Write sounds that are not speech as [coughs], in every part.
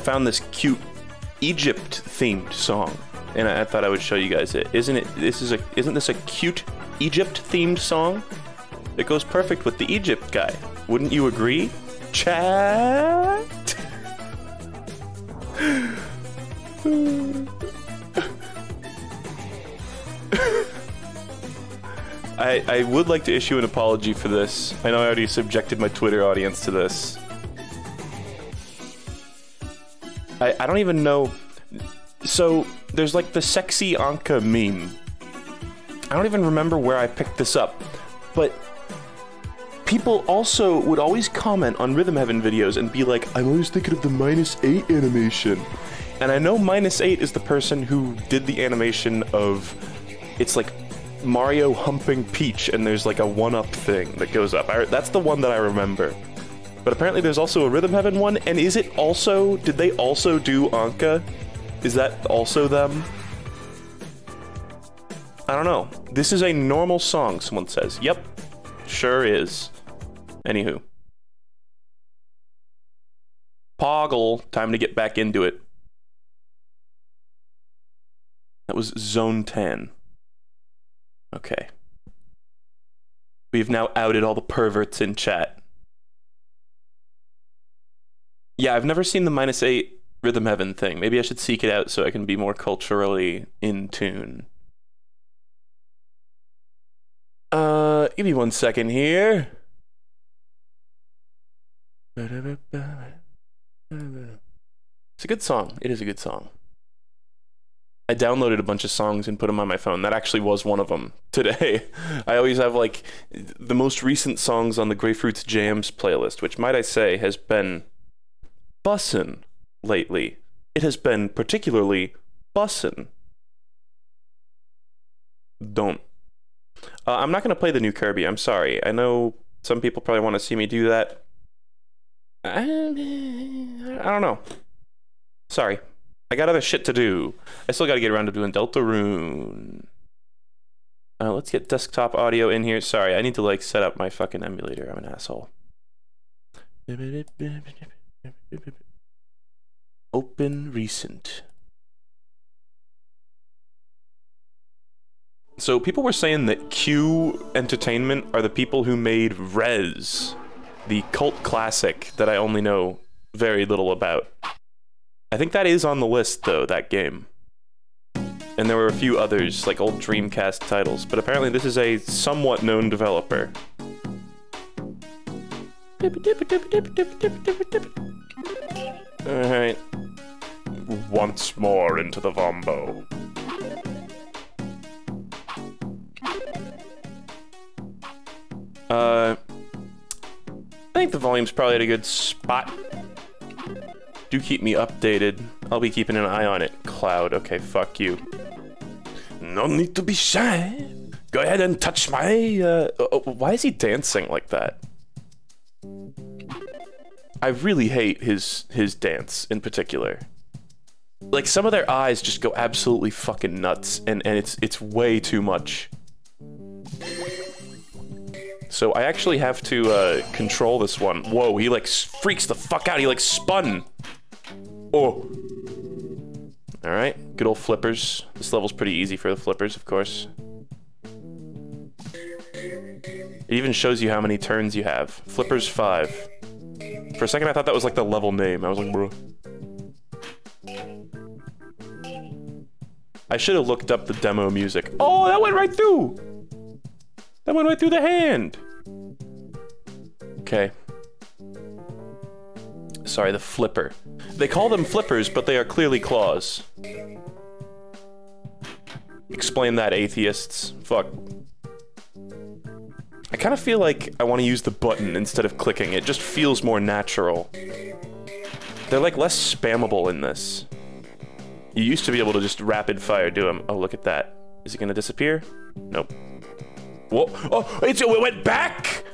found this cute Egypt themed song, and I, I thought I would show you guys it. Isn't it? This is a isn't this a cute Egypt themed song? It goes perfect with the Egypt guy. Wouldn't you agree? Chat. [laughs] I, I would like to issue an apology for this. I know I already subjected my Twitter audience to this. Don't even know. So, there's like the sexy Ankha meme. I don't even remember where I picked this up, but people also would always comment on Rhythm Heaven videos and be like, I'm always thinking of the minus eight animation. And I know minus eight is the person who did the animation of it's like Mario humping Peach and there's like a one up thing that goes up. I, that's the one that I remember. But apparently there's also a Rhythm Heaven one, and is it also, did they also do Ankha? Is that also them? I don't know. This is a normal song, someone says. Yep, sure is. Anywho. Poggle, time to get back into it. That was Zone 10. Okay. We've now outed all the perverts in chat. Yeah, I've never seen the minus eight Rhythm Heaven thing. Maybe I should seek it out so I can be more culturally in tune. Uh, give me one second here. It's a good song. It is a good song. I downloaded a bunch of songs and put them on my phone. That actually was one of them today. [laughs] I always have like the most recent songs on the Grayfruit's Jams playlist, which might I say has been bussin' lately. It has been particularly bussin'. Don't. Uh, I'm not going to play the new Kirby. I'm sorry. I know some people probably want to see me do that. I, don't know. Sorry. I got other shit to do. I still got to get around to doing Deltarune. Uh, let's get desktop audio in here. Sorry, I need to like set up my fucking emulator. I'm an asshole. Open recent. So people were saying that Q Entertainment are the people who made Rez, the cult classic that I only know very little about. I think that is on the list though, that game. And there were a few others, like old Dreamcast titles, but apparently this is a somewhat known developer. Alright. Once more into the Vombo. Uh, I think the volume's probably at a good spot. Do keep me updated. I'll be keeping an eye on it. Claude, okay, fuck you. No need to be shy. Go ahead and touch my, uh, oh, why is he dancing like that? I really hate his, his dance in particular. Like, some of their eyes just go absolutely fucking nuts, and, and it's, it's way too much. So I actually have to uh, control this one. Whoa, he like freaks the fuck out. He like spun. Oh. All right, good old flippers. This level's pretty easy for the flippers, of course. It even shows you how many turns you have. Flippers 5. For a second I thought that was like the level name. I was like, bro. I should have looked up the demo music. Oh, that went right through! That went right through the hand. Okay. Sorry, the flipper. They call them flippers, but they are clearly claws. Explain that, atheists. Fuck. I kind of feel like I want to use the button instead of clicking. It just feels more natural. They're like less spammable in this. You used to be able to just rapid fire do them. Oh, look at that. Is it gonna disappear? Nope. Whoa! Oh, it went back!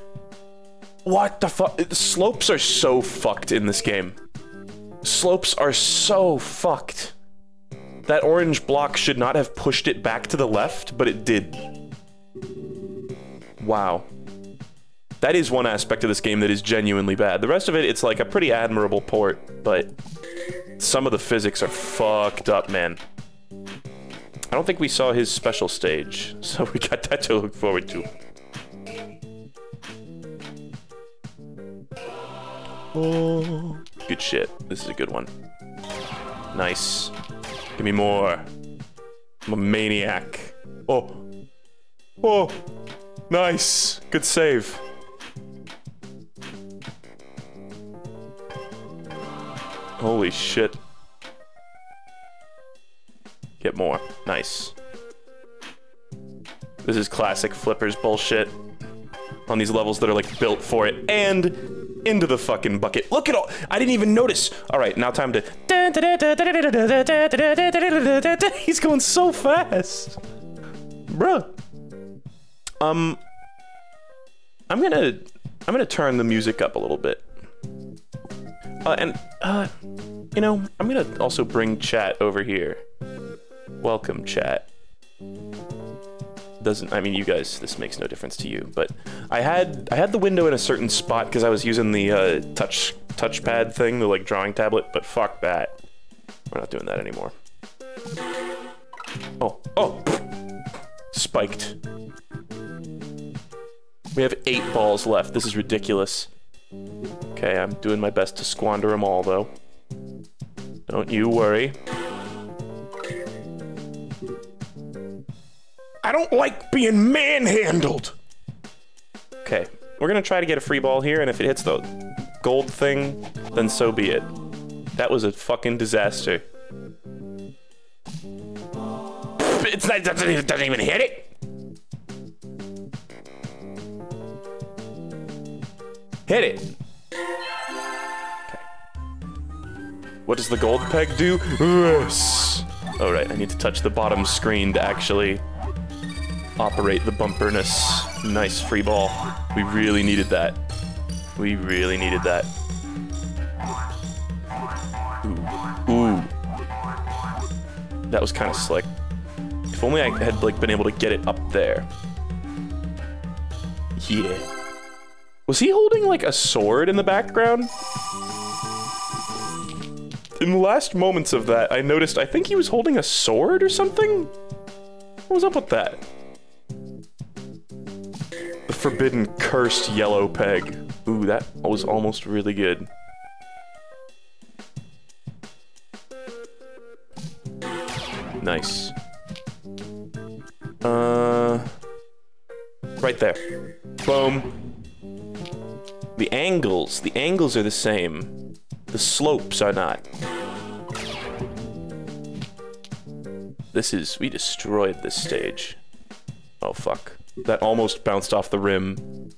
What the fuck? Slopes are so fucked in this game. Slopes are so fucked. That orange block should not have pushed it back to the left, but it did. Wow. That is one aspect of this game that is genuinely bad. The rest of it, it's like a pretty admirable port, but some of the physics are fucked up, man. I don't think we saw his special stage, [laughs] so we got that to look forward to. Oh, good shit. This is a good one. Nice. Give me more. I'm a maniac. Oh. Oh. Nice. Good save. Holy shit. Get more. Nice. This is classic flippers bullshit. On these levels that are like built for it. And into the fucking bucket. Look at all- I didn't even notice. All right, now time to- [laughs] He's going so fast. Bruh. Um, I'm gonna, I'm gonna turn the music up a little bit. Uh, and, uh, you know, I'm gonna also bring chat over here. Welcome, chat. Doesn't, I mean, you guys, this makes no difference to you, but I had, I had the window in a certain spot because I was using the, uh, touch, touchpad thing, the, like, drawing tablet, but fuck that. We're not doing that anymore. Oh, oh! Spiked. We have eight balls left. This is ridiculous. Okay, I'm doing my best to squander them all, though. Don't you worry. I don't like being manhandled! Okay, we're gonna try to get a free ball here, and if it hits the gold thing, then so be it. That was a fucking disaster. It's not, it doesn't, it doesn't even hit it! Hit it! Okay. What does the gold peg do? Yes! Alright, I need to touch the bottom screen to actually operate the bumperness. Nice free ball. We really needed that. We really needed that. Ooh. Ooh. That was kind of slick. If only I had like been able to get it up there. Yeah. Was he holding like a sword in the background? In the last moments of that, I noticed I think he was holding a sword or something? What was up with that? The forbidden cursed yellow peg. Ooh, that was almost really good. Nice. Uh, right there. Boom. The angles, the angles are the same. The slopes are not. This is, we destroyed this stage. Oh fuck. That almost bounced off the rim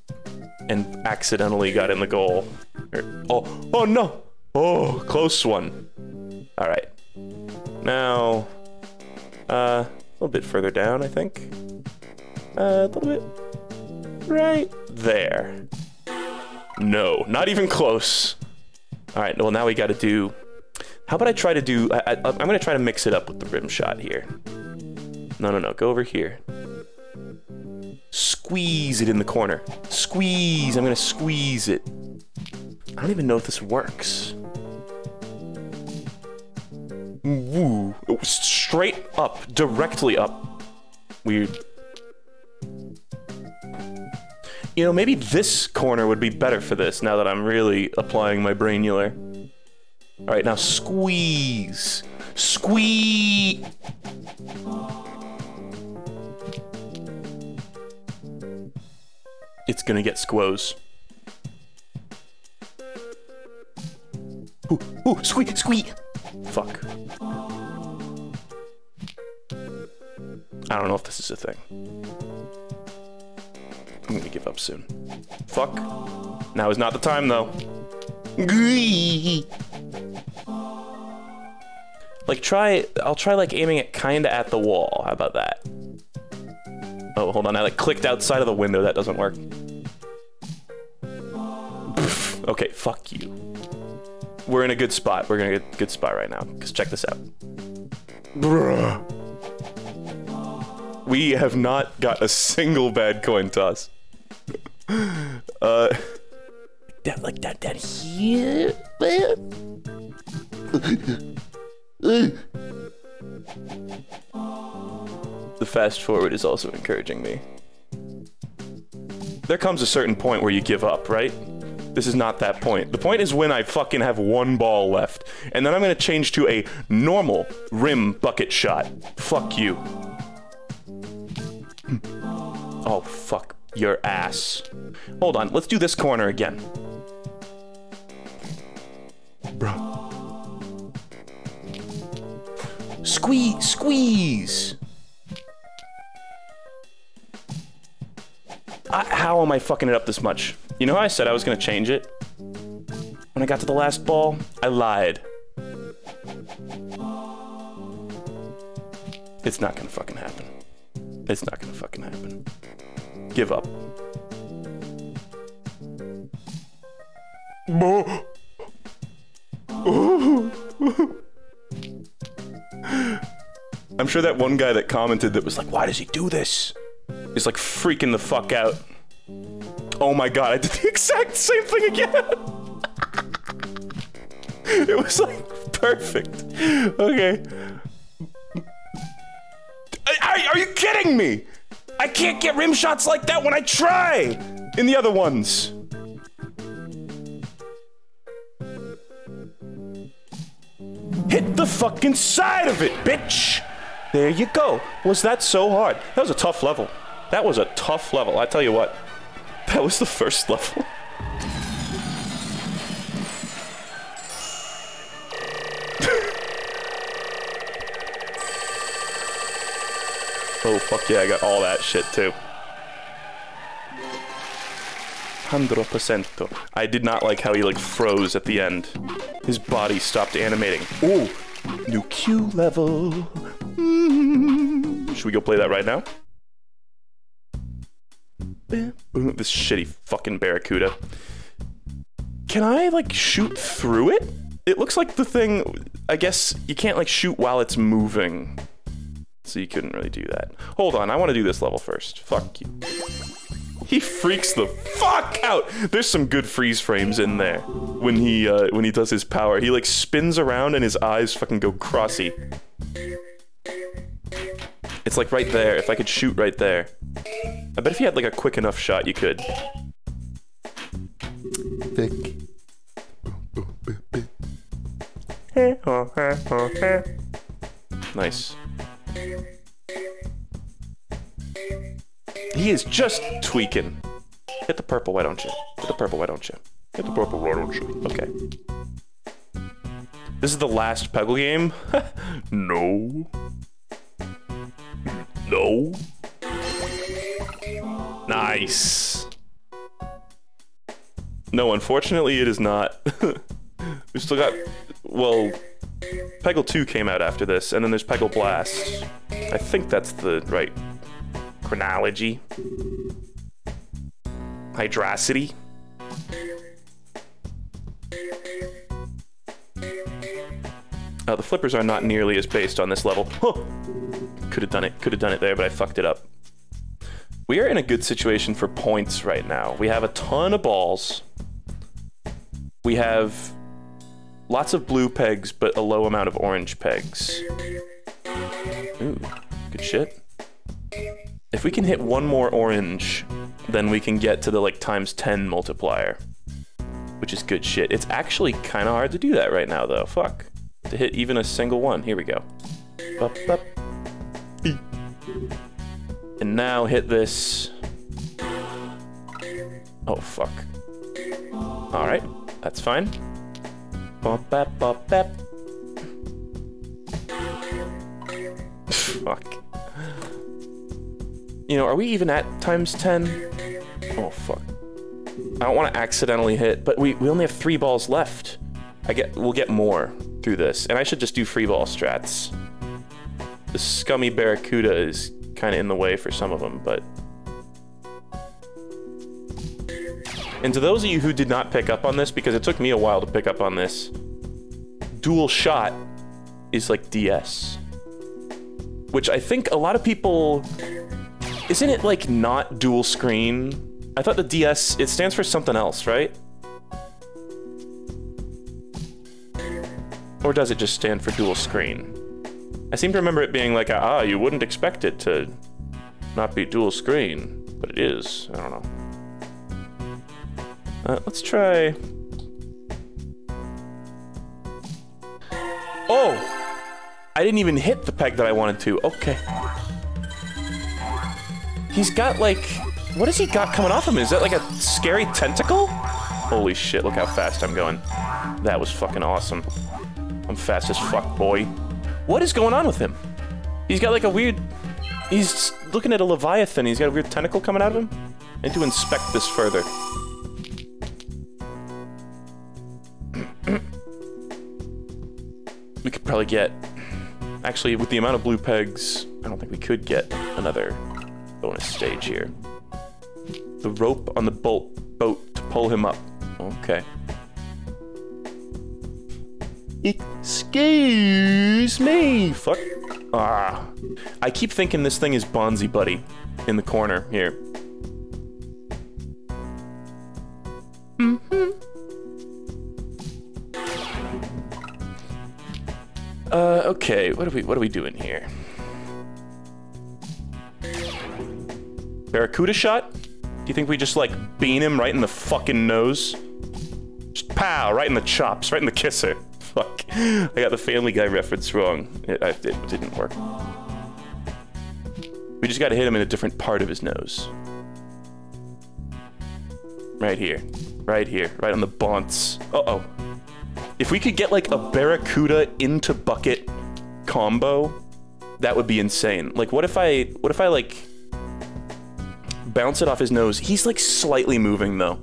and accidentally got in the goal. Er, oh, oh no! Oh, close one. All right. Now, uh, little bit further down, I think. Uh, a little bit right there. No, not even close. All right, well now we got to do. How about I try to do? I, I, I'm gonna try to mix it up with the rim shot here. No, no, no. Go over here. Squeeze it in the corner. Squeeze. I'm gonna squeeze it. I don't even know if this works. Woo. Straight up, directly up. Weird. You know, maybe this corner would be better for this now that I'm really applying my brainular. All right, now squeeze. Squeeze. It's gonna get squoze. Ooh, ooh, squeeze, squeeze. Fuck. I don't know if this is a thing. I'm gonna give up soon. Fuck. Now is not the time, though. Like, try... I'll try, like, aiming it kinda at the wall. How about that? Oh, hold on. I, like, clicked outside of the window. That doesn't work. [laughs] okay, fuck you. We're in a good spot. We're in a good, good spot right now. Because check this out. Bruh. We have not got a single bad coin toss. [laughs] uh, that like that that here, man. The fast forward is also encouraging me. There comes a certain point where you give up, right? This is not that point. The point is when I fucking have one ball left. And then I'm gonna change to a normal rim bucket shot. Fuck you. [clears throat] Oh, fuck your ass. Hold on, let's do this corner again. Bro. Squeeze, squeeze! I, how am I fucking it up this much? You know how I said I was gonna change it? When I got to the last ball, I lied. It's not gonna fucking happen. It's not gonna fucking happen. Give up. [laughs] I'm sure that one guy that commented that was like, why does he do this? He's like freaking the fuck out. Oh my god, I did the [laughs] exact same thing again! [laughs] it was like perfect. Okay. Are you kidding me? I can't get rim shots like that when I try in the other ones. Hit the fucking side of it, bitch! There you go. Was that so hard? That was a tough level. That was a tough level. I tell you what, that was the first [laughs] level. oh, fuck yeah, I got all that shit too. 100%. I did not like how he like froze at the end. His body stopped animating. Ooh, new Q level. Mm. [laughs] Should we go play that right now? This shitty fucking Barracuda. Can I, like, shoot through it? It looks like the thing... I guess you can't, like, shoot while it's moving. So you couldn't really do that. Hold on, I want to do this level first. Fuck you. He freaks the fuck out. There's some good freeze frames in there when he uh, when he does his power. He like spins around and his eyes fucking go crossy. It's like right there. If I could shoot right there. I bet if you had like a quick enough shot, you could. Thick. Nice. He is just tweaking. Hit the purple, why don't you? Hit the purple, why don't you? Hit the purple, why don't you? Okay. This is the last Peggle game? [laughs] no. No. Nice. No, unfortunately it is not. [laughs] we still got, well, Peggle 2 came out after this, and then there's Peggle Blast. I think that's the right chronology. Hydracity. Uh, the flippers are not nearly as based on this level. Huh. Could have done it, could have done it there, but I fucked it up. We are in a good situation for points right now. We have a ton of balls. We have lots of blue pegs, but a low amount of orange pegs. Ooh, good shit. If we can hit one more orange, then we can get to the like times 10 multiplier. Which is good shit. It's actually kind of hard to do that right now though. Fuck. To hit even a single one. Here we go. And now hit this. Oh, fuck. Alright, that's fine. Bop, bap, bop, bap. fuck. You know, are we even at times 10? Oh, fuck. I don't want to accidentally hit, but we, we only have three balls left. I get, we'll get more through this, and I should just do free ball strats. The scummy Barracuda is kind of in the way for some of them, but... And to those of you who did not pick up on this, because it took me a while to pick up on this, dual shot is like DS. Which I think a lot of people... Isn't it like not dual screen? I thought the DS, it stands for something else, right? Or does it just stand for dual screen? I seem to remember it being like, ah, you wouldn't expect it to not be dual screen, but it is. I don't know. Uh, let's try... Oh! I didn't even hit the peg that I wanted to. Okay. He's got, like... What has he got coming off him? Is that, like, a scary tentacle? Holy shit, look how fast I'm going. That was fucking awesome. I'm fast as fuck, boy. What is going on with him? He's got, like, a weird... He's looking at a leviathan. He's got a weird tentacle coming out of him. I need to inspect this further. [clears throat] we could probably get... Actually, with the amount of blue pegs, I don't think we could get another bonus stage here. The rope on the boat, boat to pull him up. Okay. Excuse me. Fuck. Ah. I keep thinking this thing is Bonzi Buddy in the corner here. Mm hmm Uh, okay, what are we what are we doing here? Barracuda shot? Do you think we just like bean him right in the fucking nose? Just pow, right in the chops, right in the kisser. Fuck. I got the Family Guy reference wrong. It, I, it didn't work. We just gotta hit him in a different part of his nose. Right here. Right here. Right on the bonts. Uh-oh. If we could get like a Barracuda into bucket combo, that would be insane. Like what if I what if I like bounce it off his nose? He's like slightly moving though.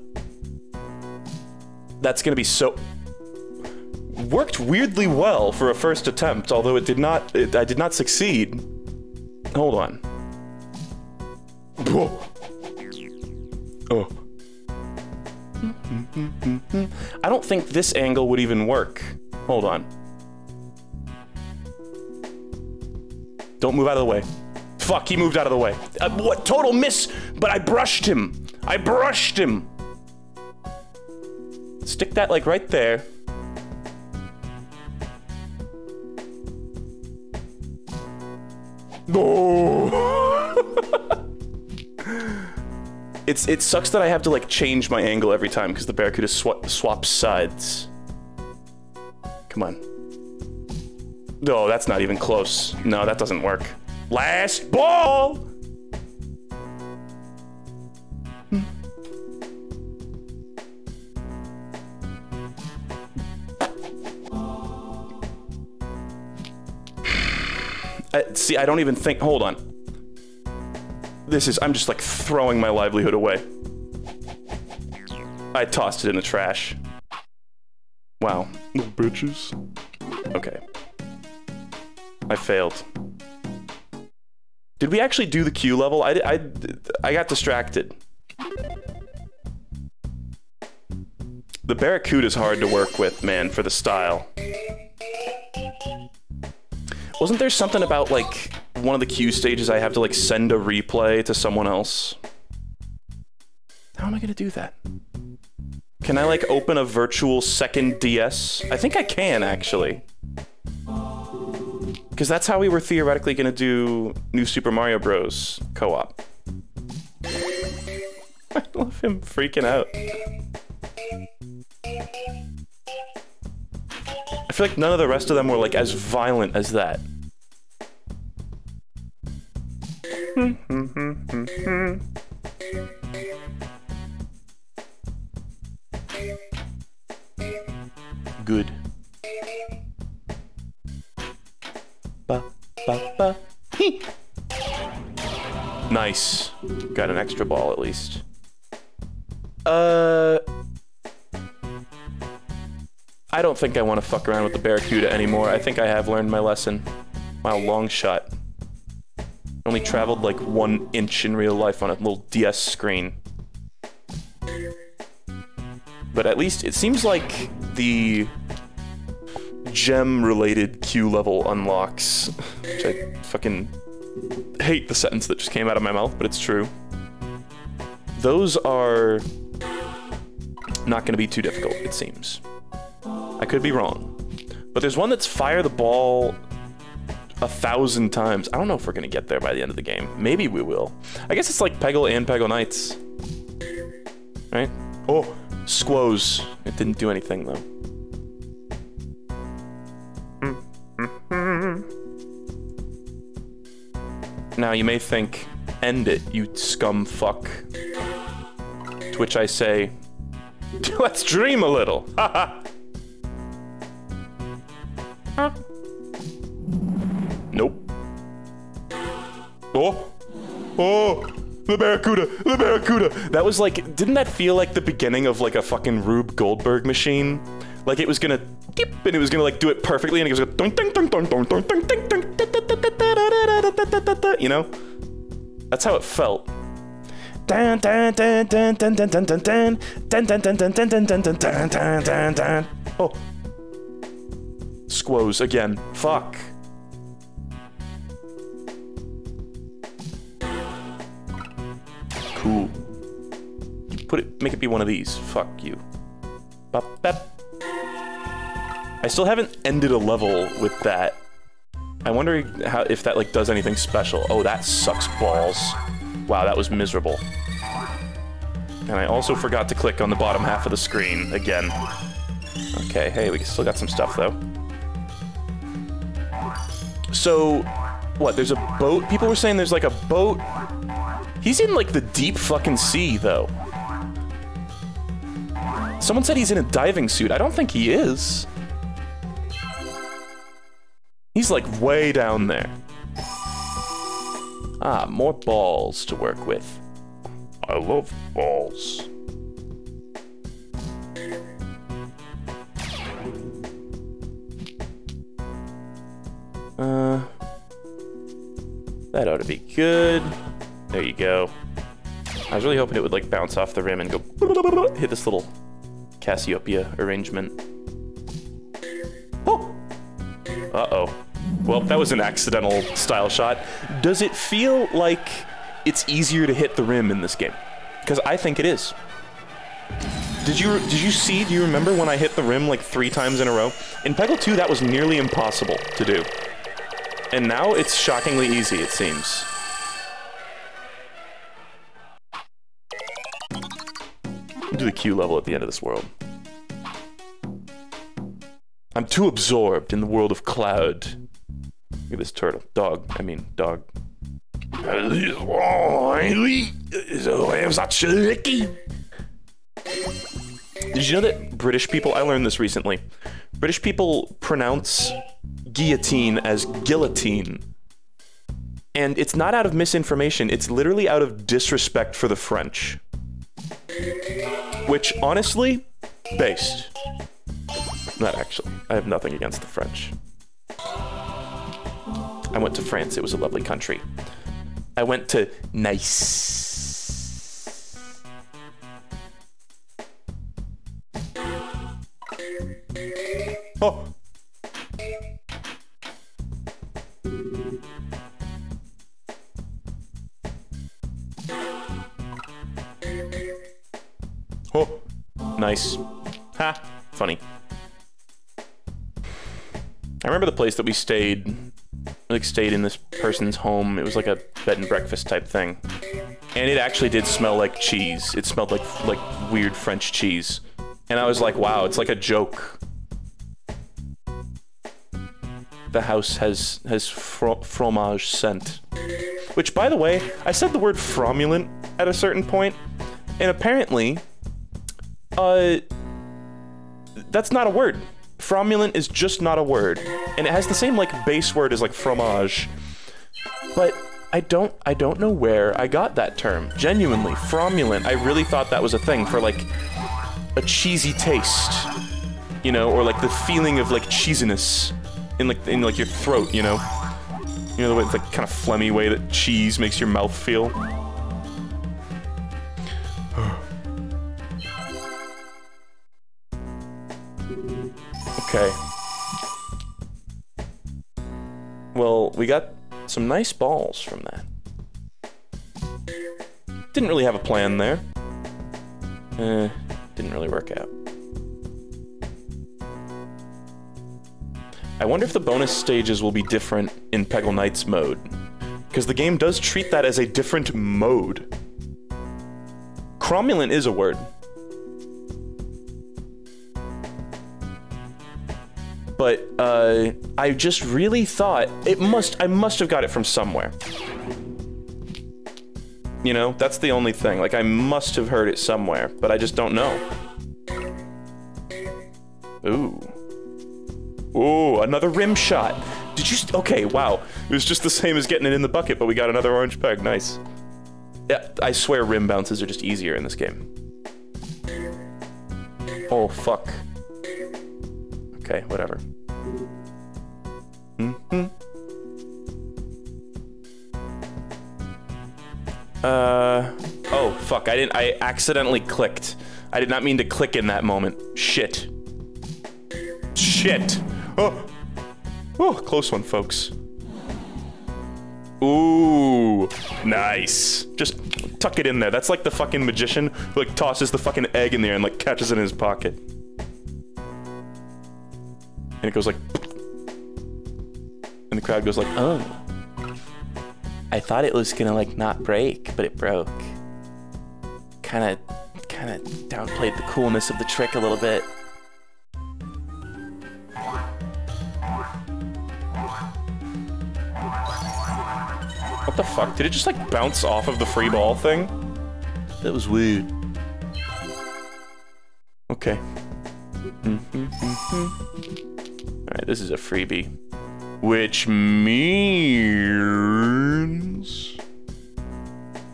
That's gonna be so worked weirdly well for a first attempt, although it did not it, I did not succeed. Hold on. Whoa. Oh. I don't think this angle would even work. Hold on. Don't move out of the way. Fuck, he moved out of the way. Uh, what? Total miss, but I brushed him. I brushed him. Stick that like right there. No. It's it sucks that I have to like change my angle every time because the Barracuda sw swaps sides. Come on. No, that's not even close. No, that doesn't work. Last ball! See, I don't even think. Hold on. This is, I'm just like throwing my livelihood away. I tossed it in the trash. Wow. Bitches. Okay. I failed. Did we actually do the Q level? I, I, I got distracted. The Barracuda is hard to work with, man, for the style. Wasn't there something about, like, one of the Q stages I have to like send a replay to someone else. How am I gonna do that? Can I like open a virtual second DS? I think I can actually. Because that's how we were theoretically gonna do New Super Mario Bros. co-op. [laughs] I love him freaking out. I feel like none of the rest of them were like as violent as that. Good. Ba, ba, ba. nice. Got an extra ball at least. Uh... I don't think I want to fuck around with the Barracuda anymore. I think I have learned my lesson. Wow, long shot only traveled like one inch in real life on a little DS screen. But at least it seems like the gem-related Q level unlocks, which I fucking hate the sentence that just came out of my mouth, but it's true. Those are not going to be too difficult, it seems. I could be wrong. But there's one that's fire the ball a thousand times. I don't know if we're gonna get there by the end of the game. Maybe we will. I guess it's like Peggle and Peggle Nights. Right? Oh, Squoze. It didn't do anything though. [laughs] Now you may think, end it, you scum fuck. To which I say, [laughs] let's dream a little. Haha. [laughs] nope. Oh, oh, the Barracuda, the Barracuda. That was like, didn't that feel like the beginning of like a fucking Rube Goldberg machine? Like it was gonna dip and it was gonna like do it perfectly and it was gonna you know? That's how it felt. Oh. Squoze again. Fuck. Cool. Put it make it be one of these. Fuck you. Bop, bop. I still haven't ended a level with that. I wonder how if that like does anything special. Oh, that sucks balls. Wow, that was miserable. And I also forgot to click on the bottom half of the screen again. Okay, hey, we still got some stuff though. So, what, there's a boat? People were saying there's like a boat. He's in like the deep fucking sea though. Someone said he's in a diving suit. I don't think he is. He's like way down there. Ah, more balls to work with. I love balls. Uh, that ought to be good. There you go. I was really hoping it would like bounce off the rim and go [laughs] hit this little Cassiopeia arrangement. Oh! Uh-oh. Well, that was an accidental style shot. Does it feel like it's easier to hit the rim in this game? Because I think it is. Did you did you see, do you remember when I hit the rim like three times in a row? In Peggle 2, that was nearly impossible to do. And now it's shockingly easy, it seems. do the Q level at the end of this world. I'm too absorbed in the world of Claude Look at this turtle. Dog. I mean, dog. Did you know that British people, I learned this recently, British people pronounce guillotine as guillotine. And it's not out of misinformation, it's literally out of disrespect for the French. Which, honestly, based. Not actually. I have nothing against the French. I went to France. It was a lovely country. I went to Nice. Oh. Oh. Nice. Ha. Funny. I remember the place that we stayed like stayed in this person's home. It was like a bed and breakfast type thing. And it actually did smell like cheese. It smelled like like weird French cheese. And I was like, wow, it's like a joke. The house has has fro fromage scent. Which, by the way, I said the word fromulent at a certain point, and apparently, uh, that's not a word. Fromulent is just not a word, and it has the same like base word as like fromage. But I don't I don't know where I got that term. Genuinely, fromulent. I really thought that was a thing for like a cheesy taste, you know, or like the feeling of like cheesiness in like in like your throat, you know. You know the way it's like kind of phlegmy way that cheese makes your mouth feel. [sighs] Okay. Well, we got some nice balls from that. Didn't really have a plan there. Eh, didn't really work out. I wonder if the bonus stages will be different in Peggle Nights mode. Because the game does treat that as a different mode. Cromulent is a word. But uh, I just really thought it must. I must have got it from somewhere. You know, that's the only thing. Like I must have heard it somewhere, but I just don't know. Ooh. Ooh, another rim shot. Did you... okay, wow. It was just the same as getting it in the bucket, but we got another orange peg. Nice. Yeah, I swear rim bounces are just easier in this game. Oh, fuck. Okay, whatever. Mm hmm Uh, oh, fuck, I didn't, I accidentally clicked. I did not mean to click in that moment. Shit. Shit. Oh, oh, close one, folks. Ooh, nice. Just tuck it in there. That's like the fucking magician who like tosses the fucking egg in there and like catches it in his pocket. And it goes like, and the crowd goes like, oh. I thought it was gonna like not break, but it broke. Kinda, kinda downplayed the coolness of the trick a little bit. What the fuck? Did it just like bounce off of the free ball thing? That was weird. Okay. Mm-hmm, mm-hmm. Alright, this is a freebie. Which means...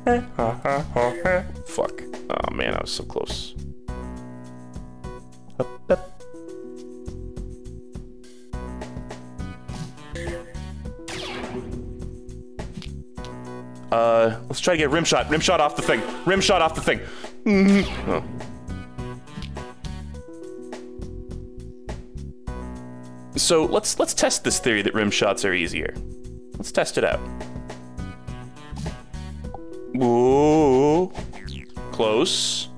[laughs] Fuck. Oh man, I was so close. Up, up. Uh, let's try to get rim shot. Rim shot off the thing. Rim shot off the thing. Mm -hmm. oh. So let's let's test this theory that rim shots are easier. Let's test it out. Ooh, close.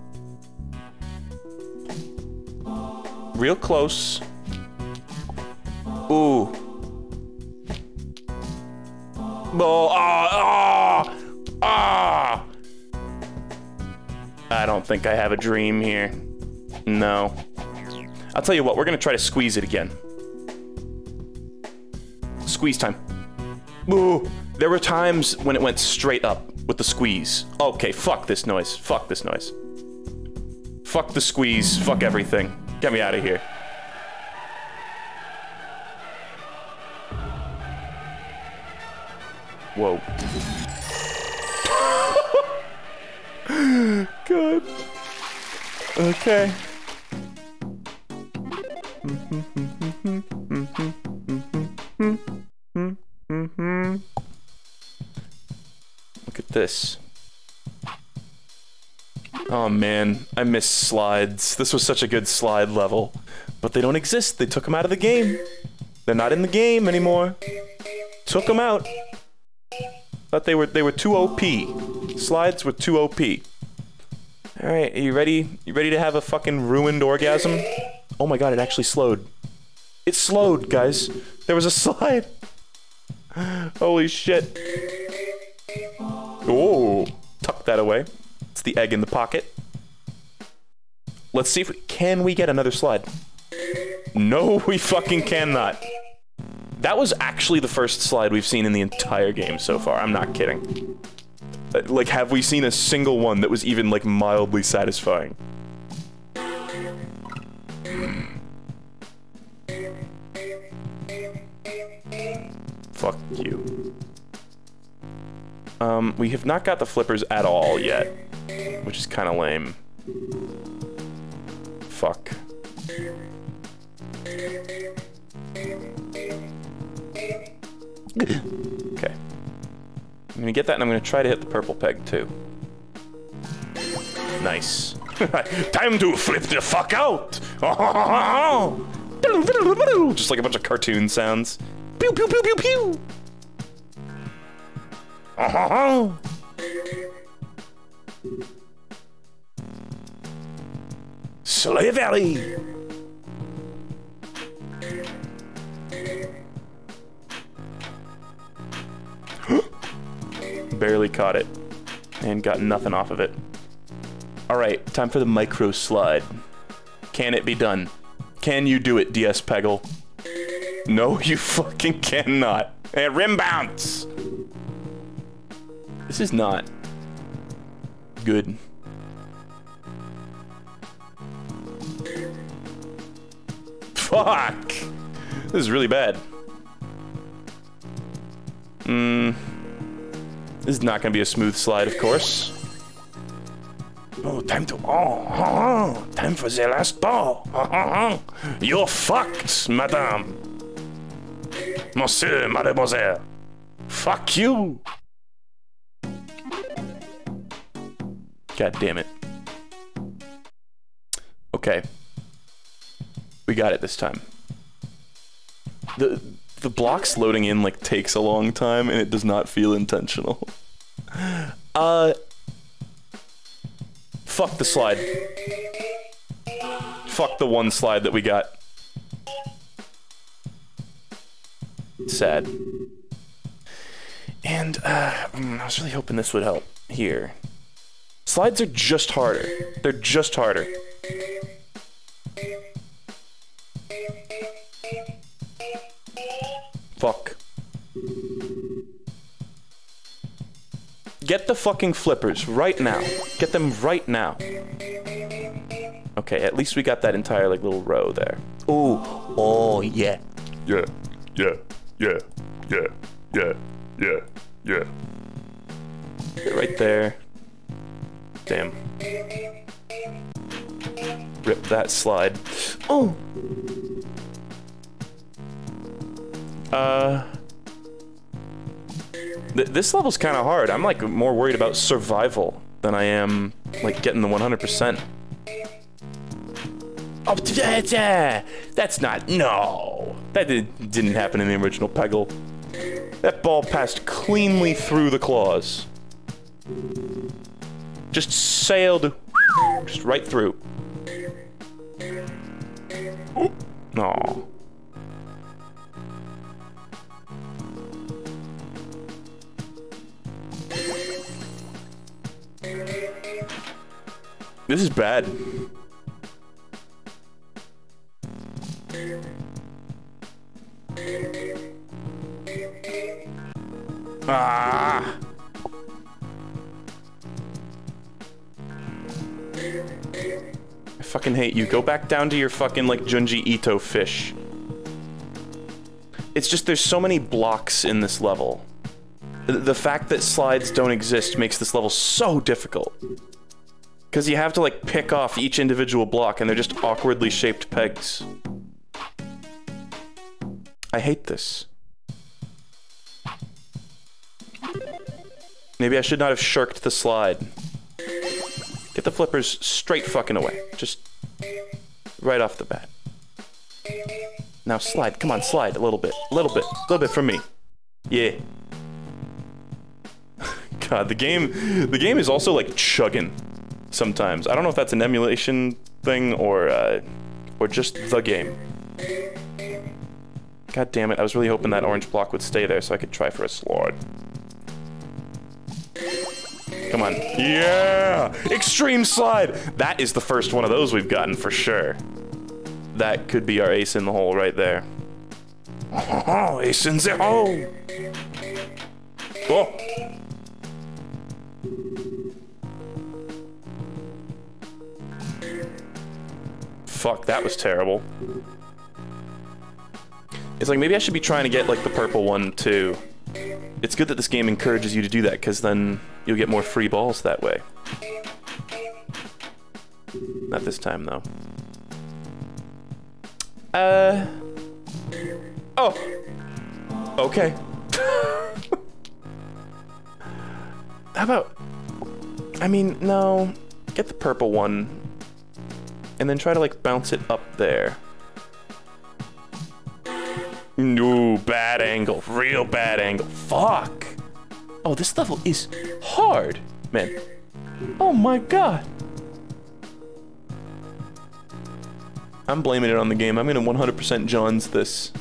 Real close. Ooh. Ah, ah, ah. I don't think I have a dream here. No. I'll tell you what, we're gonna try to squeeze it again. Squeeze time. Ooh, there were times when it went straight up with the squeeze. Okay, fuck this noise. Fuck this noise. Fuck the squeeze. Fuck everything. Get me out of here. Whoa. [laughs] Good. Okay. Look at this. Oh man, I miss slides. This was such a good slide level. But they don't exist. They took them out of the game. They're not in the game anymore. Took them out. Thought they were they were too OP. Slides were too OP. All right, are you ready? You ready to have a fucking ruined orgasm? Oh my god, it actually slowed. It slowed, guys. There was a [laughs] slide. Holy shit. Oh, tuck that away. It's the egg in the pocket. Let's see if we, can we get another slide? No, [laughs] we fucking cannot. That was actually the first slide we've seen in the entire game so far. I'm not kidding. Uh, like, have we seen a single one that was even, like, mildly satisfying? Fuck you. Um, we have not got the flippers at all yet, which is kind of lame. Fuck. Okay. I'm gonna get that and I'm gonna try to hit the purple peg too. Nice. [laughs] Time to flip the fuck out! [laughs] Just like a bunch of cartoon sounds. Pew pew pew pew pew! [laughs] Slavery! [gasps] barely caught it and got nothing off of it. All right, time for the micro slide. Can it be done? Can you do it, DS Peggle? No, [laughs] you fucking cannot. And rim bounce! This is not good. Fuck! This is really bad. Hmm. This is not gonna be a smooth slide, of course. Oh, time to. Oh, oh, time for the last ball. Oh, You're fucked, madame. Monsieur, mademoiselle. Fuck you. God damn it. Okay. We got it this time. The the blocks loading in like takes a long time and it does not feel intentional. [laughs] Uh Fuck the slide. Fuck the one slide that we got. Sad. And uh, mm, I was really hoping this would help here. Slides are just harder. They're just harder. Get the fucking flippers right now. Get them right now. Okay, at least we got that entire like little row there. Ooh, oh yeah. Yeah, yeah, yeah, yeah, yeah, yeah, yeah. Right there. Damn. Rip that slide. Oh! Uh... Th this level's kind of hard. I'm like more worried about survival than I am like getting the 100%. Oh, that's not, no. That did, didn't happen in the original Peggle. That ball passed cleanly through the claws. Just sailed, just right through. No. This is bad. Ah! I fucking hate you. Go back down to your fucking, like, Junji Ito fish. It's just there's so many blocks in this level. The fact that slides don't exist makes this level so difficult. Because you have to, like, pick off each individual block, and they're just awkwardly shaped pegs. I hate this. Maybe I should not have shirked the slide. Get the flippers straight fucking away. Just right off the bat. Now slide. Come on, slide a little bit. A little bit. A little bit from me. Yeah. [laughs] God, the game the game is also like chugging sometimes. I don't know if that's an emulation thing or uh, or just the game. God damn it, I was really hoping that orange block would stay there so I could try for a slide. Come on. Yeah! Extreme slide! That is the first one of those we've gotten for sure. That could be our ace in the hole right there. Oh, [laughs] ace in the hole! Oh! Fuck, that was terrible. It's like, maybe I should be trying to get, like, the purple one, too. It's good that this game encourages you to do that, because then you'll get more free balls that way. Not this time, though. Uh... Oh! Okay. [laughs] How about... I mean, no. Get the purple one. And then try to, like, bounce it up there. No, bad angle. Real bad angle. Fuck. Oh, this level is hard, man. Oh my god. I'm blaming it on the game. I'm gonna 100% Johns this.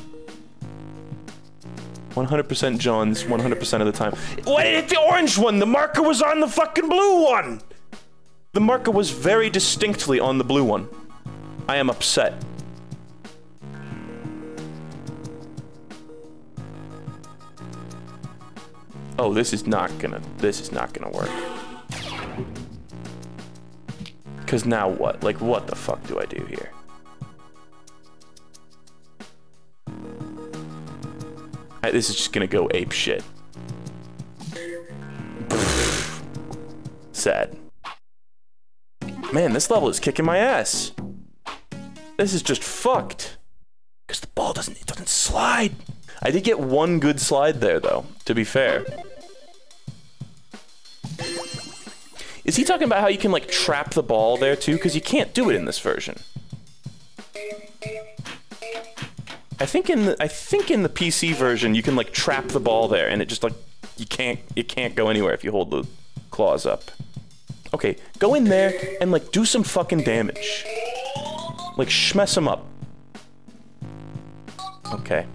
100% John's 100% of the time. Why did it the orange one? The marker was on the fucking blue one! The marker was very distinctly on the blue one. I am upset. Oh, this is not gonna, this is not gonna work. Cause now what? Like, what the fuck do I do here? I, this is just gonna go ape shit. Sad. Man, this level is kicking my ass. This is just fucked. Because the ball doesn't, it doesn't slide. I did get one good slide there, though, to be fair. Is he talking about how you can, like, trap the ball there, too? Because you can't do it in this version. I think in the I think in the PC version you can like trap the ball there and it just like you can't it can't go anywhere if you hold the claws up. Okay, go in there and like do some fucking damage. Like schmess them up. Okay.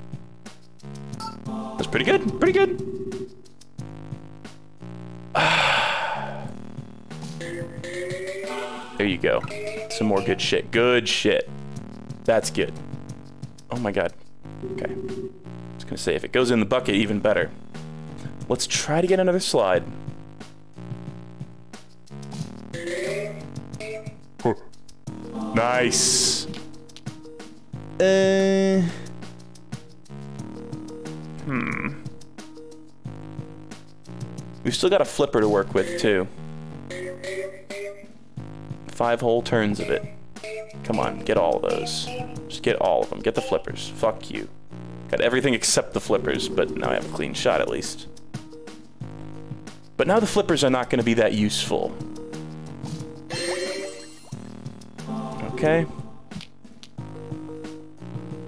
That's pretty good. Pretty good. [sighs] there you go. Some more good shit. Good shit. That's good. Oh my god. Okay. I was gonna say, if it goes in the bucket, even better. Let's try to get another slide. Nice. Uh. Hmm. We've still got a flipper to work with, too. Five whole turns of it. Come on, get all of those. Just get all of them. Get the flippers. Fuck you. Got everything except the flippers, but now I have a clean shot at least. But now the flippers are not going to be that useful. Okay.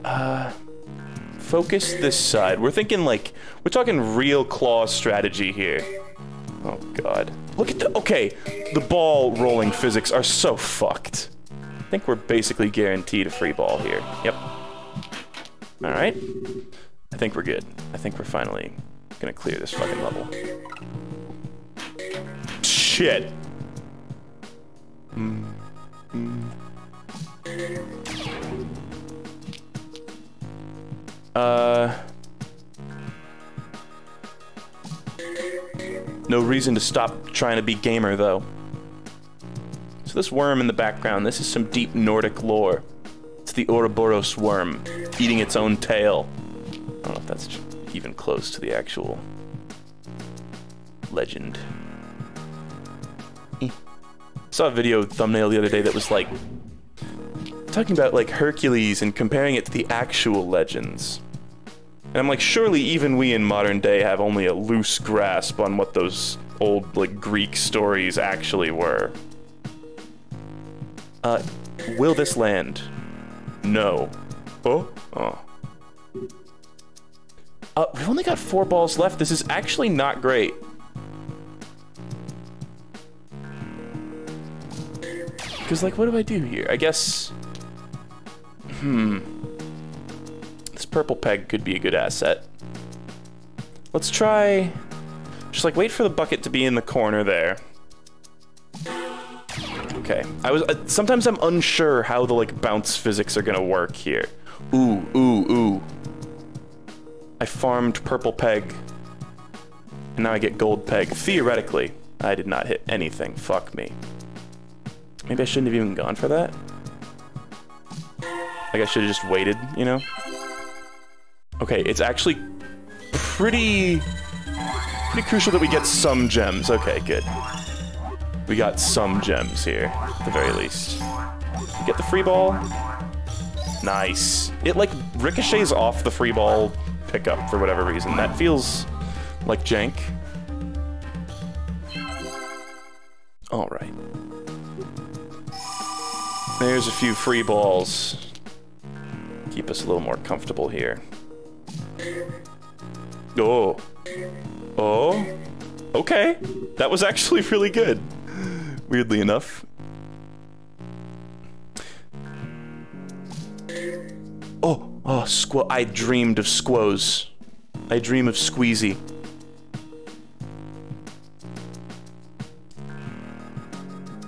Uh, focus this side. We're thinking like, we're talking real claw strategy here. Oh god. Look at the, okay, the ball rolling physics are so fucked. I think we're basically guaranteed a free ball here. Yep. Alright. I think we're good. I think we're finally gonna clear this fucking level. Shit. Uh... No reason to stop trying to be gamer, though. So this worm in the background, this is some deep Nordic lore. It's the Ouroboros worm, eating its own tail. I don't know if that's even close to the actual legend. Saw a video thumbnail the other day that was like talking about like Hercules and comparing it to the actual legends. And I'm like, surely even we in modern day have only a loose grasp on what those old like Greek stories actually were. Uh, will this land? No. Oh? Oh. Uh, we've only got four balls left. This is actually not great. Because, like, what do I do here? I guess... Hmm. This purple peg could be a good asset. Let's try... Just, like, wait for the bucket to be in the corner there. Okay. I was... Uh, sometimes I'm unsure how the, like, bounce physics are gonna work here. Ooh, ooh, ooh. I farmed purple peg. And now I get gold peg. Theoretically, I did not hit anything. Fuck me. Maybe I shouldn't have even gone for that. Like I should have just waited, you know? Okay, it's actually pretty... Pretty crucial that we get some gems. Okay, good. We got some gems here, at the very least. Get the free ball. Nice. It, like, ricochets off the free ball pickup for whatever reason. That feels like jank. Alright. There's a few free balls. Keep us a little more comfortable here. Oh. Oh. Okay. That was actually really good. Weirdly enough. Oh, oh, squo. I dreamed of squows. I dream of Squeezy.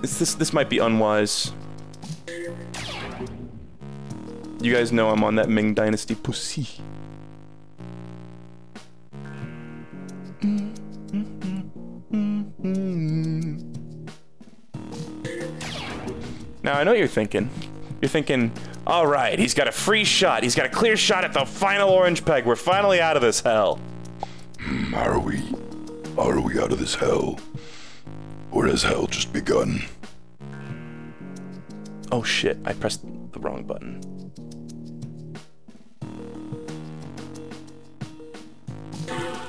This, this, this might be unwise. You guys know I'm on that Ming Dynasty pussy. Now, I know what you're thinking. You're thinking, all right, he's got a free shot. He's got a clear shot at the final orange peg. We're finally out of this hell. Hmm, are we? Are we out of this hell? Or has hell just begun? Oh shit, I pressed the wrong button.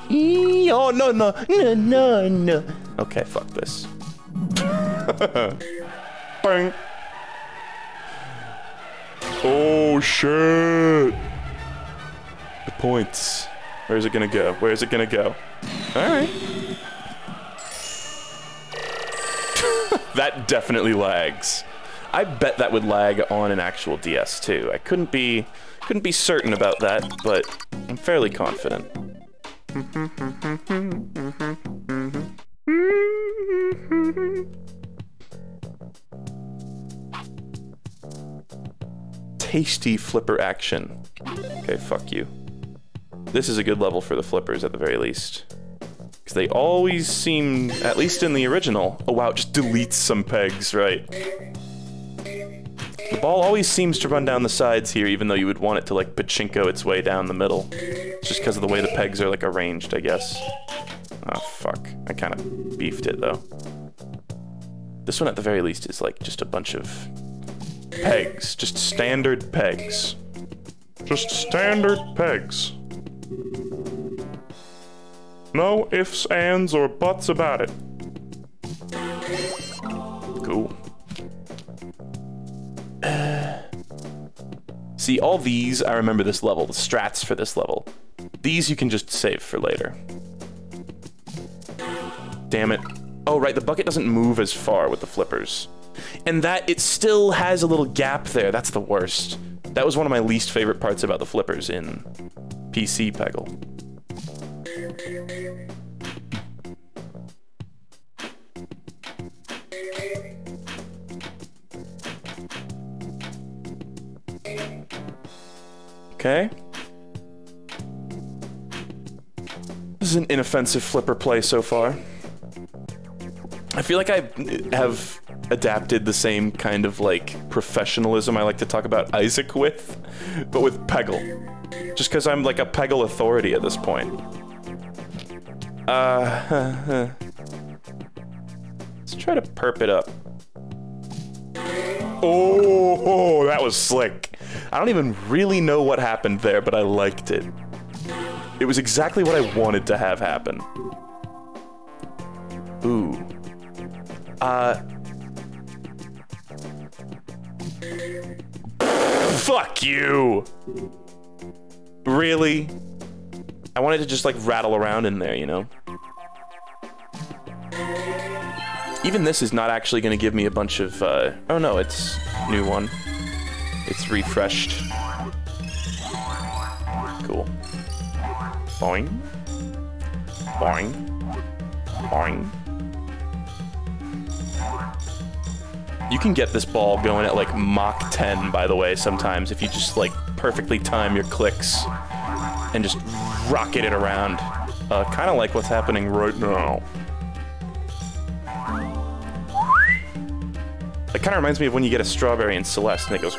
Oh no no no no no. Okay, fuck this. [laughs] Bang. Oh shit. The points. Where's it gonna go? Where's it gonna go? Alright. [laughs] that definitely lags. I bet that would lag on an actual DS too. I couldn't be couldn't be certain about that, but I'm fairly confident. Tasty flipper action. Okay, fuck you. This is a good level for the flippers at the very least. Because they always seem, at least in the original, oh wow, it just deletes some pegs, right? The ball always seems to run down the sides here, even though you would want it to like pachinko its way down the middle. It's just because of the way the pegs are like arranged, I guess. Oh fuck, I kind of beefed it though. This one at the very least is like just a bunch of pegs, just standard pegs. Just standard pegs. No ifs, ands, or buts about it. Cool. [clears throat] See, all these, I remember this level, the strats for this level. These you can just save for later. Damn it. Oh, right, the bucket doesn't move as far with the flippers. And that, it still has a little gap there. That's the worst. That was one of my least favorite parts about the flippers in PC Peggle. Okay. This is an inoffensive flipper play so far. I feel like I have adapted the same kind of like professionalism I like to talk about Isaac with, but with Peggle. Just because I'm like a Peggle authority at this point. Uh, [laughs] let's try to perp it up. Oh, that was slick. I don't even really know what happened there, but I liked it. It was exactly what I wanted to have happen. Ooh. Uh. Fuck you! Really? I wanted to just like rattle around in there, you know? Even this is not actually going to give me a bunch of, uh, oh no, it's new one. It's refreshed. Cool. Boing. Boing. Boing. You can get this ball going at like Mach 10, by the way, sometimes, if you just like perfectly time your clicks and just rocket it around. Uh, kind of like what's happening right now. It kind of reminds me of when you get a strawberry in Celeste and it goes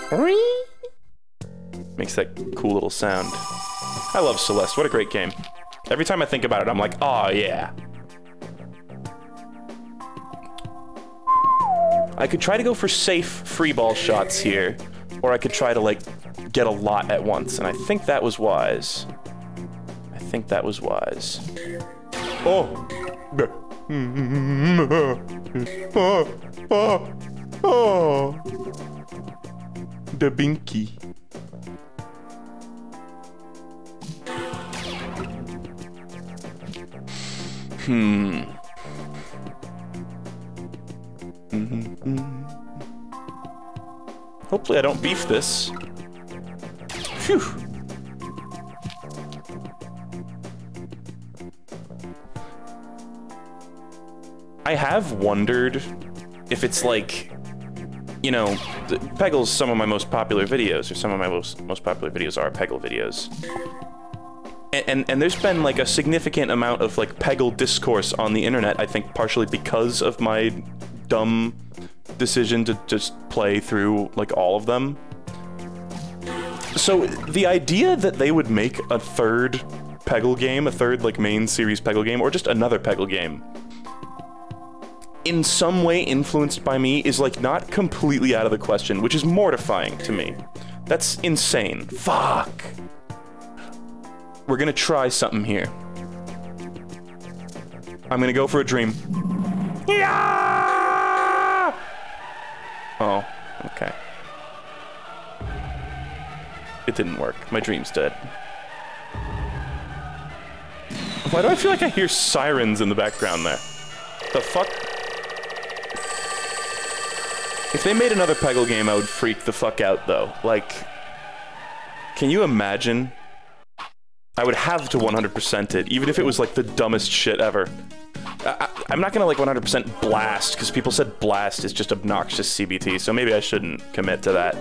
Makes that cool little sound. I love Celeste, what a great game. Every time I think about it, I'm like, oh yeah. I could try to go for safe free ball shots here, or I could try to like get a lot at once, and I think that was wise. I think that was wise. Oh! Oh! Oh! Oh! The binky. Hmm. Mm-hmm. Mm-hmm. Hopefully I don't beef this. Phew. I have wondered if it's like, you know, Peggle's some of my most popular videos, or some of my most most popular videos are Peggle videos. And, and, and there's been like a significant amount of like Peggle discourse on the internet, I think partially because of my dumb decision to just play through like all of them. So the idea that they would make a third Peggle game, a third like main series Peggle game, or just another Peggle game, in some way influenced by me is like not completely out of the question, which is mortifying to me. That's insane. Fuck. We're gonna try something here. I'm gonna go for a dream. Yeah! Oh, okay. It didn't work. My dream's dead. Why do I feel like I hear sirens in the background there? The fuck? If they made another Peggle game, I would freak the fuck out, though. Like, can you imagine? I would have to 100% it, even if it was like the dumbest shit ever. I, am not gonna like 100% blast, because people said blast is just obnoxious CBT, so maybe I shouldn't commit to that.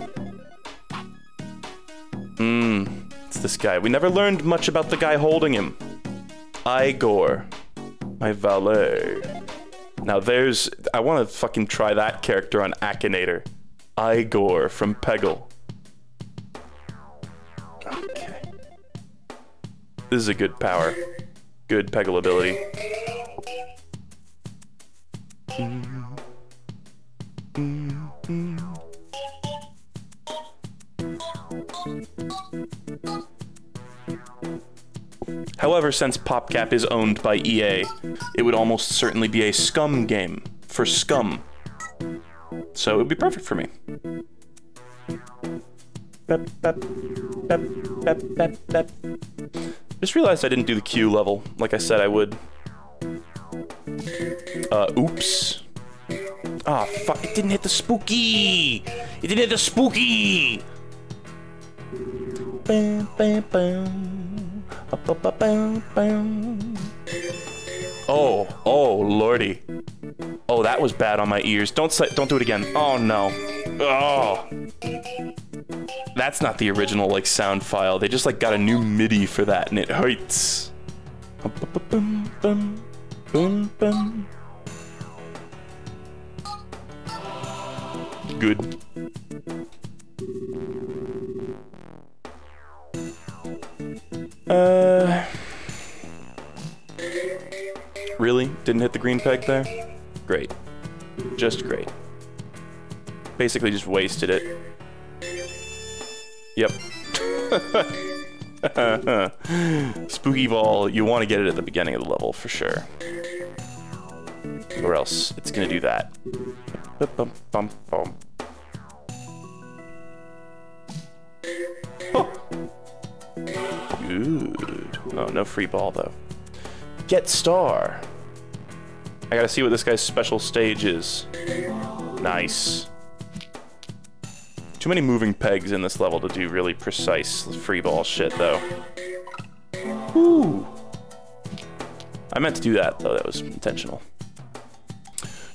Mmm, it's this guy. We never learned much about the guy holding him. Igor, my valet. Now there's, I want to fucking try that character on Akinator. Igor from Peggle. Okay. This is a good power. Good Peggle ability. Mm-hmm. Mm-hmm. However, since PopCap is owned by EA, it would almost certainly be a Scum game for Scum. So it would be perfect for me. Just realized I didn't do the Q level, like I said I would. Uh, oops. Ah, oh, fuck, it didn't hit the spooky! It didn't hit the spooky! Bam, bam, bam. Oh, oh, lordy. Oh, that was bad on my ears. Don't say, don't do it again. Oh no. Oh. That's not the original like sound file. They just like got a new MIDI for that and it hurts. Good. Uh. Really? Didn't hit the green peg there? Great. Just great. Basically just wasted it. Yep. [laughs] Spooky ball, you want to get it at the beginning of the level for sure. Or else it's gonna do that. Oh. Good. Oh, no free ball though. Get star. I gotta see what this guy's special stage is. Nice. Too many moving pegs in this level to do really precise free ball shit, though. Ooh. I meant to do that, though. That was intentional.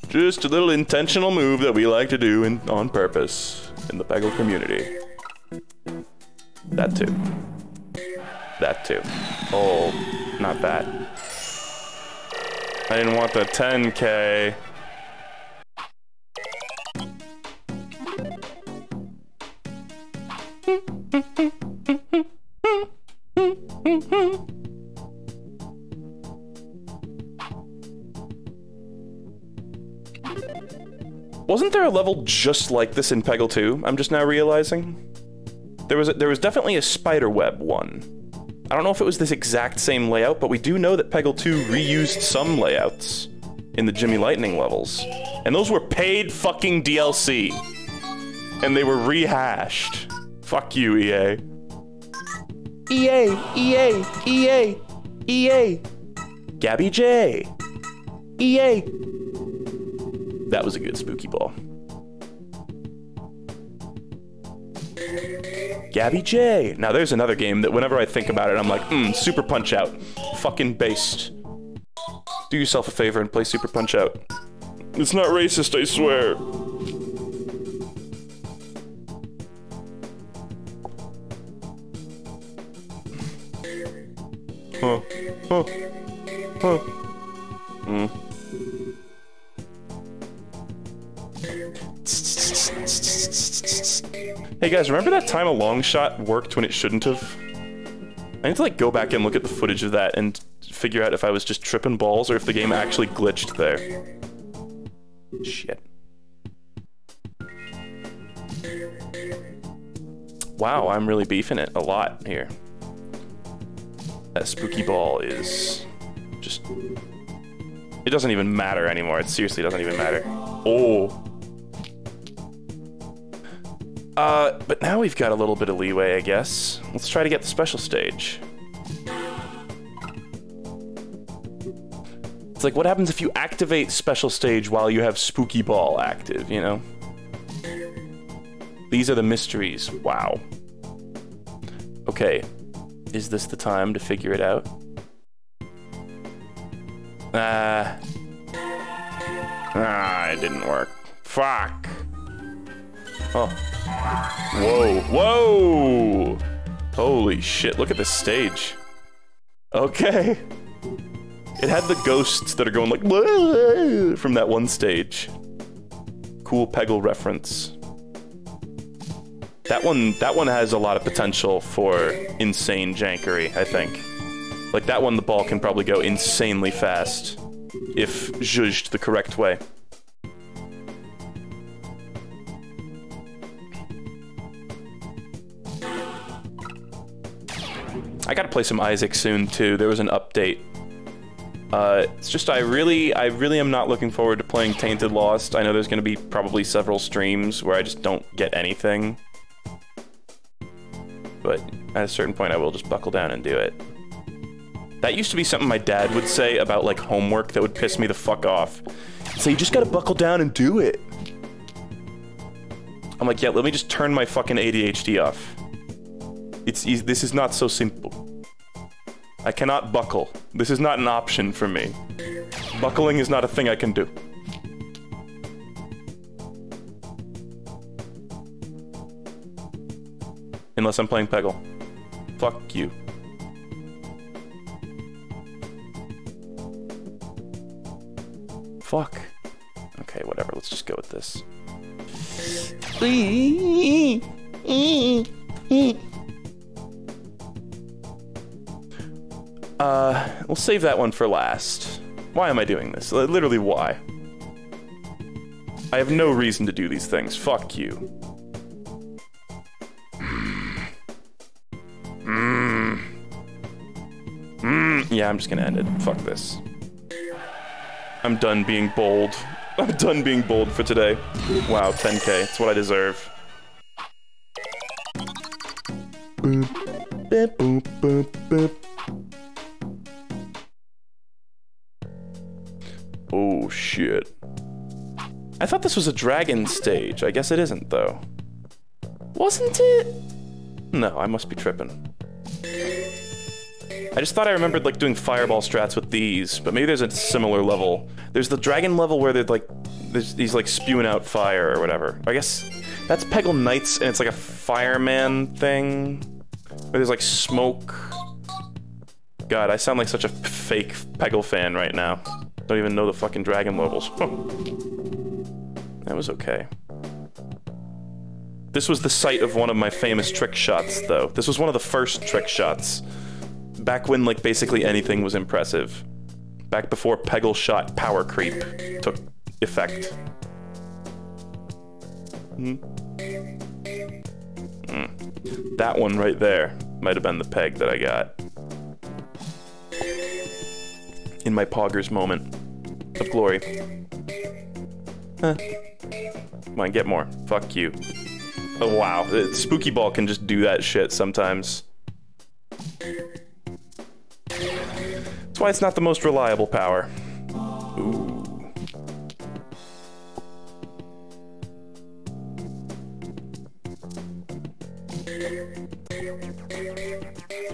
Just a little intentional move that we like to do in, on purpose in the Peggle community. That too. That too. Oh, not bad. I didn't want the 10k. Wasn't there a level just like this in Peggle 2? I'm just now realizing. There was a, there was definitely a spiderweb one. I don't know if it was this exact same layout, but we do know that Peggle 2 reused some layouts in the Jimmy Lightning levels. And those were paid fucking DLC. And they were rehashed. Fuck you, EA. EA, EA, EA, EA. Gabby J. EA. That was a good spooky ball. Gabby J. Now there's another game that whenever I think about it, I'm like, hmm, Super Punch Out. Fucking based. Do yourself a favor and play Super Punch Out. It's not racist, I swear. Huh. Huh. Huh. Hmm. Hey guys, remember that time a long shot worked when it shouldn't have? I need to like go back and look at the footage of that and figure out if I was just tripping balls or if the game actually glitched there. Shit. Wow, I'm really beefing it a lot here. That spooky ball is just... It doesn't even matter anymore. It seriously doesn't even matter. Oh. Uh, but now we've got a little bit of leeway, I guess. Let's try to get the special stage. It's like, what happens if you activate special stage while you have spooky ball active, you know? These are the mysteries. Wow. Okay. Is this the time to figure it out? Ah. Ah, it didn't work. Fuck. Oh. Whoa, whoa! Holy shit, look at this stage. Okay. It had the ghosts that are going like from that one stage. Cool Peggle reference. That one that one has a lot of potential for insane jankery, I think. Like that one the ball can probably go insanely fast if zhuzhed the correct way. Gotta play some Isaac soon too. There was an update. Uh, it's just I really, I really am not looking forward to playing Tainted Lost. I know there's gonna be probably several streams where I just don't get anything. But at a certain point I will just buckle down and do it. That used to be something my dad would say about like homework that would piss me the fuck off. So you just gotta buckle down and do it. I'm like, yeah, let me just turn my fucking ADHD off. It's. This is not so simple. I cannot buckle. This is not an option for me. Buckling is not a thing I can do. Unless I'm playing Peggle. Fuck you. Fuck. Okay, whatever. Let's just go with this. Uh, we'll save that one for last. Why am I doing this? Literally, why? I have no reason to do these things. Fuck you. Yeah, I'm just gonna end it. Fuck this. I'm done being bold. [laughs] I'm done being bold for today. Wow, 10k. It's what I deserve. Boop, boop, boop, Oh, shit. I thought this was a dragon stage. I guess it isn't, though. Wasn't it? No, I must be tripping. I just thought I remembered, like, doing fireball strats with these, but maybe there's a similar level. There's the dragon level where they're, like, there's, he's, like, spewing out fire or whatever. I guess that's Peggle Nights, and it's, like, a fireman thing. Where there's, like, smoke. God, I sound like such a fake Peggle fan right now. Don't even know the fucking dragon levels. [laughs] that was okay. This was the site of one of my famous trick shots, though. This was one of the first trick shots. Back when, like, basically anything was impressive. Back before Peggle shot power creep took effect. Mm. Mm. That one right there might have been the peg that I got. In my poggers moment of glory. Huh. Come on, get more. Fuck you. Oh, wow. The spooky ball can just do that shit sometimes. That's why it's not the most reliable power. Ooh.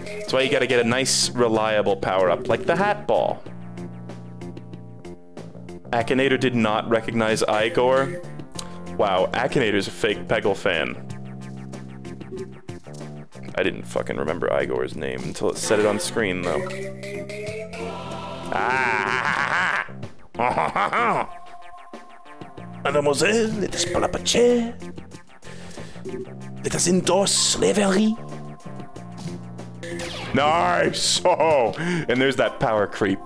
That's why you gotta get a nice, reliable power-up, like the hat ball. Akinator did not recognize Igor. Wow, Akinator's a fake Peggle fan. I didn't fucking remember Igor's name until it said it on screen, though. Ah! [laughs] Mademoiselle, let us pull up a chair. Let us endorse slavery. Nice! [laughs] Oh, and there's that power creep.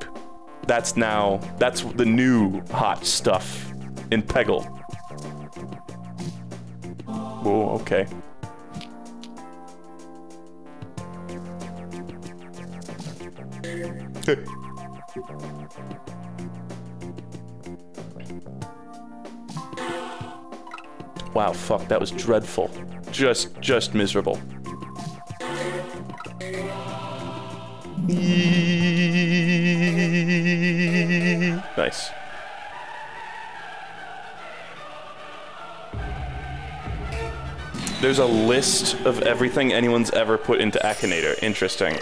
That's now, that's the new hot stuff in Peggle. Oh, okay. [laughs] wow, fuck, that was dreadful. Just, just miserable. [laughs] Nice. There's a list of everything anyone's ever put into Akinator. Interesting.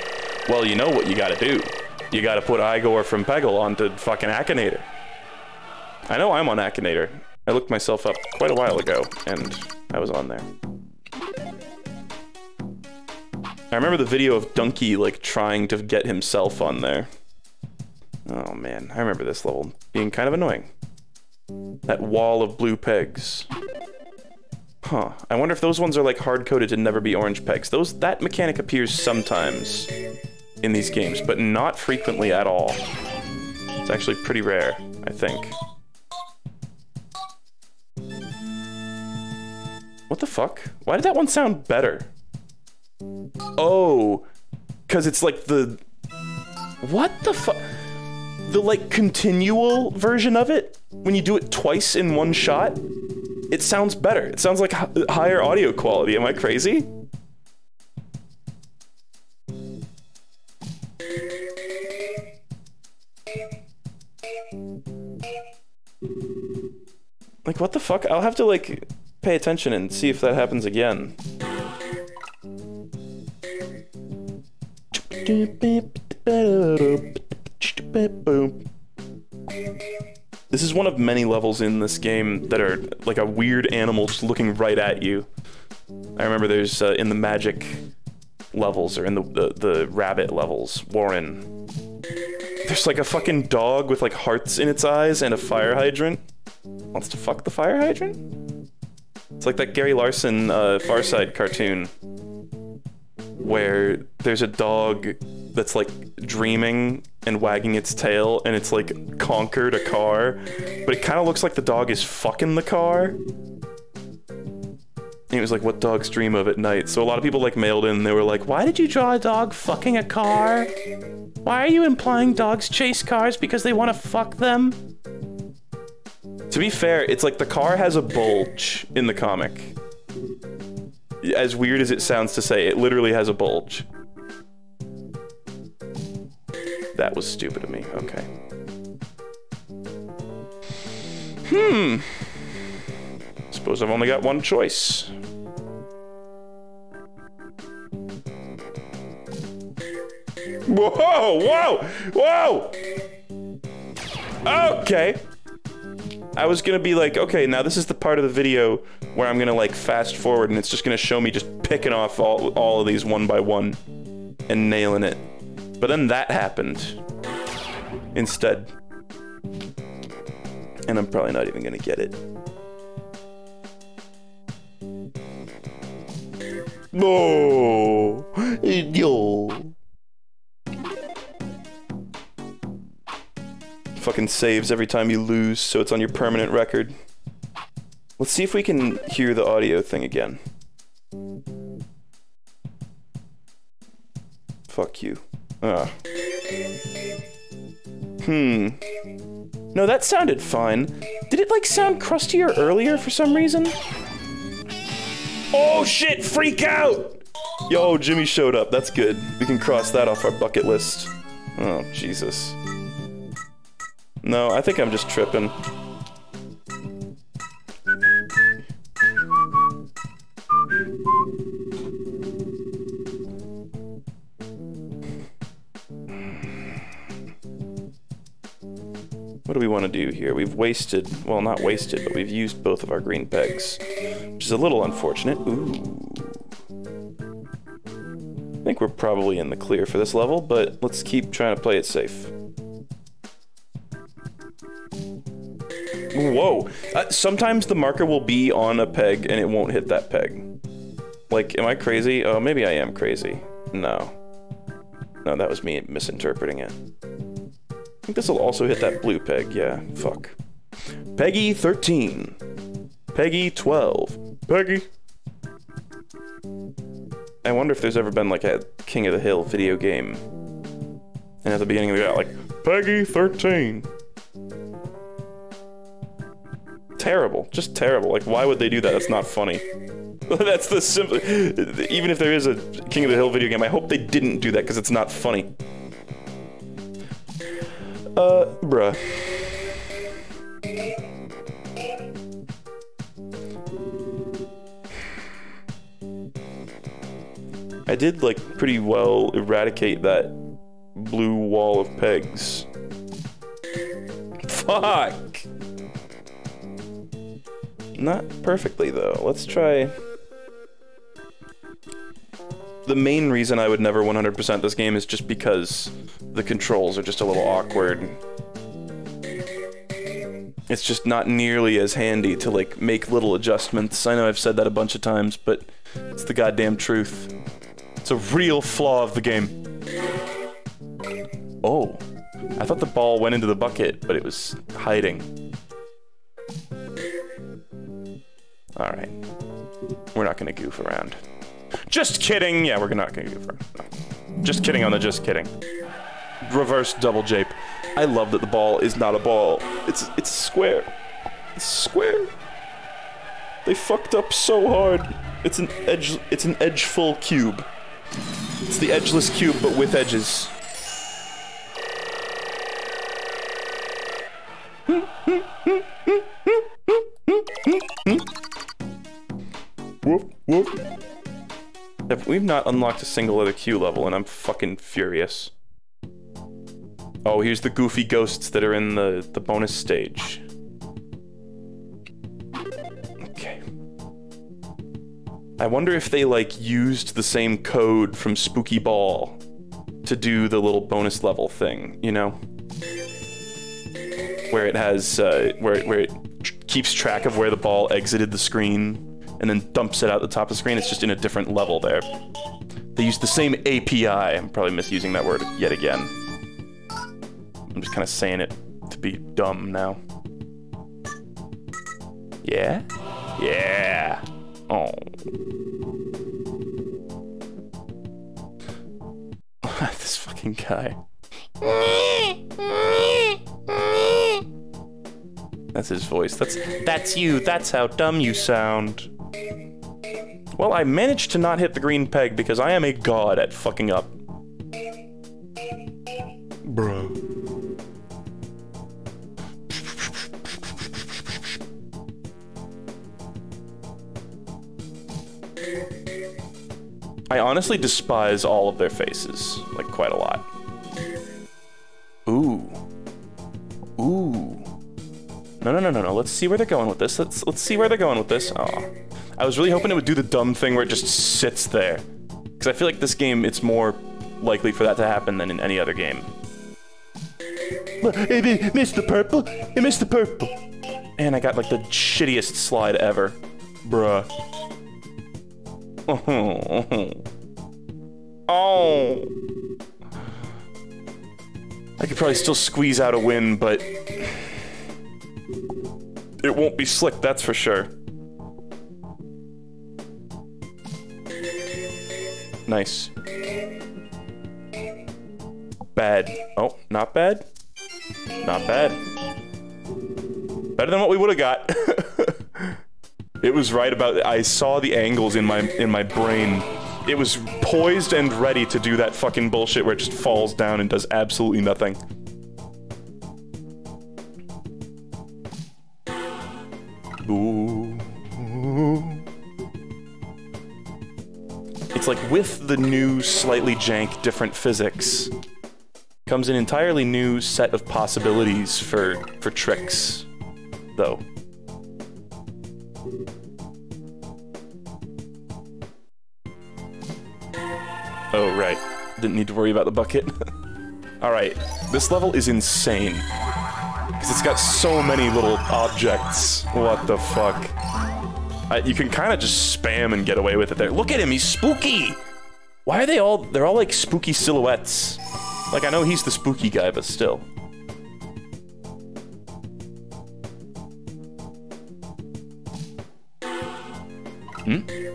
Well, you know what you gotta do. You gotta put Igor from Peggle onto fucking Akinator. I know I'm on Akinator. I looked myself up quite a while ago, and I was on there. I remember the video of Donkey, like, trying to get himself on there. Oh man, I remember this level being kind of annoying. That wall of blue pegs. Huh. I wonder if those ones are like hard-coded to never be orange pegs. Those That mechanic appears sometimes in these games, but not frequently at all. It's actually pretty rare, I think. What the fuck? Why did that one sound better? Oh, because it's like the... What the fuck? The like continual version of it, when you do it twice in one shot, it sounds better. It sounds like higher audio quality. Am I crazy? Like, what the fuck? I'll have to, like, pay attention and see if that happens again. This is one of many levels in this game that are like a weird animal just looking right at you. I remember there's uh, in the magic levels or in the, the, the rabbit levels, Warren. There's like a fucking dog with like hearts in its eyes and a fire hydrant. Wants to fuck the fire hydrant? It's like that Gary Larson uh, Far Side cartoon where there's a dog that's like dreaming and wagging its tail and it's like conquered a car, but it kind of looks like the dog is fucking the car. And it was like, what dogs dream of at night? So a lot of people like mailed in, they were like, why did you draw a dog fucking a car? Why are you implying dogs chase cars because they want to fuck them? To be fair, it's like the car has a bulge in the comic. As weird as it sounds to say, it literally has a bulge. That was stupid of me. Okay. Hmm. Suppose I've only got one choice. Whoa! Whoa! Whoa! Okay. I was gonna be like, okay, now this is the part of the video where I'm gonna like fast forward and it's just gonna show me just picking off all, all of these one by one and nailing it. But then that happened instead. And I'm probably not even gonna get it. No, yo. Fucking saves every time you lose, so it's on your permanent record. Let's see if we can hear the audio thing again. Fuck you. Hmm. No, that sounded fine. Did it, like, sound crustier earlier for some reason? Oh, shit! Freak out! Yo, Jimmy showed up. That's good. We can cross that off our bucket list. Oh, Jesus. No, I think I'm just tripping. We want to do here? We've wasted, well, not wasted, but we've used both of our green pegs, which is a little unfortunate. Ooh. I think we're probably in the clear for this level, but let's keep trying to play it safe. Whoa. Uh, sometimes the marker will be on a peg and it won't hit that peg. Like, am I crazy? Oh, maybe I am crazy. No. No, that was me misinterpreting it. I think this will also hit that blue peg. Yeah, fuck. Peggy 13. Peggy 12. Peggy. I wonder if there's ever been like a King of the Hill video game. And at the beginning we got like, Peggy 13 terrible. Just terrible. Like, why would they do that? That's not funny. [laughs] That's the simple. Even if there is a King of the Hill video game, I hope they didn't do that because it's not funny. Uh, bruh. I did, like, pretty well eradicate that blue wall of pegs. Fuck! Not perfectly, though. Let's try... The main reason I would never 100% this game is just because the controls are just a little awkward. It's just not nearly as handy to, like, make little adjustments. I know I've said that a bunch of times, but it's the goddamn truth. It's a real flaw of the game. Oh. I thought the ball went into the bucket, but it was hiding. Alright. We're not gonna goof around. Just kidding! Yeah, we're not gonna goof around. No. Just kidding on the just kidding. Reverse double jape. I love that the ball is not a ball. It's it's square. It's square. They fucked up so hard. It's an edge it's an edgeful cube. It's the edgeless cube but with edges. [laughs] Whoop, We've not unlocked a single other Q level, and I'm fucking furious. Oh, here's the goofy ghosts that are in the, the bonus stage. Okay. I wonder if they, like, used the same code from Spooky Ball to do the little bonus level thing, you know? Where it has, uh, where, where it keeps track of where the ball exited the screen and then dumps it out the top of the screen. It's just in a different level there. They use the same API. I'm probably misusing that word yet again. I'm just kind of saying it to be dumb now. Yeah? Yeah. Oh. [laughs] this fucking guy. That's his voice. That's that's you. That's how dumb you sound. Well, I managed to not hit the green peg because I am a god at fucking up. Bro. I honestly despise all of their faces, like quite a lot. Ooh. Ooh. No, no, no, no, no. Let's see where they're going with this. Let's let's see where they're going with this. Oh. I was really hoping it would do the dumb thing where it just sits there. Because I feel like this game, it's more likely for that to happen than in any other game. It missed the purple. It missed the purple. And I got like the shittiest slide ever. Bruh. Oh. [laughs] oh. I could probably still squeeze out a win, but... It won't be slick, that's for sure. Nice. Bad. Oh, not bad? Not bad. Better than what we would have got. [laughs] it was right about I saw the angles in my in my brain. It was poised and ready to do that fucking bullshit where it just falls down and does absolutely nothing. Ooh. It's like with the new, slightly jank, different physics, Comes an entirely new set of possibilities for for tricks, though. Oh, right. Didn't need to worry about the bucket. [laughs] Alright, this level is insane. Because it's got so many little objects. What the fuck? Uh, you can kind of just spam and get away with it there. Look at him, he's spooky! Why are they all, they're all like spooky silhouettes. Like, I know he's the spooky guy, but still. Hmm.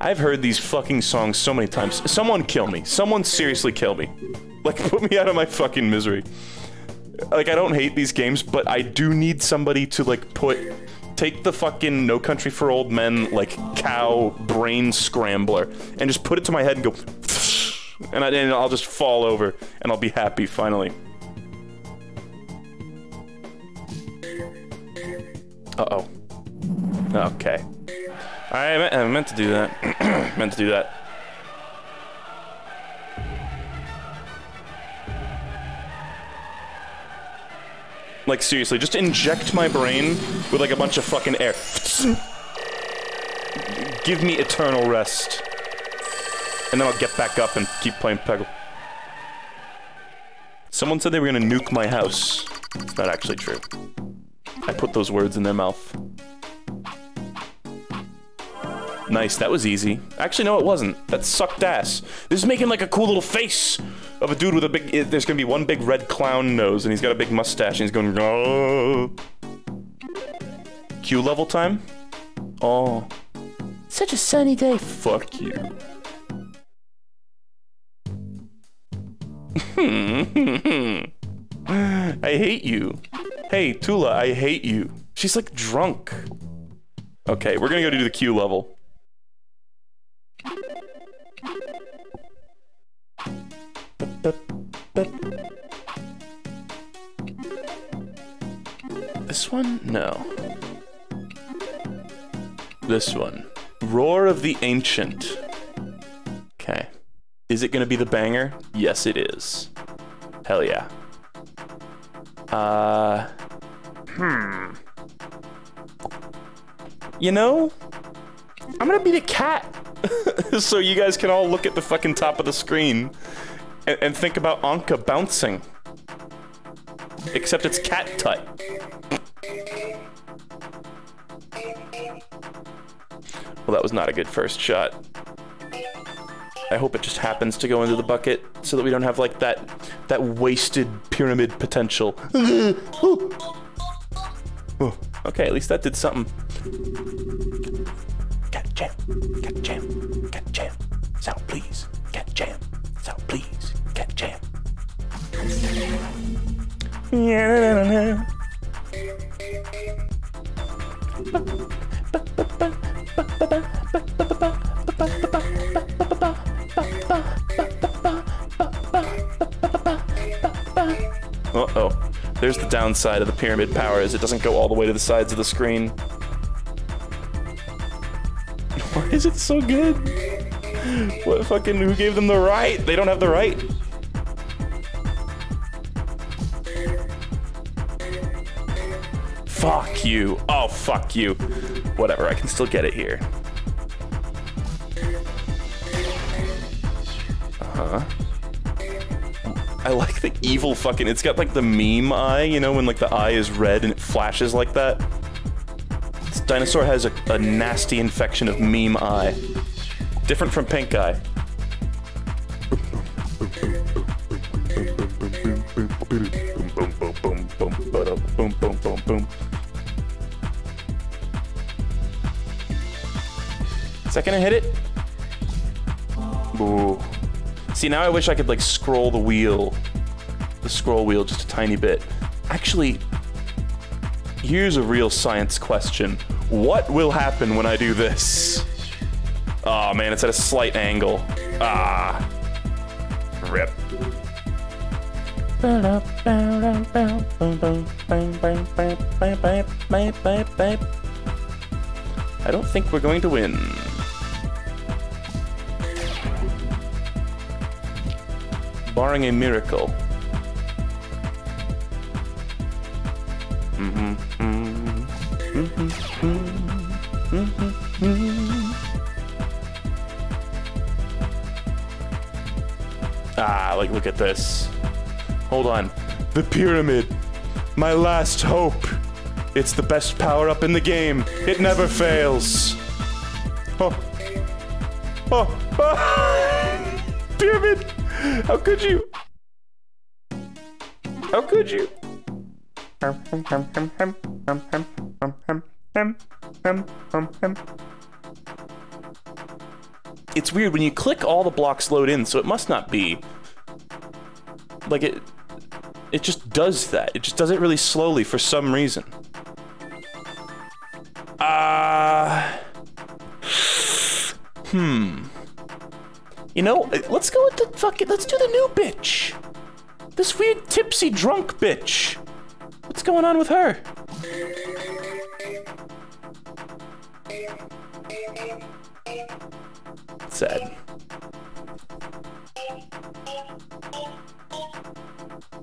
I've heard these fucking songs so many times. Someone kill me. Someone seriously kill me. Like, [laughs] put me out of my fucking misery. Like, I don't hate these games, but I do need somebody to, like, put... Take the fucking No Country for Old Men, like, cow brain scrambler, and just put it to my head and go... [laughs] And, I, and I'll just fall over, and I'll be happy, finally. Uh-oh. Okay. I meant, I meant to do that. meant to do that. Like, seriously, just inject my brain with, like, a bunch of fucking air. Give me eternal rest. And then I'll get back up and keep playing Peggle. Someone said they were gonna nuke my house. It's not actually true. I put those words in their mouth. Nice, that was easy. Actually, no, it wasn't. That sucked ass. This is making like a cool little face of a dude with a big... eh, There's gonna be one big red clown nose, and he's got a big mustache, and he's going... Oh. Q level time? Oh. Such a sunny day. Fuck you. [laughs] I hate you. Hey, Tula, I hate you. She's like drunk. Okay, we're gonna go do the Q level. This one? No. This one. Roar of the Ancient. Okay. Is it gonna be the banger? Yes, it is. Hell yeah. Uh. Hmm. You know, I'm gonna be the cat. [laughs] so you guys can all look at the fucking top of the screen and, and think about Ankha bouncing. Except it's cat tut. Well, that was not a good first shot. I hope it just happens to go into the bucket so that we don't have like that that wasted pyramid potential. [gasps] Okay, at least that did something. Cat jam, cat jam, cat jam. Sound please, cat jam. Sound please, cat jam. Yeah. Uh-oh. There's the downside of the pyramid power is it doesn't go all the way to the sides of the screen. Why is it so good? What fucking, who gave them the right? They don't have the right. Fuck you. Oh, fuck you. Whatever, I can still get it here. Uh-huh. I like the evil fucking, it's got like the meme eye, you know, when like the eye is red and it flashes like that. Dinosaur has a, a nasty infection of meme eye. Different from pink eye. That gonna hit it? Ooh. See, now I wish I could, like, scroll the wheel. The scroll wheel just a tiny bit. Actually, here's a real science question. What will happen when I do this? Oh, man, it's at a slight angle. Ah. Rip. I don't think we're going to win. Barring a miracle. Ah, like, look at this. Hold on. The pyramid. My last hope. It's the best power up in the game. It never fails. Oh. Oh. oh. [laughs] pyramid. How could you? How could you? It's weird when you click all the blocks load in, so it must not be like it it just does that. It just does it really slowly for some reason. Uh Hmm. You know, let's go with the fucking let's do the new bitch. This weird tipsy drunk bitch. What's going on with her? Sad.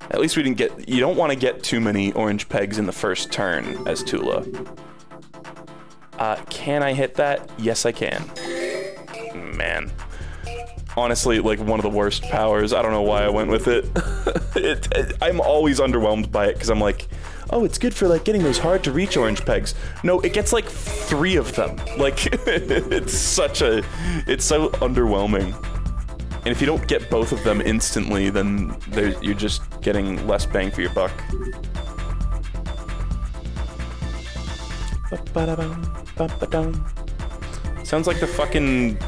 At least we didn't get... You don't want to get too many orange pegs in the first turn as Tula. Uh, can I hit that? Yes, I can. Man. Honestly, like, one of the worst powers. I don't know why I went with it. [laughs] it, it I'm always underwhelmed by it, because I'm like, oh, it's good for, like, getting those hard-to-reach orange pegs. No, it gets, like, three of them. [laughs] Like, [laughs] it's such a... It's so underwhelming. And if you don't get both of them instantly, then you're just getting less bang for your buck. Sounds like the fucking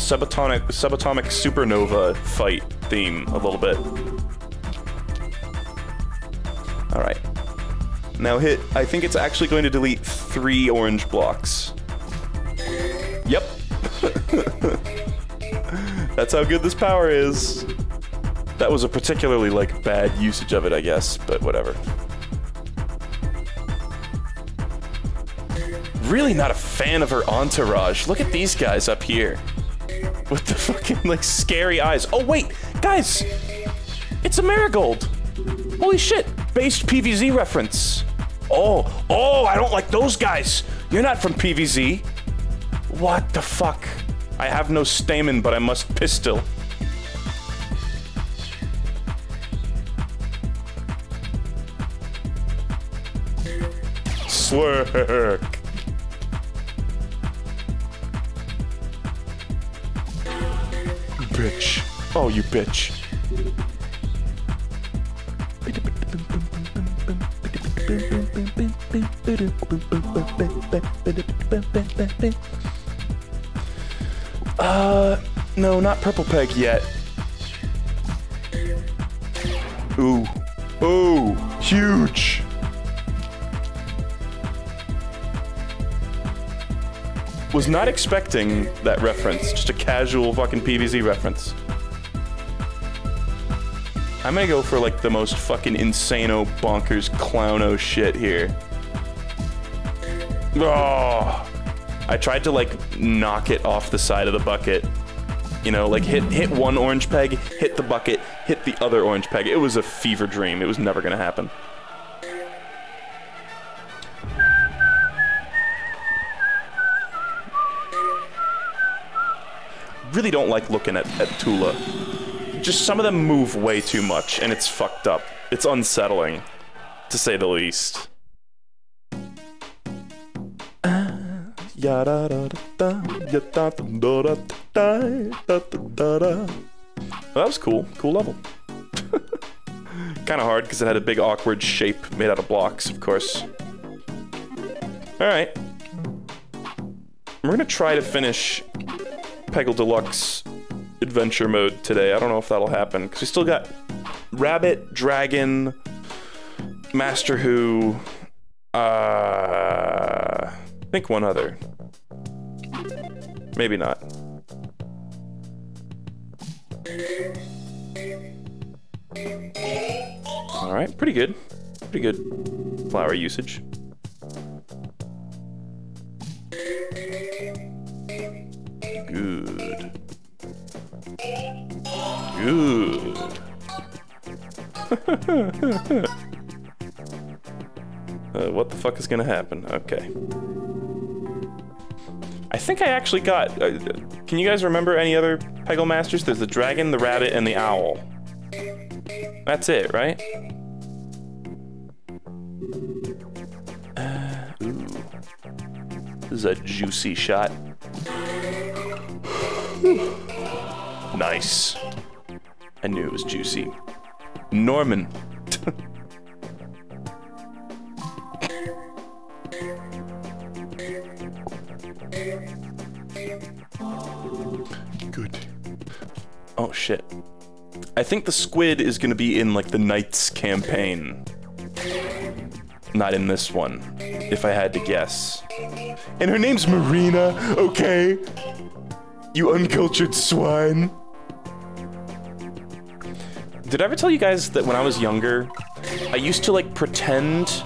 subatomic subatomic supernova fight theme a little bit. All right. Now hit. I think it's actually going to delete three orange blocks. Yep. [laughs] That's how good this power is. That was a particularly, like, bad usage of it, I guess, but whatever. Really not a fan of her entourage. Look at these guys up here. With the fucking, like, scary eyes. Oh, wait! Guys! It's a marigold! Holy shit! Based PVZ reference. Oh, oh, I don't like those guys! You're not from PVZ. What the fuck? I have no stamen, but I must pistol. Slurk. Bitch. Oh, you bitch. Uh, no, not purple peg yet. Ooh. Ooh, huge. Was not expecting that reference. Just a casual fucking PVZ reference. I'm gonna go for like the most fucking insano bonkers clowno shit here. Oh. I tried to like knock it off the side of the bucket. You know, like hit hit one orange peg, hit the bucket, hit the other orange peg. It was a fever dream. It was never gonna happen. Really don't like looking at, at Tula. Just some of them move way too much, and it's fucked up. It's unsettling, to say the least. Well, that was cool. Cool level. [laughs] kind of hard because it had a big awkward shape made out of blocks, of course. Alright. We're gonna try to finish Peggle Deluxe adventure mode today. I don't know if that'll happen because we still got Rabbit, Dragon, Master Hu, uh, I think one other. Maybe not. Alright, pretty good. Pretty good flower usage. Good. Good. [laughs] uh, what the fuck is gonna happen? Okay. I think I actually got. Uh, can you guys remember any other Peggle Masters? There's the dragon, the rabbit, and the owl. That's it, right? Uh, ooh. This is a juicy shot. Nice. I knew it was juicy. Norman. [laughs] Good. Oh shit. I think the squid is gonna be in like the Knights campaign. Not in this one, if I had to guess. And her name's Marina, okay? You uncultured swine. Did I ever tell you guys that when I was younger, I used to like pretend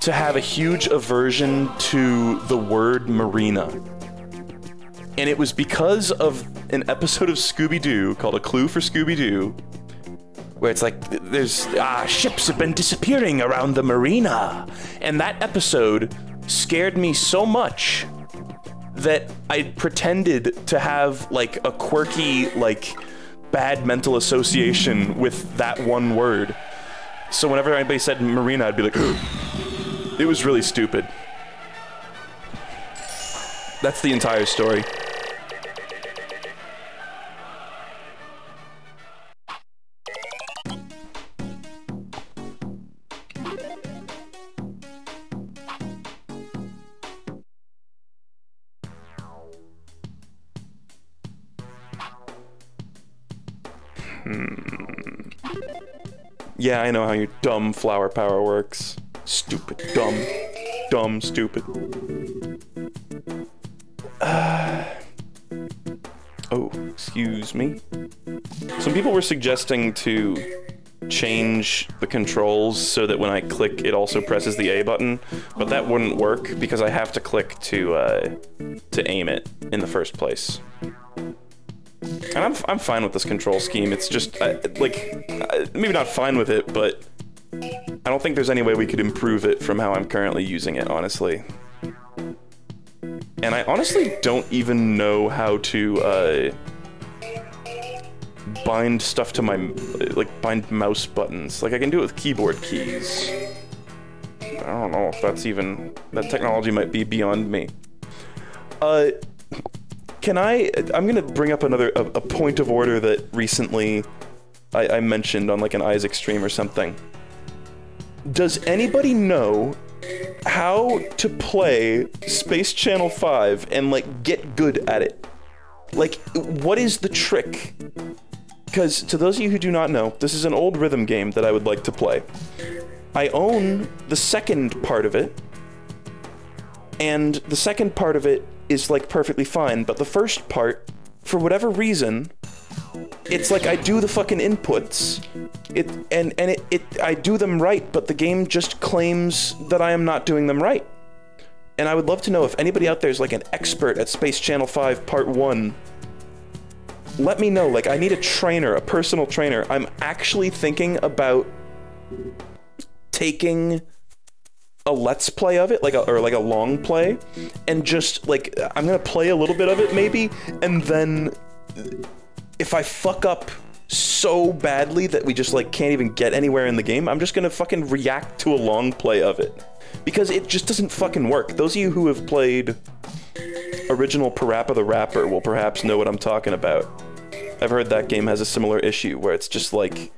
to have a huge aversion to the word Marina? And it was because of an episode of Scooby Doo called A Clue for Scooby Doo, where it's like there's ah, ships have been disappearing around the marina. And that episode scared me so much that I pretended to have like a quirky, like bad mental association with that one word. So whenever anybody said marina, I'd be like, it was really stupid. That's the entire story. Yeah, I know how your dumb flower power works. Stupid, dumb, dumb, stupid. Uh, oh, excuse me. Some people were suggesting to change the controls so that when I click, it also presses the A button, but that wouldn't work because I have to click to uh, to aim it in the first place. And I'm, I'm fine with this control scheme. It's just, uh, like, uh, maybe not fine with it, but I don't think there's any way we could improve it from how I'm currently using it, honestly. And I honestly don't even know how to, uh, bind stuff to my, like, bind mouse buttons. Like, I can do it with keyboard keys. I don't know if that's even, that technology might be beyond me. Uh, can I? I'm gonna bring up another a, a point of order that recently I, I mentioned on like an Isaac stream or something. Does anybody know how to play Space Channel 5 and like get good at it? Like, what is the trick? Because to those of you who do not know, this is an old rhythm game that I would like to play. I own the second part of it, and the second part of it is like perfectly fine, but the first part, for whatever reason, it's like I do the fucking inputs, it and and it, it I do them right, but the game just claims that I am not doing them right. And I would love to know if anybody out there is like an expert at Space Channel 5 Part 1. Let me know, like I need a trainer, a personal trainer. I'm actually thinking about taking a let's play of it, like a, or like a long play, and just like I'm gonna play a little bit of it maybe, and then if I fuck up so badly that we just like can't even get anywhere in the game, I'm just gonna fucking react to a long play of it because it just doesn't fucking work. Those of you who have played original Parappa the Rapper will perhaps know what I'm talking about. I've heard that game has a similar issue where it's just like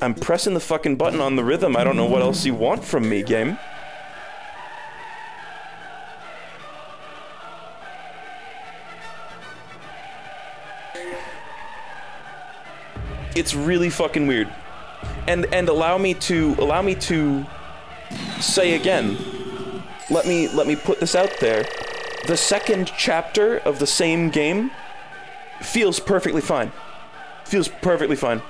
I'm pressing the fucking button on the rhythm. I don't know what else you want from me, game. It's really fucking weird. And and allow me to allow me to say again. Let me let me put this out there. The second chapter of the same game feels perfectly fine. Feels perfectly fine.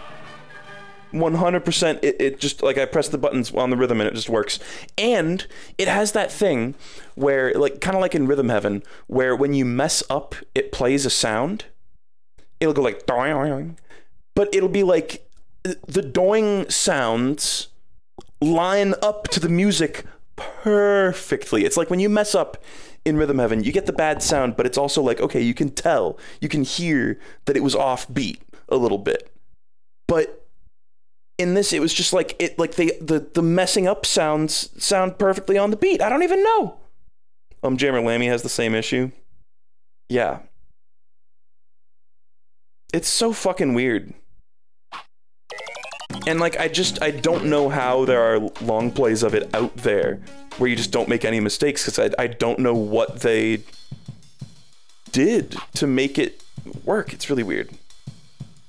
100% it, it just like i press the buttons on the rhythm and it just works and it has that thing where like kind of like in rhythm heaven where when you mess up it plays a sound it'll go like but it'll be like the doing sounds line up to the music perfectly it's like when you mess up in rhythm heaven you get the bad sound but it's also like okay you can tell you can hear that it was off beat a little bit but in this it was just like it like they the the messing up sounds sound perfectly on the beat. I don't even know. Um Jammer Lammy has the same issue. Yeah. It's so fucking weird. And like I just I don't know how there are long plays of it out there where you just don't make any mistakes cuz I I don't know what they did to make it work. It's really weird.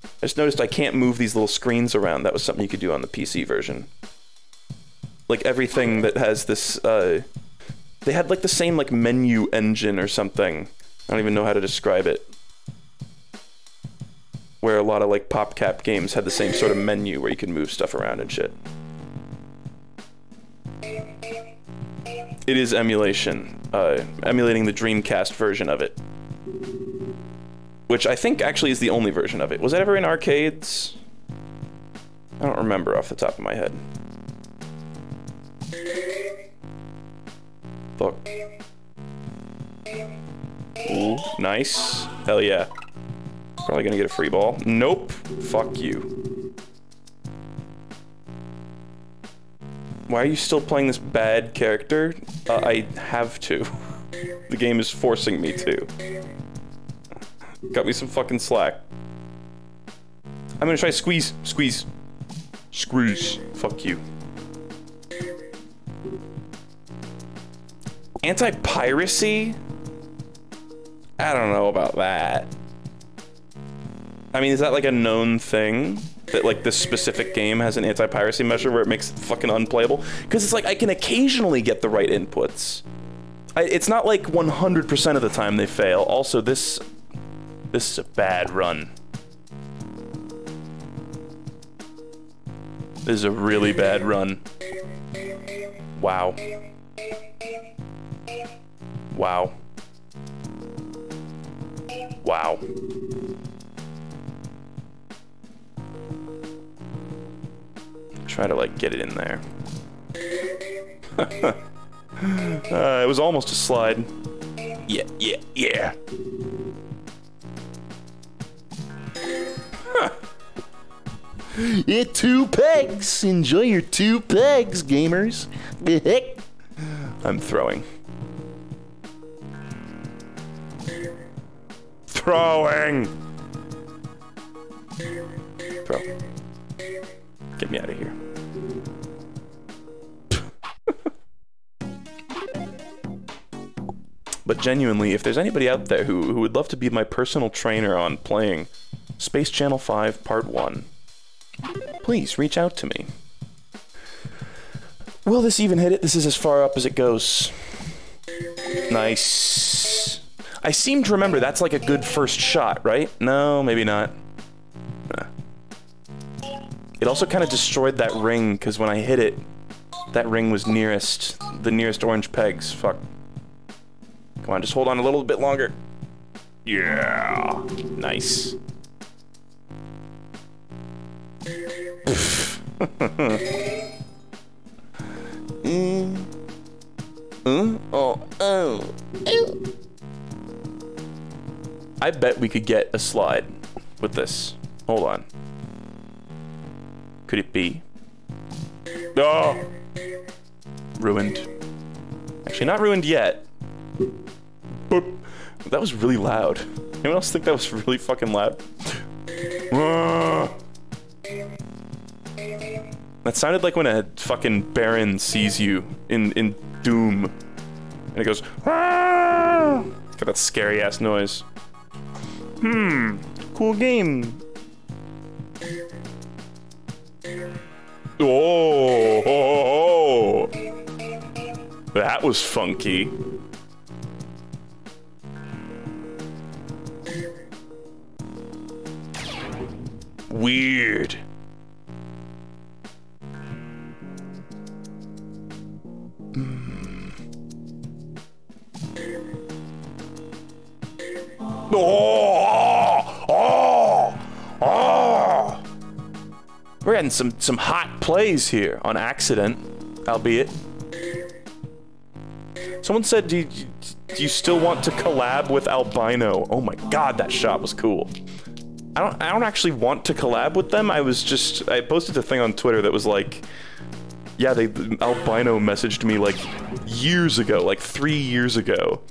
I just noticed I can't move these little screens around. That was something you could do on the PC version. Like everything that has this, uh, they had like the same like menu engine or something. I don't even know how to describe it. Where a lot of like PopCap games had the same sort of menu where you could move stuff around and shit. It is emulation, uh, emulating the Dreamcast version of it which I think actually is the only version of it. Was that ever in arcades? I don't remember off the top of my head. Fuck. Ooh, nice. Hell yeah. Probably gonna get a free ball. Nope. Fuck you. Why are you still playing this bad character? Uh, I have to. [laughs] the game is forcing me to. Got me some fucking slack. I'm gonna try squeeze. Squeeze. Squeeze. Fuck you. Anti-piracy? I don't know about that. I mean, is that like a known thing? That like this specific game has an anti-piracy measure where it makes it fucking unplayable? Because it's like I can occasionally get the right inputs. I, it's not like 100% of the time they fail. Also, this this is a bad run. This is a really bad run. Wow. Wow. Wow. Try to like get it in there. [laughs] uh, it was almost a slide. Yeah, yeah, yeah. It [laughs] two pegs. Enjoy your two pegs, gamers. [laughs] I'm throwing. Throwing. Throw. Get me out of here. [laughs] but genuinely, if there's anybody out there who, who would love to be my personal trainer on playing Space Channel 5 Part 1, please reach out to me. Will this even hit it? This is as far up as it goes. Nice. I seem to remember that's like a good first shot, right? No, maybe not. It also kind of destroyed that ring, because when I hit it, that ring was nearest, the nearest orange pegs. Fuck. Come on, just hold on a little bit longer. Yeah. Nice. [laughs] mm. Mm? Oh, oh. Ew. I bet we could get a slide with this. Hold on. Could it be? Oh! Ruined. Actually, not ruined yet. Boop. That was really loud. Anyone else think that was really fucking loud? Ah! [laughs] That sounded like when a fucking Baron sees you in, in Doom. And it goes, Got that scary ass noise. Hmm, cool game. Oh, oh, oh. That was funky. Weird. Hmm. Oh, oh, oh. We're getting some some hot plays here on accident, albeit. Someone said, do you, do you still want to collab with Albino? Oh my god, that shot was cool. I don't I don't actually want to collab with them. I was just I posted a thing on Twitter that was like yeah, they Albino messaged me like years ago, like 3 years ago.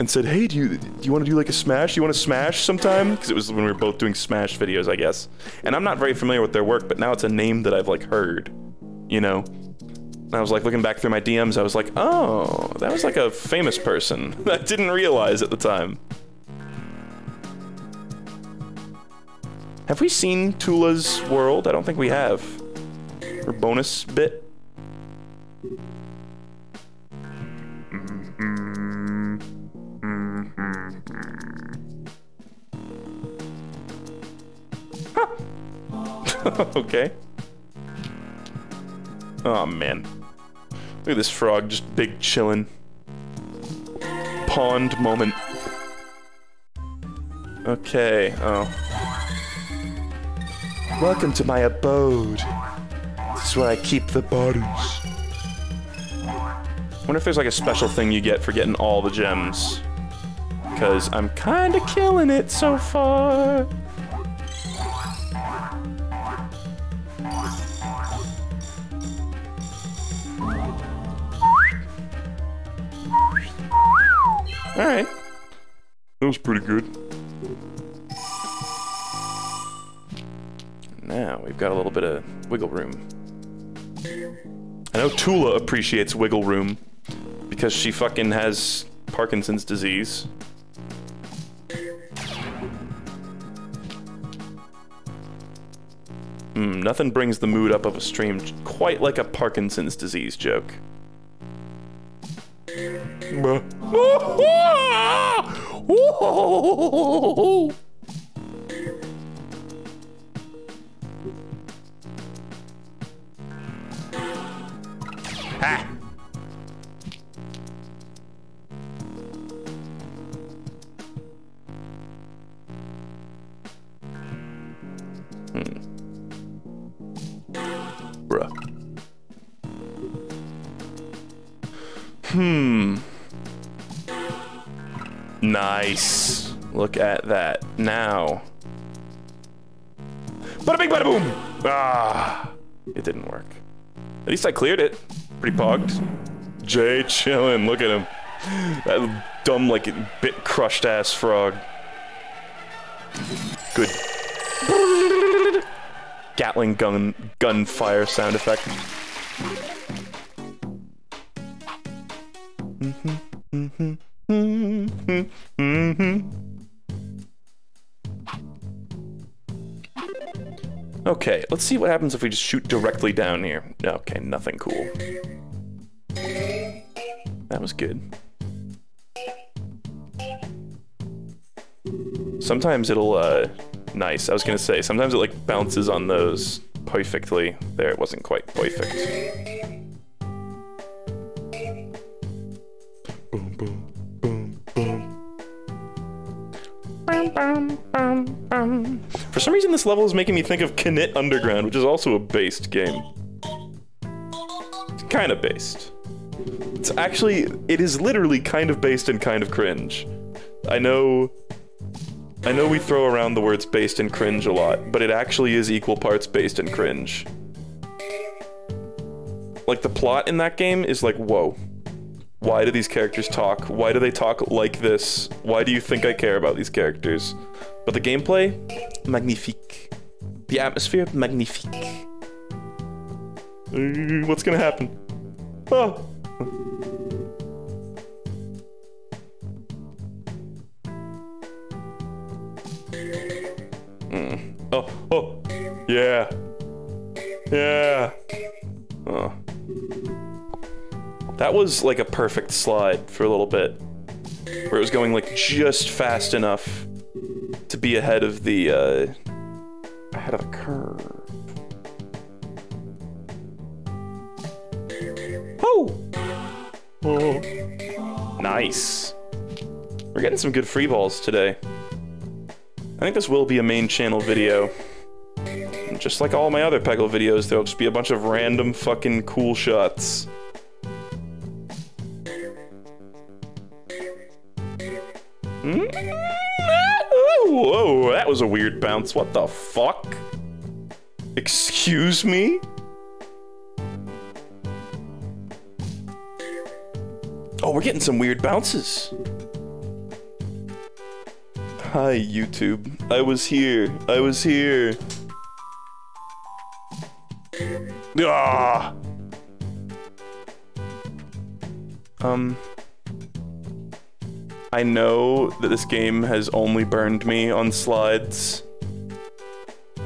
And said, "Hey, do you do you want to do like a smash? Do you want to smash sometime?" Because it was when we were both doing smash videos, I guess. And I'm not very familiar with their work, but now it's a name that I've like heard, you know. And I was like looking back through my DMs, I was like, "Oh, that was like a famous person." [laughs] I didn't realize at the time. Have we seen Tula's world? I don't think we have. Her bonus bit. [laughs] okay. Oh man. Look at this frog just big chillin'. Pond moment. Okay, oh. Welcome to my abode. This is where I keep the bodies. wonder if there's like a special thing you get for getting all the gems. Because I'm kind of killing it so far. Alright. That was pretty good. Now, we've got a little bit of wiggle room. I know Tula appreciates wiggle room because she fucking has Parkinson's disease. Hmm, nothing brings the mood up of a stream quite like a Parkinson's disease joke. Hmm. Bruh. Hmm. Nice. Look at that. Now. Bada bing, bada boom! Ah! It didn't work. At least I cleared it. Pretty pogged. Jay chillin', look at him. That dumb, like, bit crushed ass frog. Good. Gatling gun gunfire sound effect. Okay, let's see what happens if we just shoot directly down here. Okay, nothing cool. That was good. Sometimes it'll, uh, nice. I was gonna say, sometimes it like bounces on those perfectly. There, it wasn't quite perfect. Boom, boom, boom, boom. Bum, bum, bum, bum. For some reason, this level is making me think of Knit Underground, which is also a based game. It's kind of based. It's actually, it is literally kind of based and kind of cringe. I know, I know we throw around the words based and cringe a lot, but it actually is equal parts based and cringe. Like the plot in that game is like, whoa. Why do these characters talk? Why do they talk like this? Why do you think I care about these characters? But the gameplay, magnifique. The atmosphere, magnifique. What's gonna happen? Oh. Mm. Oh, oh, yeah. Yeah. Oh. That was like a perfect slide for a little bit. Where it was going like just fast enough to be ahead of the, uh, ahead of the curve. Oh! Oh. Nice. We're getting some good free balls today. I think this will be a main channel video. Just like all my other Peggle videos, there'll just be a bunch of random fucking cool shots. Hmm? Whoa, that was a weird bounce. What the fuck? Excuse me? Oh, we're getting some weird bounces. Hi, YouTube. I was here. I was here. Ah! Um... I know that this game has only burned me on slides.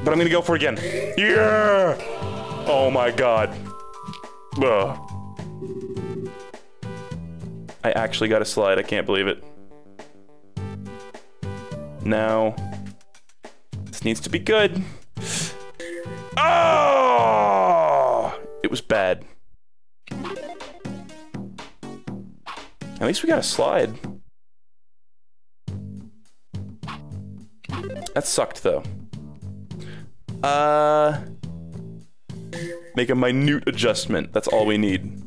But I'm gonna go for it again. Yeah! Oh my god. Ugh. I actually got a slide. I can't believe it. Now, this needs to be good. Oh! It was bad. At least we got a slide. That sucked, though. Uh... Make a minute adjustment. That's all we need.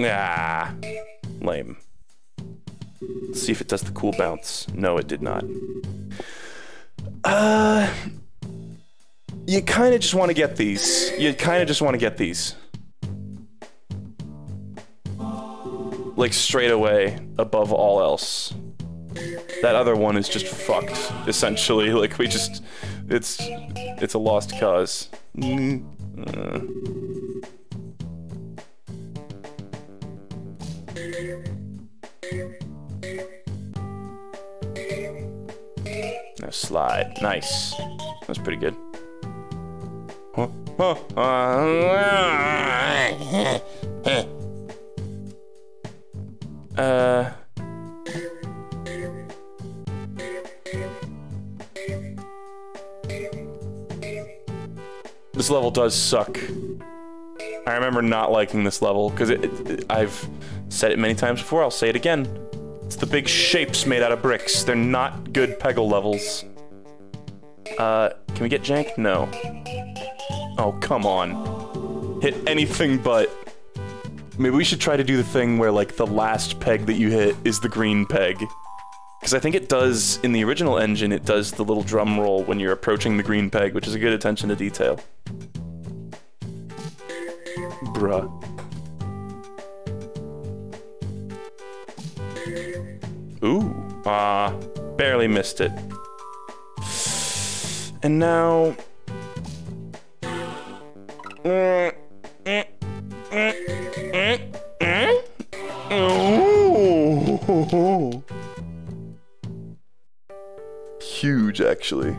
Ah, lame. Let's see if it does the cool bounce. No, it did not. Uh, you kind of just want to get these. You kind of just want to get these. Like straight away, above all else. That other one is just fucked, essentially. [laughs] Like we just, it's, it's a lost cause. Mm, uh. No slide. Nice. That's pretty good. Uh. This level does suck. I remember not liking this level because it, it, I've said it many times before. I'll say it again. It's the big shapes made out of bricks. They're not good Peggle levels. Uh, can we get jank? No. Oh, come on. Hit anything but. Maybe we should try to do the thing where, like, the last peg that you hit is the green peg. Because I think it does, in the original engine, it does the little drum roll when you're approaching the green peg, which is a good attention to detail. Bruh. Ah, barely missed it. And now... Huge, actually.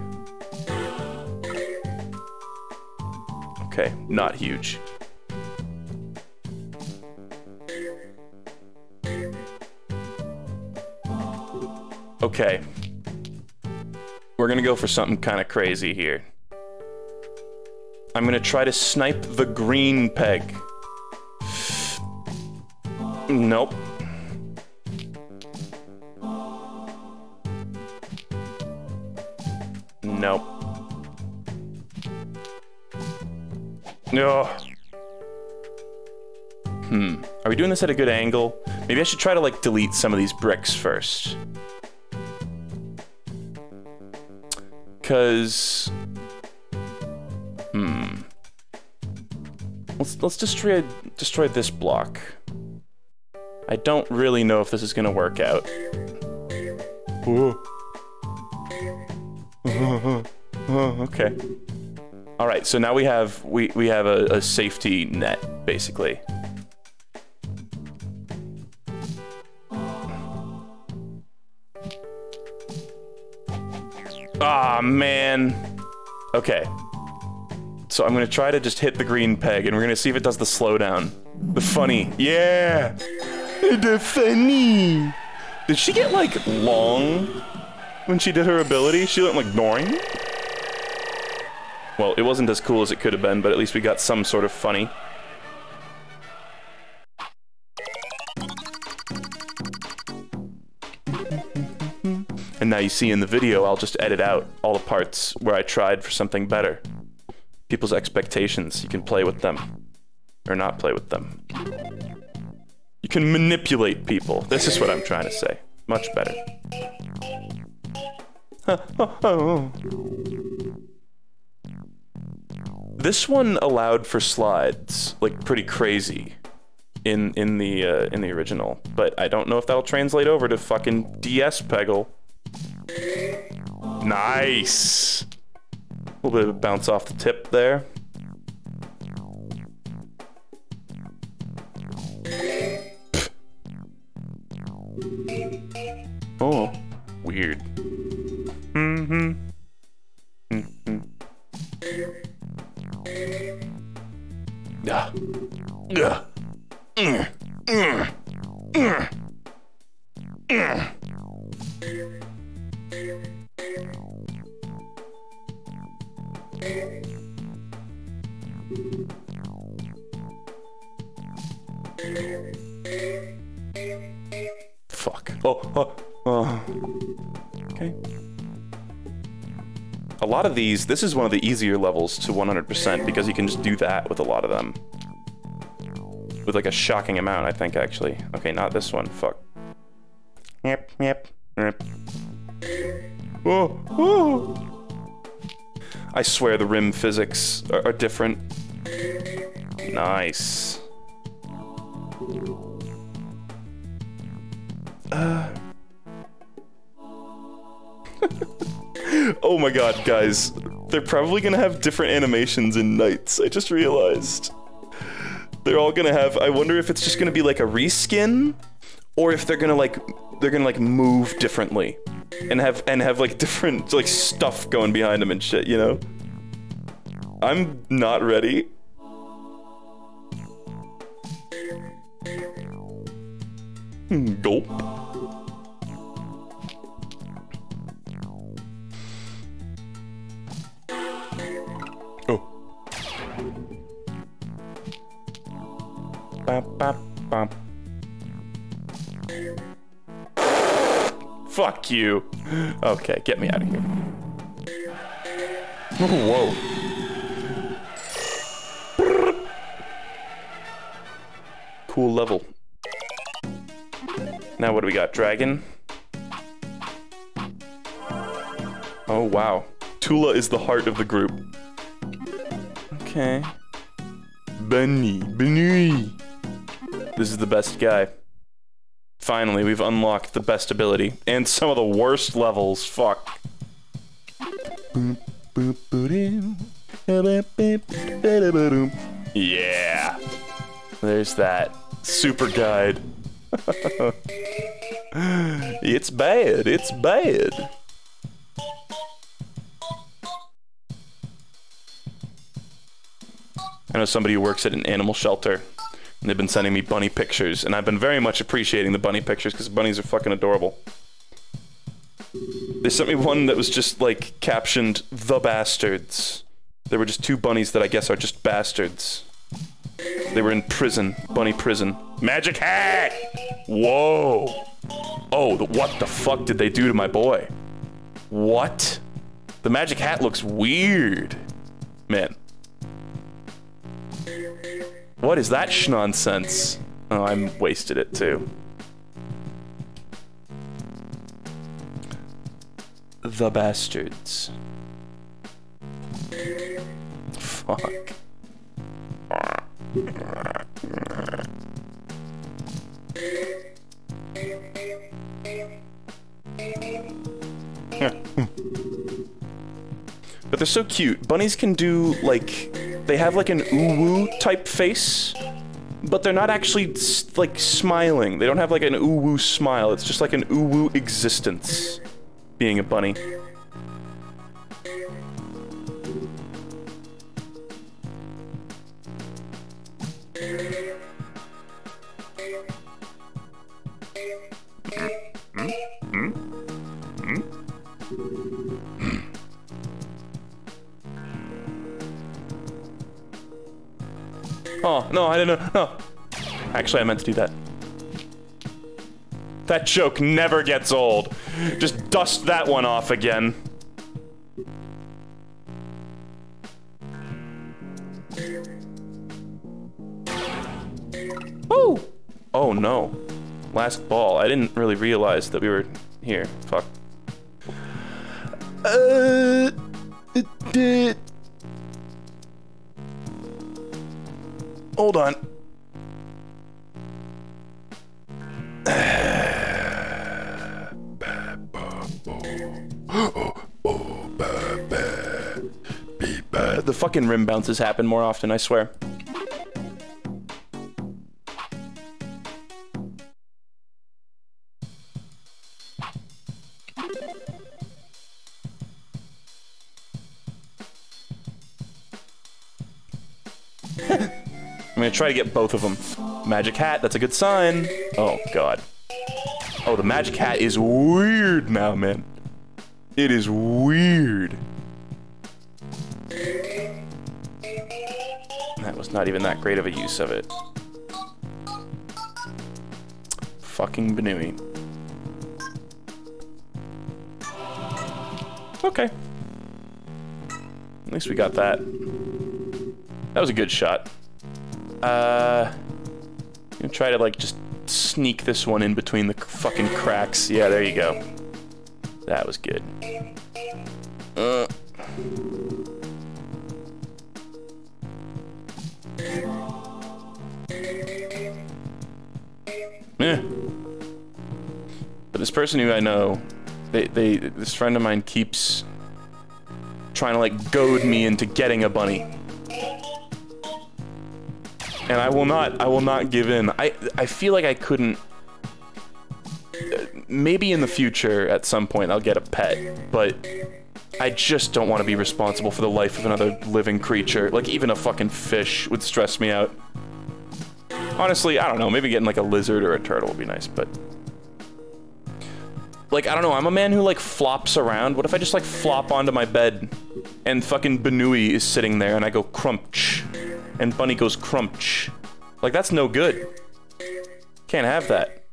Okay, not huge. Okay. We're gonna go for something kind of crazy here. I'm gonna try to snipe the green peg. Nope. Nope. No. Hmm. Are we doing this at a good angle? Maybe I should try to, like, delete some of these bricks first. Because... Hmm. Let's, let's destroy, destroy this block. I don't really know if this is gonna work out. Ooh. [laughs] okay. All right, so now we have we we have a, a safety net basically. Ah, oh, man. Okay. So I'm gonna try to just hit the green peg, and we're gonna see if it does the slowdown. The funny. Yeah! The funny! Did she get, like, long when she did her ability? She went, like, boring? Well, it wasn't as cool as it could have been, but at least we got some sort of funny. And now you see in the video, I'll just edit out all the parts where I tried for something better. People's expectations, you can play with them. Or not play with them. You can manipulate people. This is what I'm trying to say. Much better. [laughs] This one allowed for slides, like pretty crazy, in in the uh, in the original. But I don't know if that'll translate over to fucking DS Peggle. Nice. A little bit of a bounce off the tip there. Oh, weird. Mm-hmm. Mm-hmm. Yeah. Yeah. Mm. Mm. Mm. Mm. Fuck. Oh, oh, oh. Okay. A lot of these, this is one of the easier levels to 100% because you can just do that with a lot of them. With like a shocking amount, I think, actually. Okay, not this one. Fuck. Yep, yep, yep. Oh, oh. I swear the rim physics are, are different. Nice. Uh. [laughs] oh my god, guys. They're probably gonna have different animations in NiGHTS. I just realized. They're all gonna have, I wonder if it's just gonna be like a reskin, or if they're gonna like, they're gonna like move differently. And have, and have like different, like stuff going behind them and shit, you know? I'm not ready. Hmm, Gulp. Oh. Bop, bop, bop. Fuck you. Okay, get me out of here. [laughs] Whoa. Cool level. Now what do we got? Dragon? Oh, wow. Tula is the heart of the group. Okay. Bunny. Bunny. This is the best guy. Finally, we've unlocked the best ability. And some of the worst levels. Fuck. Yeah. There's that. Super guide. [laughs] it's bad. It's bad. I know somebody who works at an animal shelter. They've been sending me bunny pictures, and I've been very much appreciating the bunny pictures because bunnies are fucking adorable. They sent me one that was just like captioned "The Bastards." There were just two bunnies that I guess are just bastards. They were in prison, bunny prison. Magic hat! Whoa! Oh, the, what the fuck did they do to my boy? What? The magic hat looks weird. Man. What is that nonsense? Oh, I'm wasted it too. The bastards. Fuck. [laughs] but they're so cute. Bunnies can do, like, they have like an uwu type face, but they're not actually, like, smiling. They don't have like an uwu smile. It's just like an uwu existence, being a bunny. Oh, no, I didn't know. No. Actually, I meant to do that. That joke never gets old. Just dust that one off again. Woo! Oh no. Last ball. I didn't really realize that we were here. Fuck. Uh, it did. Hold on. The fucking rim bounces happen more often, I swear. Gonna try to get both of them. Magic hat, that's a good sign. Oh, God. Oh, the magic hat is weird now, man. It is weird. That was not even that great of a use of it. Fucking Benui. Okay. At least we got that. That was a good shot. Uh, I'm gonna try to like just sneak this one in between the fucking cracks. Yeah, there you go. That was good. Uh. Yeah. But this person who I know, they, they, this friend of mine keeps trying to like goad me into getting a bunny. And I will not, I will not give in. I, I feel like I couldn't, maybe in the future at some point I'll get a pet, but I just don't want to be responsible for the life of another living creature. Like even a fucking fish would stress me out. Honestly, I don't know, maybe getting like a lizard or a turtle would be nice, but like, I don't know, I'm a man who, like, flops around. What if I just, like, flop onto my bed and fucking Benui is sitting there and I go crunch and Bunny goes crunch? Like, that's no good. Can't have that.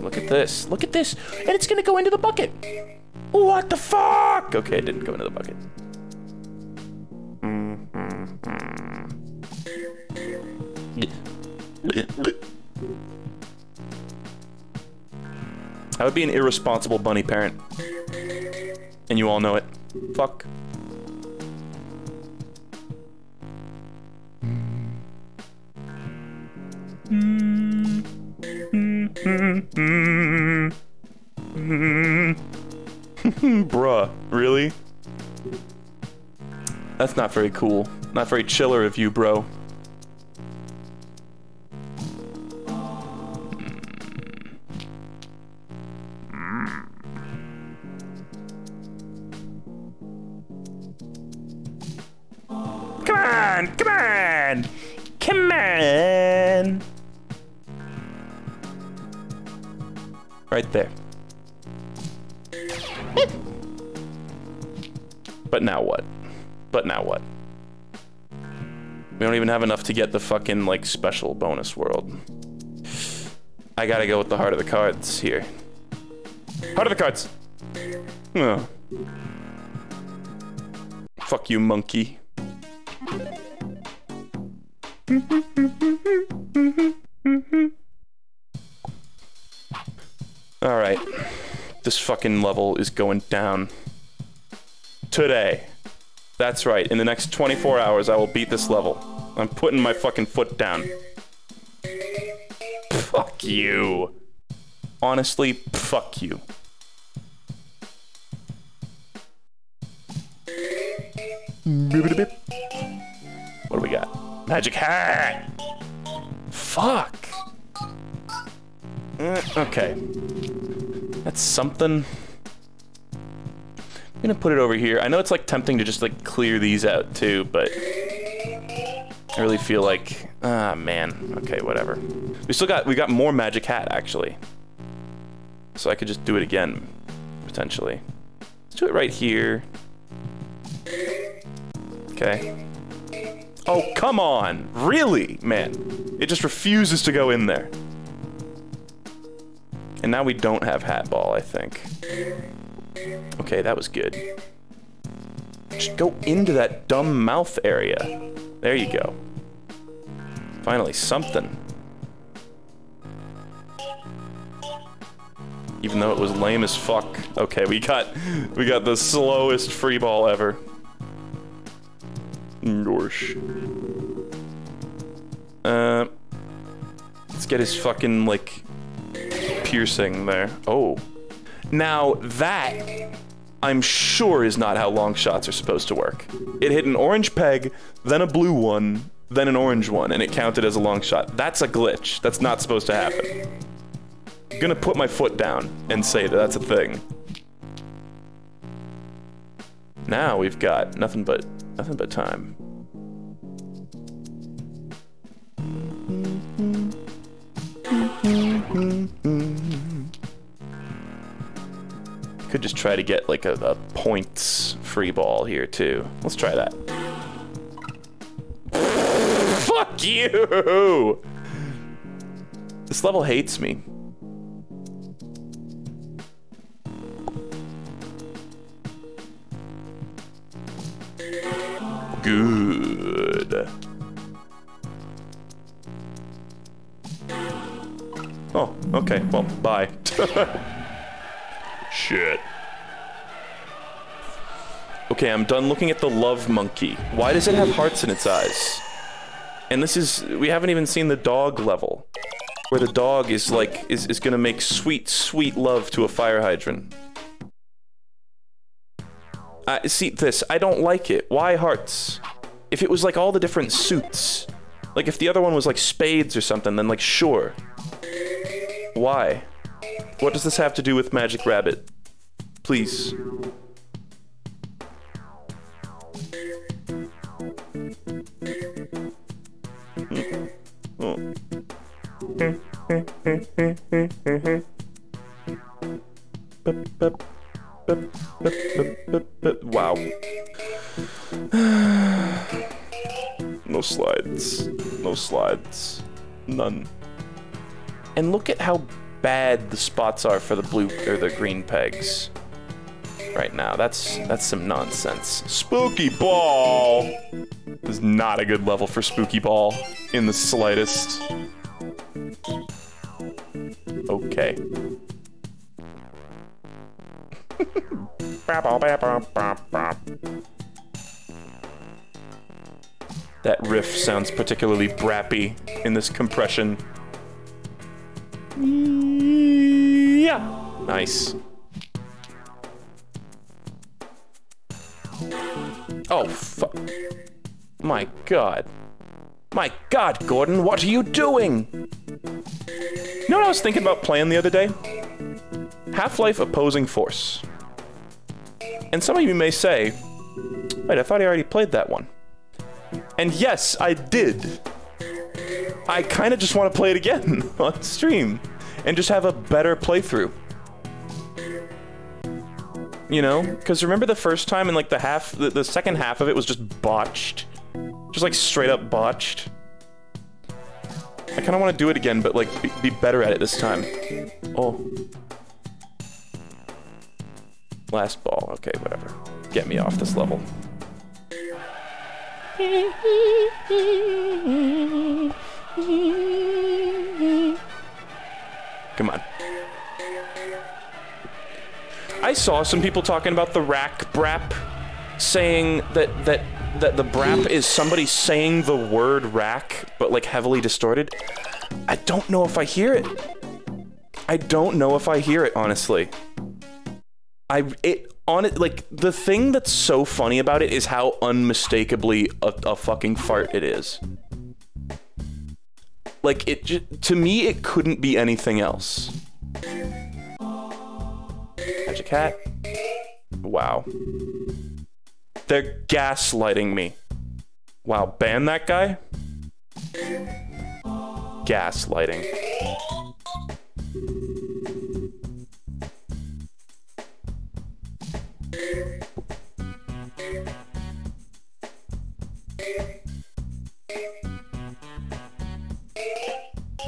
Look at this. Look at this. And it's gonna go into the bucket. What the fuck? Okay, it didn't go into the bucket. I would be an irresponsible bunny parent. And you all know it. Fuck. [laughs] Bruh, really? That's not very cool. Not very chiller of you, bro. Come on, come on, come on. Right there. but now what? But now what? We don't even have enough to get the fucking, like, special bonus world. I gotta go with the heart of the cards here. Heart of the cards! Oh. Fuck you, monkey. [laughs] Alright. This fucking level is going down. Today. That's right, in the next 24 hours I will beat this level. I'm putting my fucking foot down. Fuck you. Honestly, fuck you. What do we got? Magic hat! Fuck! Uh, okay. That's something. I'm gonna put it over here. I know it's like tempting to just like clear these out too, but I really feel like, ah man, okay, whatever. We still got, we got more magic hat actually. So I could just do it again, potentially. Let's do it right here. Okay. Oh, come on, really, man. It just refuses to go in there. And now we don't have hat ball, I think. Okay, that was good. Just go into that dumb mouth area. There you go. Finally, something. Even though it was lame as fuck. Okay, we got we got the slowest free ball ever. Gorsh. Uh, let's get his fucking like piercing there. Oh, now that I'm sure is not how long shots are supposed to work. It hit an orange peg, then a blue one, then an orange one, and it counted as a long shot. That's a glitch. That's not supposed to happen. I'm gonna put my foot down and say that that's a thing. Now we've got nothing but nothing but time. Mm-hmm. Mm-hmm. Mm-hmm. Could just try to get like a, a points free ball here too. Let's try that. Fuck you! This level hates me. Good. Oh, okay. Well, bye. [laughs] Shit. Okay, I'm done looking at the love monkey. Why does it have hearts in its eyes? And this is, we haven't even seen the dog level. Where the dog is like, is, is gonna make sweet, sweet love to a fire hydrant. I see this, I don't like it. Why hearts? If it was like all the different suits, like if the other one was like spades or something, then like sure. Why? What does this have to do with Magic Rabbit? Please. Wow. [sighs] no slides. No slides. None. And look at how bad the spots are for the blue or the green pegs right now. That's that's some nonsense. Spooky ball is not a good level for spooky ball in the slightest. Okay. [laughs] that riff sounds particularly brappy in this compression. Yeah. Nice. Oh, fuck. My god. My god, Gordon, what are you doing? You know what I was thinking about playing the other day? Half-Life Opposing Force. And some of you may say, wait, I thought I already played that one. And yes, I did. I kind of just want to play it again [laughs] on stream and just have a better playthrough. You know? Because remember the first time and like the half, the, the second half of it was just botched? Just like straight up botched. I kind of want to do it again, but like be, be better at it this time. Oh. Last ball. Okay, whatever. Get me off this level. [laughs] Come on. I saw some people talking about the rack brap, saying that that that the brap is somebody saying the word rack, but like heavily distorted. I don't know if I hear it. I don't know if I hear it, honestly. I it on it like the thing that's so funny about it is how unmistakably a, a fucking fart it is. Like it to me it couldn't be anything else. Magic hat. Wow. They're gaslighting me. Wow, ban that guy? Gaslighting.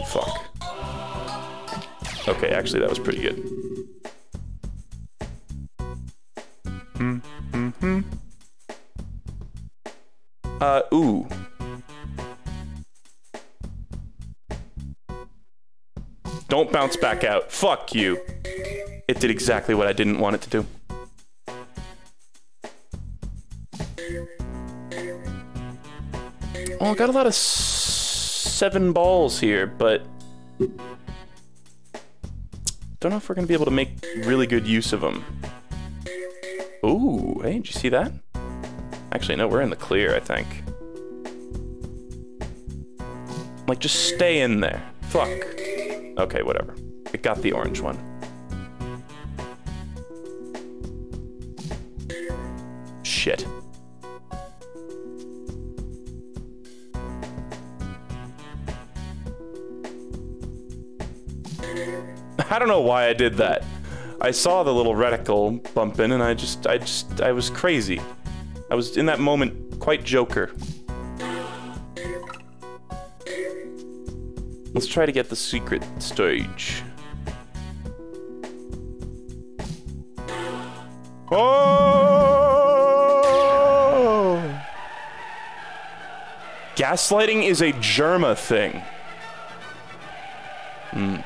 Fuck. Okay, actually, that was pretty good. Hmm, hmm. Uh, ooh. Don't bounce back out. Fuck you. It did exactly what I didn't want it to do. Oh, I got a lot of seven balls here, but don't know if we're gonna be able to make really good use of them. Ooh, hey, did you see that? Actually, no, we're in the clear, I think. Like, just stay in there. Fuck. Okay, whatever. It got the orange one. Shit. I don't know why I did that. I saw the little reticle bumping and I just, I just, I was crazy. I was in that moment quite Joker. Let's try to get the secret stage. Oh! Gaslighting is a Jerma thing. Hmm.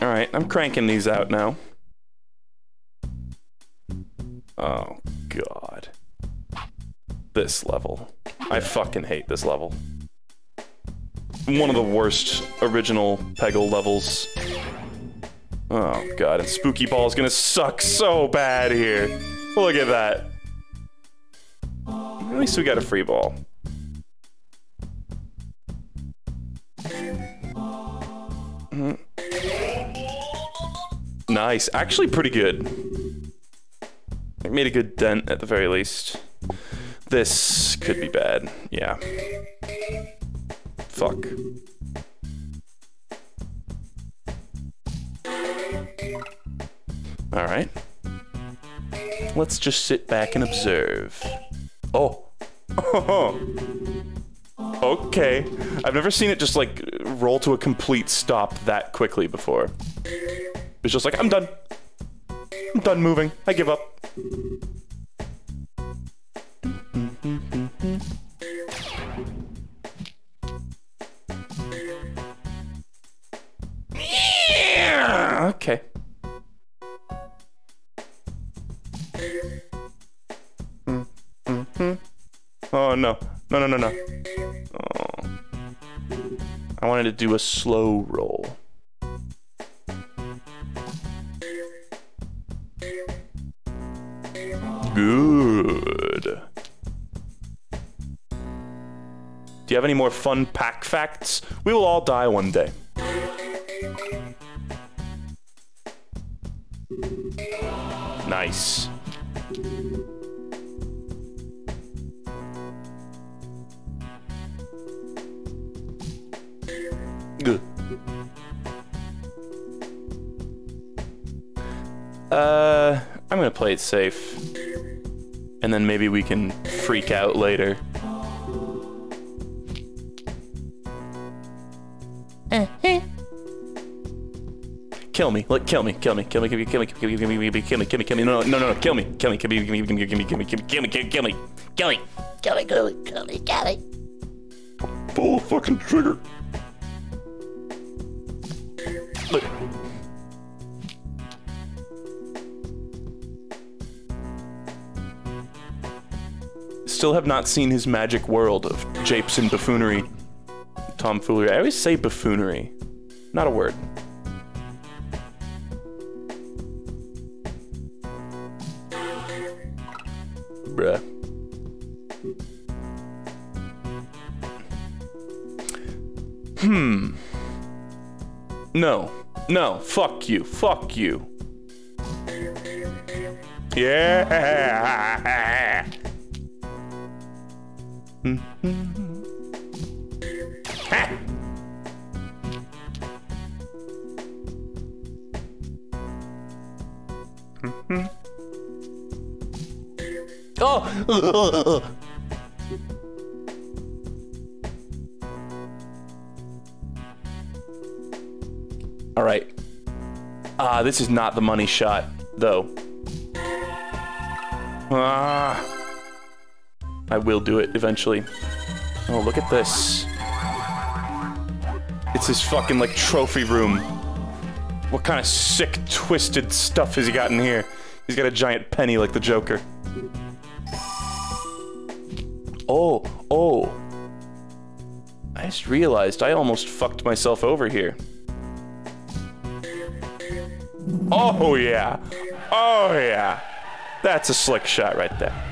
Alright, I'm cranking these out now. Oh, God. This level. I fucking hate this level. One of the worst original Peggle levels. Oh, God, and Spooky Ball is gonna suck so bad here. Look at that. At least we got a free ball. Mm. Nice. Actually pretty good. It made a good dent at the very least. This could be bad. Yeah. Fuck. Alright. Let's just sit back and observe. Oh. [laughs] okay. I've never seen it just like roll to a complete stop that quickly before. It's just like, I'm done. I'm done moving. I give up. No, no. Oh. I wanted to do a slow roll. Good. Do you have any more fun pack facts? We will all die one day. Nice. It safe. And then maybe we can freak out later. Kill me, like kill me, kill me, kill me, kill me, kill me, kill me, kill me, kill me, kill me, kill me, kill me, no, no, no, no, kill me, kill me, kill me, kill me, kill me, kill me, kill me, kill me, kill me, kill me, kill me, Kill me, kill me, kill me, kill me. Pull the fucking trigger. Still have not seen his magic world of japes and buffoonery. Tomfoolery. I always say buffoonery. Not a word. Bruh. Hmm. No. No. Fuck you. Fuck you. Yeah. [laughs] Oh! All right. Ah, this is not the money shot, though. Ah. I will do it eventually. Oh, look at this. It's his fucking, like, trophy room. What kind of sick, twisted stuff has he got in here? He's got a giant penny like the Joker. Oh, oh. I just realized I almost fucked myself over here. Oh, yeah. Oh, yeah. That's a slick shot right there.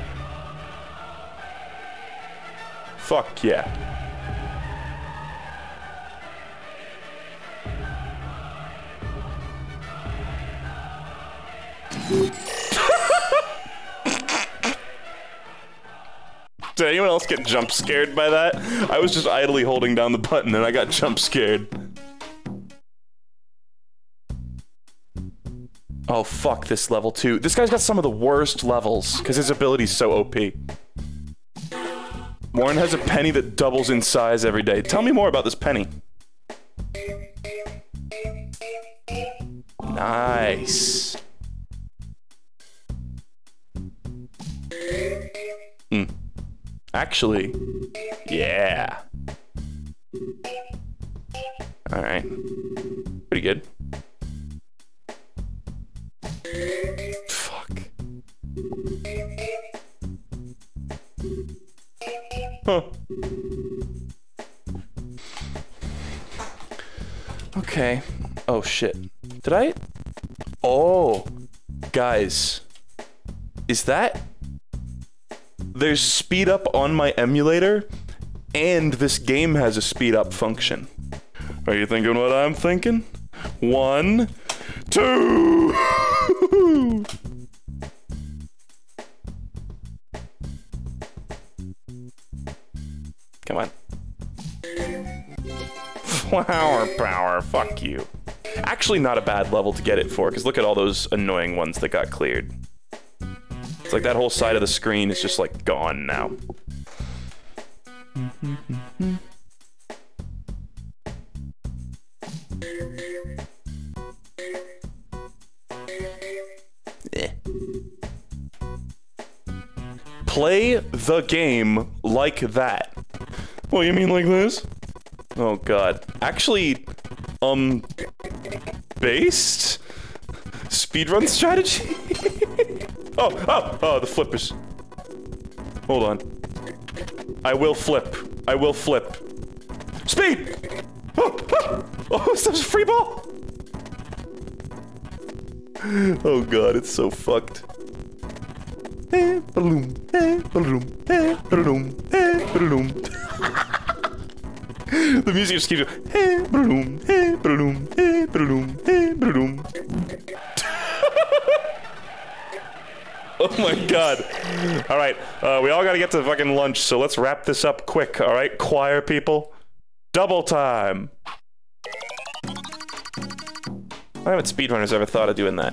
Fuck yeah. [laughs] Did anyone else get jump scared by that? I was just idly holding down the button and I got jump scared. Oh fuck this level too. This guy's got some of the worst levels because his ability's so OP. Warren has a penny that doubles in size every day. Tell me more about this penny. Nice. Hmm. Actually, yeah. Alright. Pretty good. Fuck. [laughs] Okay. Oh shit. Did I? Oh. Guys. Is that? There's speed up on my emulator, and this game has a speed up function. Are you thinking what I'm thinking? One, two. [laughs] Come on. Flower power, fuck you. Actually, not a bad level to get it for, because look at all those annoying ones that got cleared. It's like that whole side of the screen is just like gone now. Eh. Play the game like that. What, you mean like this? Oh god. Actually, um, based? Speedrun strategy? [laughs] oh, oh, oh, the flippers. Hold on. I will flip. I will flip. Speed! Oh, oh, oh that a free ball? [laughs] Oh god, it's so fucked. The music just keeps going. [laughs] Oh my god. Alright, uh, we all gotta get to fucking lunch, so let's wrap this up quick, alright? Choir people. Double time! Why haven't speedrunners ever thought of doing that?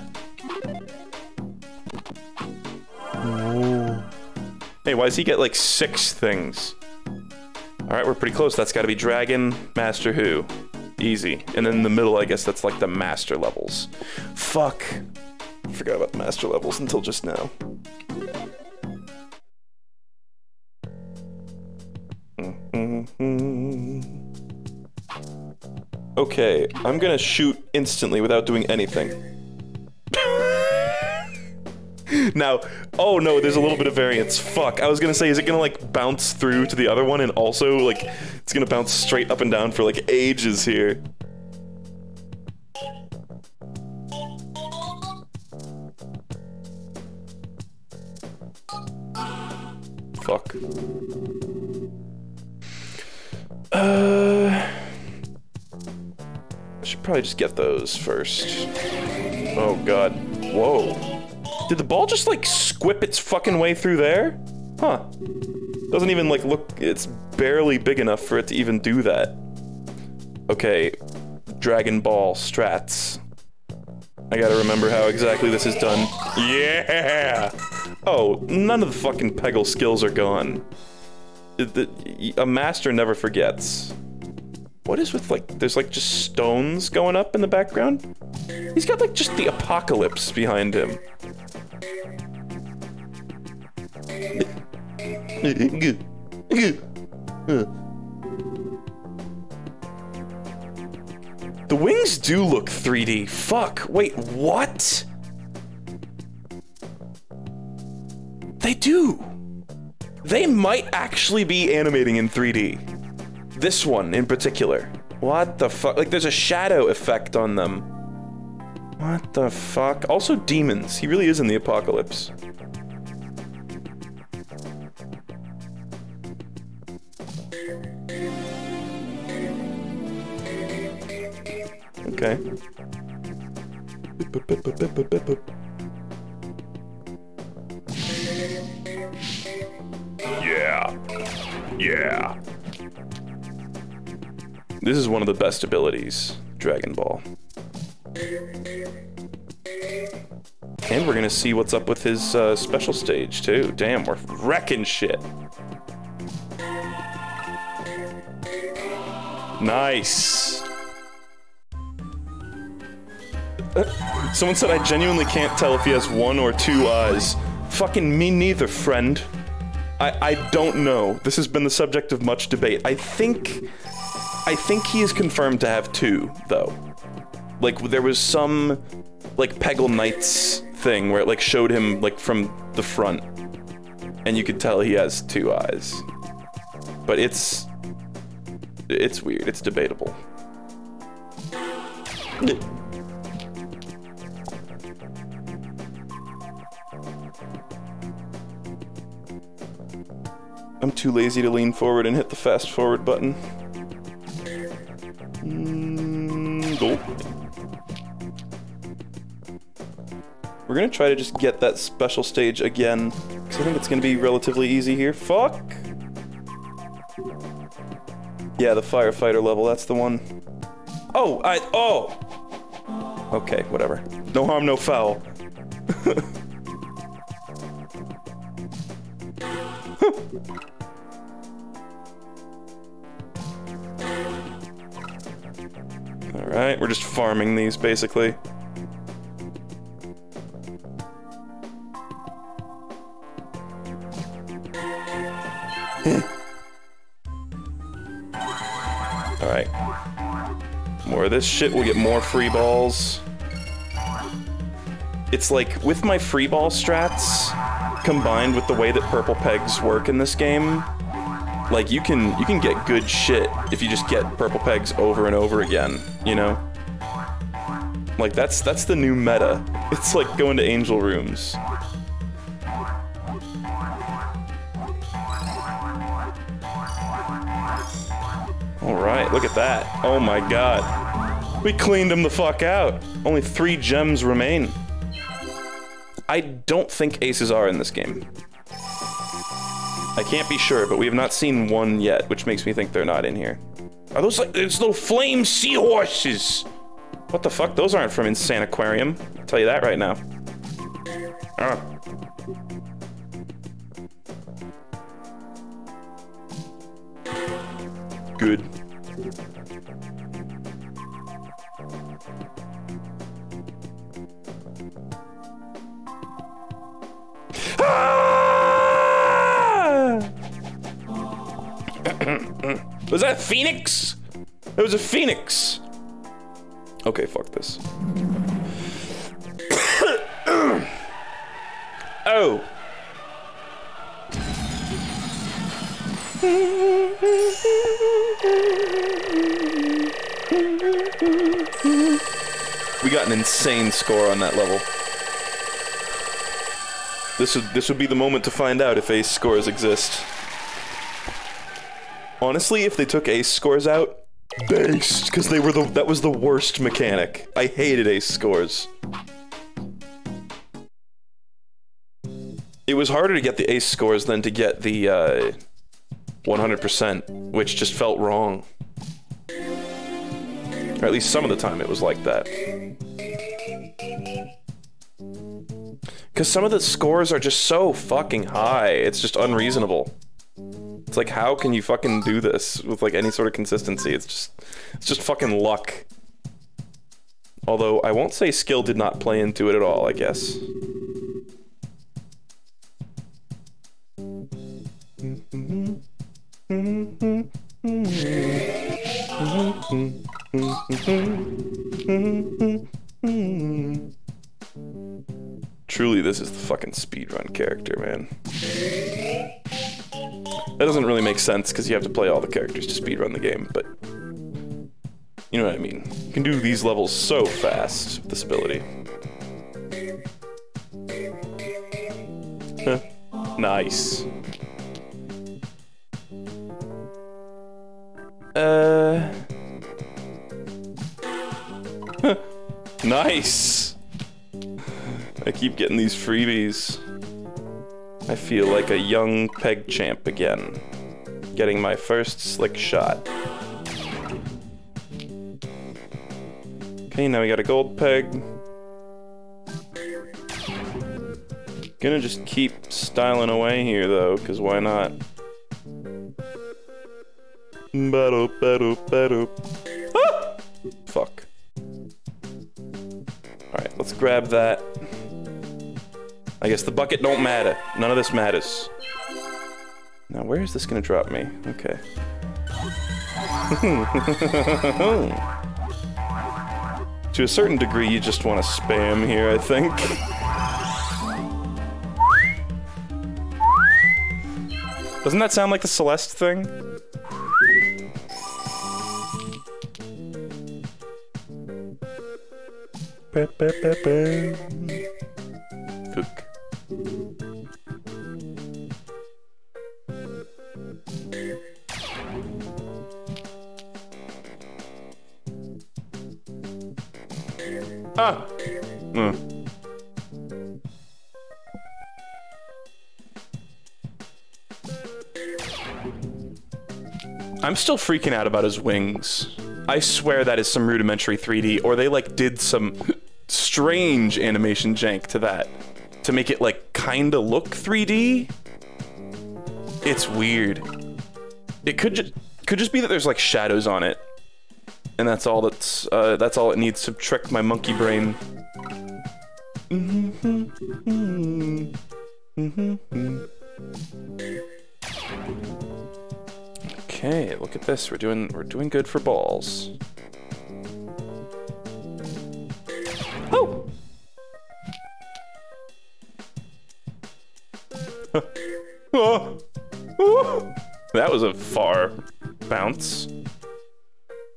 Hey, why does he get like six things? Alright, we're pretty close. That's gotta be Dragon, Master Hu. Easy. And then in the middle, I guess that's like the Master levels. Fuck. Forgot about the Master levels until just now. Mm-hmm. Okay, I'm gonna shoot instantly without doing anything. Now, oh no, there's a little bit of variance. Fuck, I was gonna say, is it gonna like bounce through to the other one and also like it's gonna bounce straight up and down for like ages here? Fuck. Uh, I should probably just get those first. Oh god. Whoa. Did the ball just like squip its fucking way through there? Huh. Doesn't even like look, it's barely big enough for it to even do that. Okay. Dragon Ball strats. I gotta remember how exactly this is done. Yeah! Oh, none of the fucking Peggle skills are gone. A master never forgets. What is with like, there's like just stones going up in the background? He's got like just the apocalypse behind him. The wings do look 3D. Fuck. Wait, what? They do. They might actually be animating in 3D. This one in particular. What the fuck? Like, there's a shadow effect on them. What the fuck? Also, demons. He really is in the apocalypse. Okay. Yeah. Yeah. This is one of the best abilities, Dragon Ball. And we're gonna see what's up with his uh, special stage too. Damn, we're wrecking shit. Nice. Someone said I genuinely can't tell if he has one or two eyes. Fucking me neither, friend. I, I don't know. This has been the subject of much debate. I think I think he is confirmed to have two, though. Like there was some like Peggle Nights thing where it like showed him like from the front. And you could tell he has two eyes. But it's it's weird, it's debatable. I'm too lazy to lean forward and hit the fast forward button. Mm, go. We're gonna try to just get that special stage again, because I think it's gonna be relatively easy here. Fuck! Yeah, the firefighter level, that's the one. Oh, I, oh! Okay, whatever. No harm, no foul. [laughs] [laughs] Alright, we're just farming these basically. [laughs] Alright. More of this shit, we'll get more free balls. It's like, with my free ball strats, combined with the way that purple pegs work in this game, like you can you can get good shit if you just get purple pegs over and over again, you know? Like that's that's the new meta. [laughs] It's like going to angel rooms. Alright, look at that. Oh my god. We cleaned him the fuck out. Only three gems remain. I don't think aces are in this game. I can't be sure, but we have not seen one yet, which makes me think they're not in here. Are those like those little flame seahorses? What the fuck? Those aren't from Insane Aquarium. I'll tell you that right now. Ah. Good. [coughs] Was that a phoenix? It was a phoenix. Okay, fuck this. [coughs] oh. We got an insane score on that level. This would this would be the moment to find out if ace scores exist. Honestly, if they took ace scores out, based because they were the that was the worst mechanic. I hated ace scores. It was harder to get the ace scores than to get the uh, 100%, which just felt wrong. Or at least some of the time it was like that. Because some of the scores are just so fucking high. It's just unreasonable. It's like, how can you fucking do this with like any sort of consistency? It's just, it's just fucking luck. Although I won't say skill did not play into it at all, I guess. Truly, this is the fucking speedrun character, man. That doesn't really make sense because you have to play all the characters to speedrun the game, but you know what I mean. You can do these levels so fast with this ability. Huh. Nice. Uh. nice. Keep getting these freebies. I feel like a young peg champ again. Getting my first slick shot. Okay, now we got a gold peg. Gonna just keep styling away here though, cause why not? Ba-do, ba-do, ba-do. Ah! Fuck. Alright, let's grab that. I guess the bucket don't matter. None of this matters. Now, where is this gonna drop me? Okay. [laughs] to a certain degree, you just want to spam here, I think. Doesn't that sound like the Celeste thing? Ba, I'm still freaking out about his wings. I swear that is some rudimentary 3D, or they like did some strange animation jank to that to make it like kinda look 3D. It's weird. It could just could just be that there's like shadows on it, and that's all that's uh, that's all it needs to trick my monkey brain. Mm-hmm. Mm-hmm. Mm-hmm. Okay, look at this. We're doing we're doing good for balls. Oh. [laughs] Oh. Oh. That was a far bounce.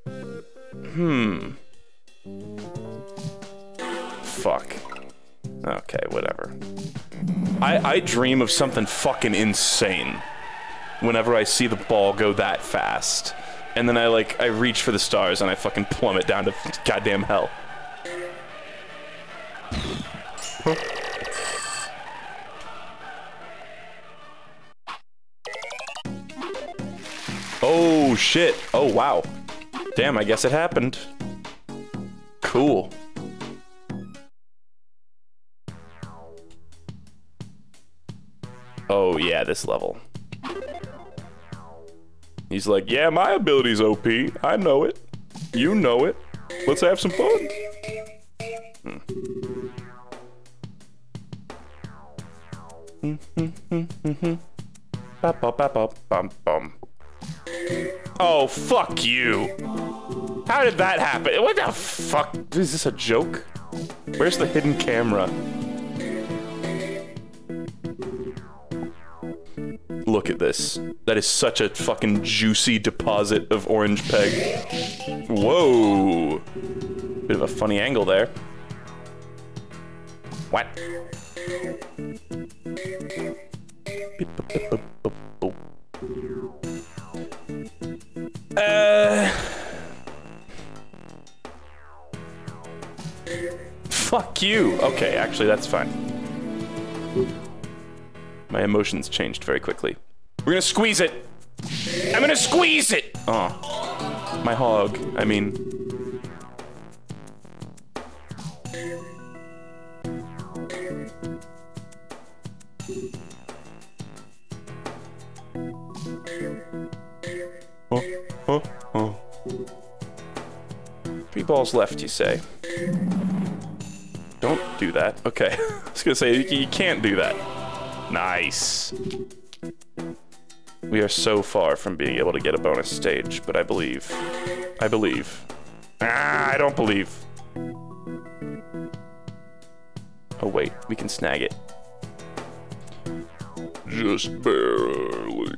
Hmm. Fuck. Okay, whatever. I, I dream of something fucking insane whenever I see the ball go that fast. And then I like, I reach for the stars and I fucking plummet down to goddamn hell. Oh shit. Oh wow. Damn, I guess it happened. Cool. Oh yeah, this level. He's like, yeah, my ability's OP. I know it. You know it. Let's have some fun. Hmm. Oh, fuck you. How did that happen? What the fuck? Is this a joke? Where's the hidden camera? Look at this. That is such a fucking juicy deposit of orange peg. Whoa. Bit of a funny angle there. What? Uh... Fuck you. Okay, actually, that's fine. My emotions changed very quickly. We're gonna squeeze it. I'm gonna squeeze it. Oh, my hog. I mean. Oh, oh, oh. Three balls left, you say? Don't do that. Okay. [laughs] I was gonna say, you, you can't do that. Nice. We are so far from being able to get a bonus stage, but I believe. I believe. Ah, I don't believe. Oh wait, we can snag it. Just barely.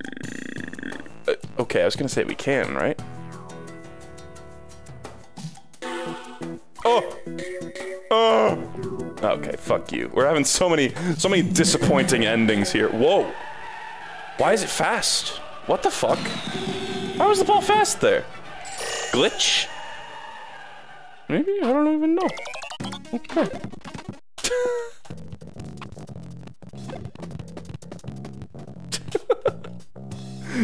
Uh, okay, I was gonna say we can, right? Oh! Oh! Okay, fuck you. We're having so many, so many disappointing endings here. Whoa! Why is it fast? What the fuck? Why was the ball fast there? Glitch? Maybe? I don't even know. Okay.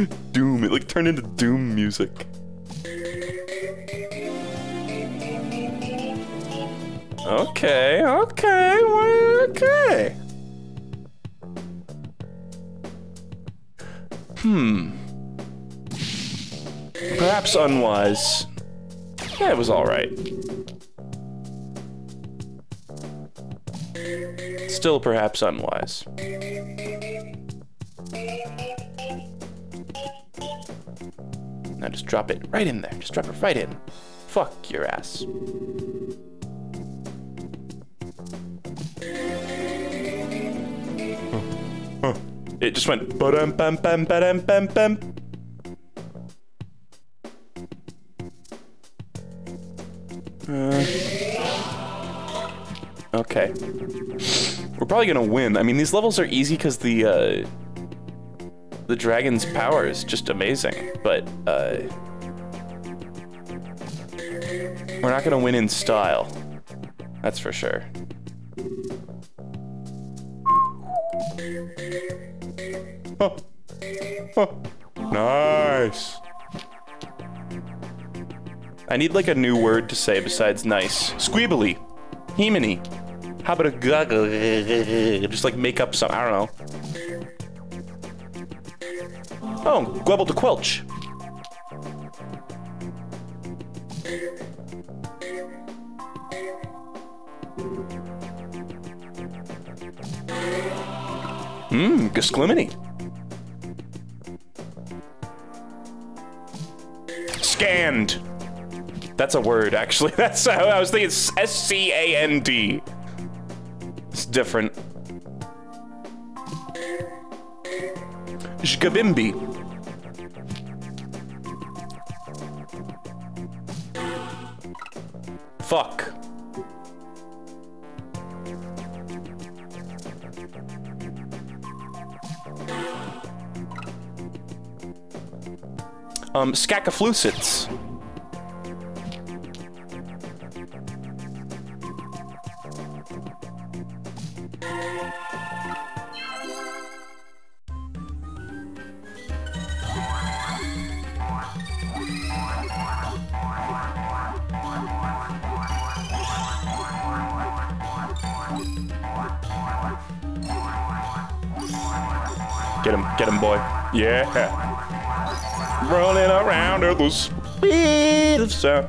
[laughs] Doom. It like turned into Doom music. Okay, okay, okay. Hmm. Perhaps unwise. Yeah, it was alright. Still perhaps unwise. Now just drop it right in there. Just drop it right in. Fuck your ass. It just went ba-dum bam bam ba-dum bam bam. Uh, okay. We're probably gonna win. I mean, these levels are easy because the uh, the dragon's power is just amazing, but uh, we're not gonna win in style. That's for sure. Oh. Oh. Nice. I need like a new word to say besides nice. Squeebly. Hemony. How about a guggle? [laughs] Just like make up some, I don't know. Oh, Gwebble to Quelch. Mmm, Guscliminy. Scanned. That's a word, actually. [laughs] That's how I was thinking. S C A N D. It's different. Shgabimbi. Um. Get him, get him, boy. Yeah. The speed of sound.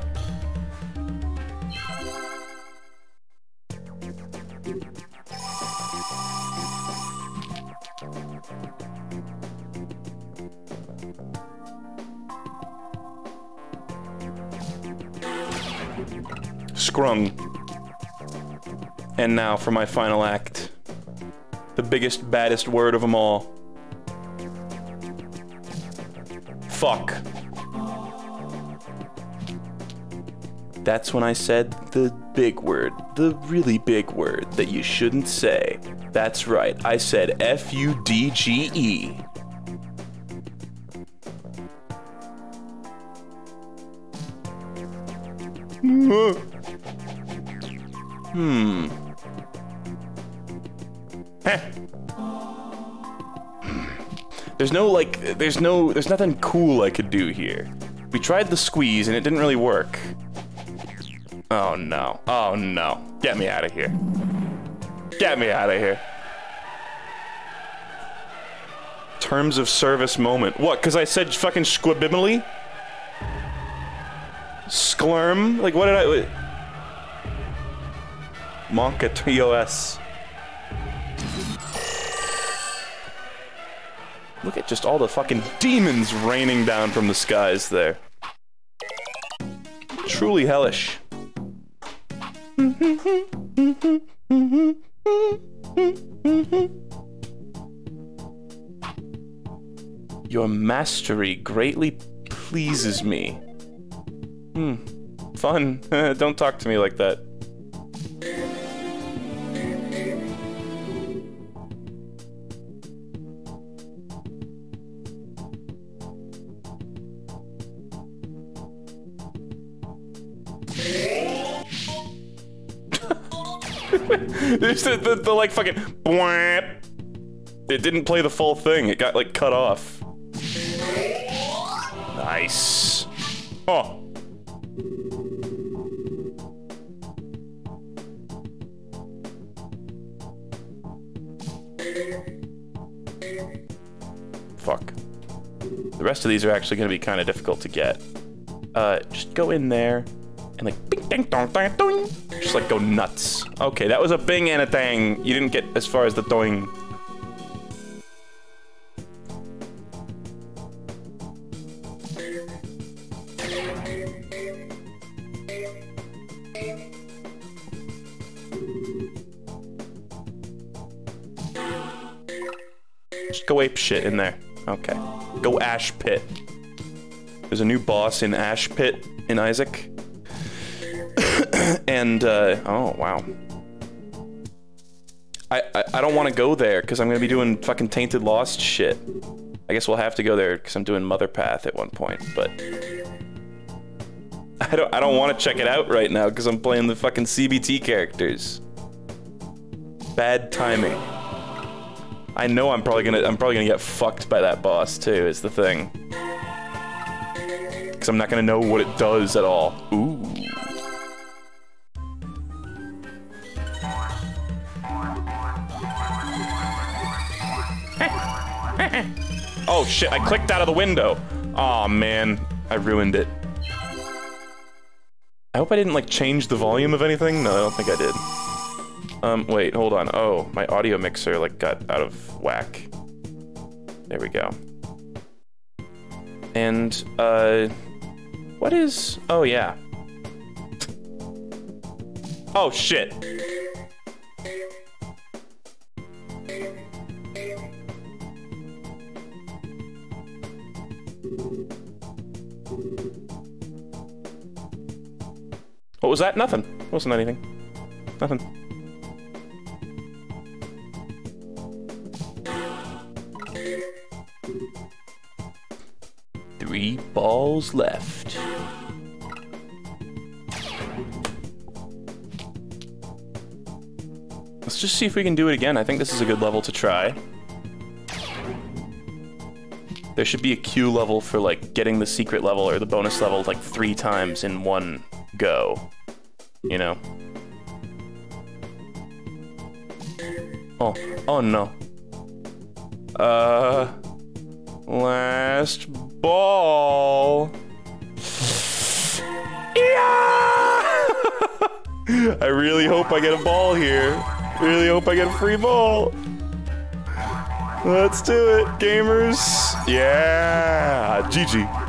Scrung. And now for my final act. The biggest, baddest word of them all. Fuck. That's when I said the big word, the really big word that you shouldn't say. That's right, I said F U D G E. Hmm. There's no like, there's no, there's nothing cool I could do here. We tried the squeeze and it didn't really work. Oh no, oh no. Get me out of here. Get me out of here. terms of service moment. What? Because I said fucking squibimily? Sklurm? Like, what did I. What? Monka TOS. Look at just all the fucking demons raining down from the skies there. Truly hellish. Your mastery greatly pleases me. Hmm. Fun. [laughs] Don't talk to me like that. The, the, the like fucking. It didn't play the full thing. It got like cut off. Nice. Oh. Fuck. The rest of these are actually going to be kind of difficult to get. Uh, just go in there and like bing ding dong dong dong. Just like go nuts. Okay, that was a bing and a dang. You didn't get as far as the doing. Just go ape shit in there. Okay. Go Ash Pit. There's a new boss in Ash Pit in Isaac. [clears throat] and, uh, oh, wow. I, I, I don't want to go there because I'm going to be doing fucking Tainted Lost shit. I guess we'll have to go there because I'm doing Mother Path at one point, but... [laughs] I don't, I don't want to check it out right now because I'm playing the fucking CBT characters. Bad timing. I know I'm probably gonna I'm probably gonna get fucked by that boss too, is the thing. Cause I'm not gonna know what it does at all. Ooh. [laughs] oh shit, I clicked out of the window. oh, man, I ruined it. I hope I didn't like change the volume of anything. No, I don't think I did. Um, wait, hold on. Oh, my audio mixer like got out of whack. There we go. And, uh, what is, oh yeah. [laughs] Oh shit. What was that? Nothing. Wasn't anything. Nothing. Three balls left. Let's just see if we can do it again. I think this is a good level to try. There should be a queue level for like getting the secret level or the bonus level like three times in one go. You know? Oh, oh no. Uh, last ball. Yeah! [laughs] I really hope I get a ball here. Really hope I get a free ball. Let's do it, gamers. Yeah, GG.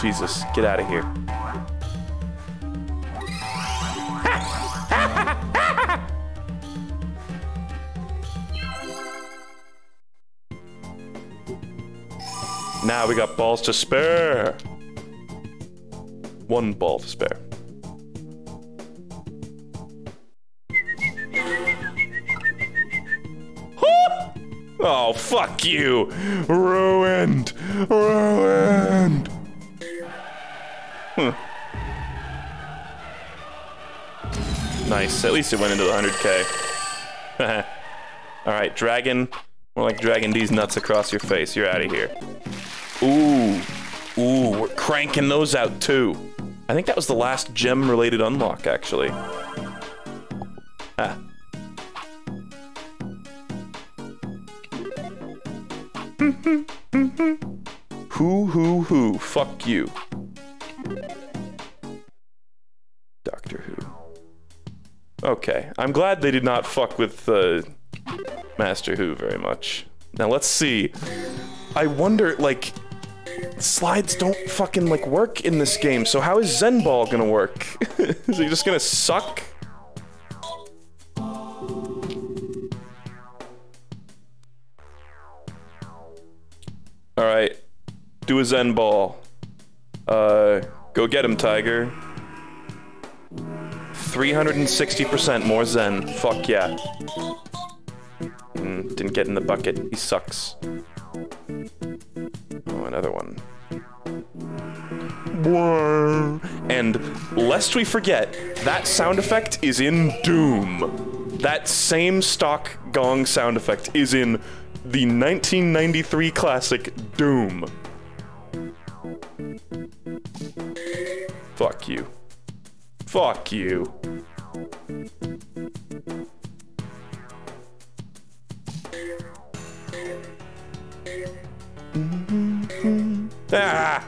Jesus, get out of here. [laughs] now we got balls to spare. One ball to spare. [laughs] Oh, fuck you! Ruined! Ruined! Nice. At least it went into the 100k. [laughs] Alright, dragon. More like dragging these nuts across your face. You're out of here. Ooh. Ooh, we're cranking those out too. I think that was the last gem-related unlock, actually. Ah. [laughs] Who, who, who? Fuck you. Okay, I'm glad they did not fuck with uh, Master Hu very much. Now let's see. I wonder, like, slides don't fucking like work in this game. So how is Zen Ball gonna work? [laughs] is he just gonna suck? All right, do a Zen Ball. Uh, go get him, Tiger. 360% more Zen. Fuck yeah. Mm, didn't get in the bucket. He sucks. Oh, another one. And lest we forget, that sound effect is in Doom. That same stock gong sound effect is in the 1993 classic Doom. Fuck you. Fuck you. Ah!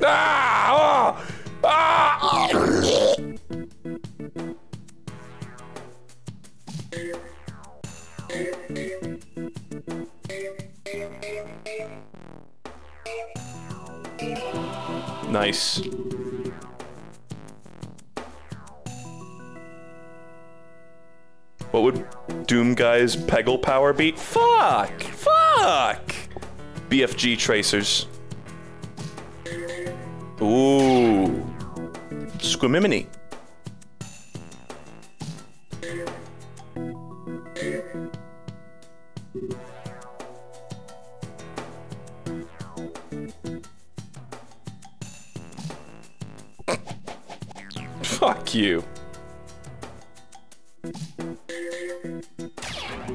Ah! Oh! Ah! Nice. What would Doom Guy's Peggle power be? Fuck! Fuck! BFG tracers. Ooh. Squimimini. Fuck you.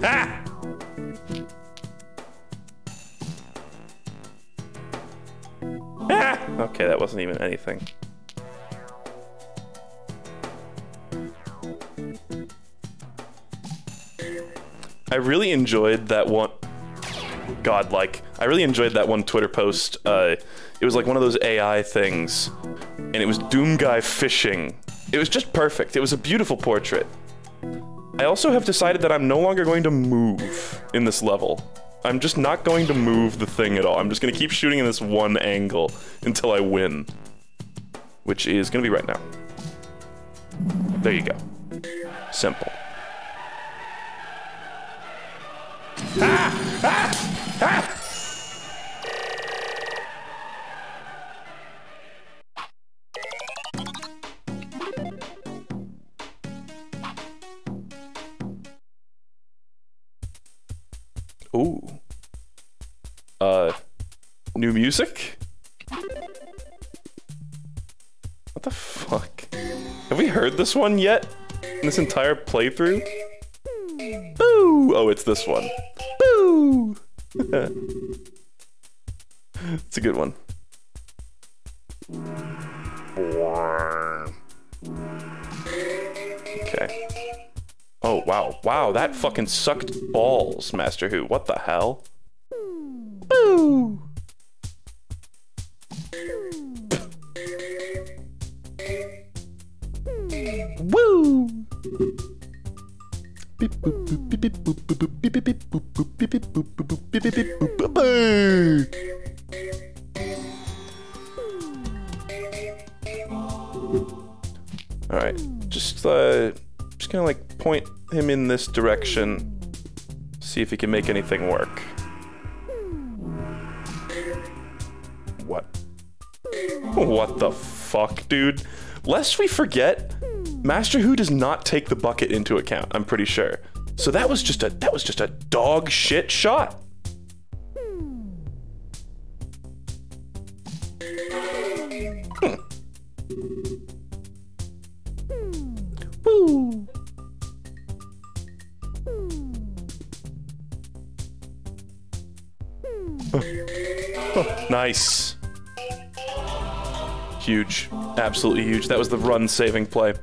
Ah! Ah! Okay, that wasn't even anything. I really enjoyed that one. God, like, I really enjoyed that one Twitter post. Uh, it was like one of those AI things, and it was Doom Guy fishing. It was just perfect. It was a beautiful portrait. I also have decided that I'm no longer going to move in this level. I'm just not going to move the thing at all. I'm just going to keep shooting in this one angle until I win. Which is going to be right now. There you go. Simple. Ah! Ah! Ah! Uh, new music? What the fuck? Have we heard this one yet? In this entire playthrough? Boo! Oh, it's this one. Boo! [laughs] it's a good one. Okay. Oh, wow. Wow, that fucking sucked balls, Master Hu. What the hell? Boo! Woo! All right, just uh, just gonna like point him in this direction, see if he can make anything work. What? What the fuck, dude? Lest we forget, Master Hu does not take the bucket into account. I'm pretty sure. So that was just a that was just a dog shit shot. Hmm. Nice. Huge. Absolutely huge. That was the run saving play.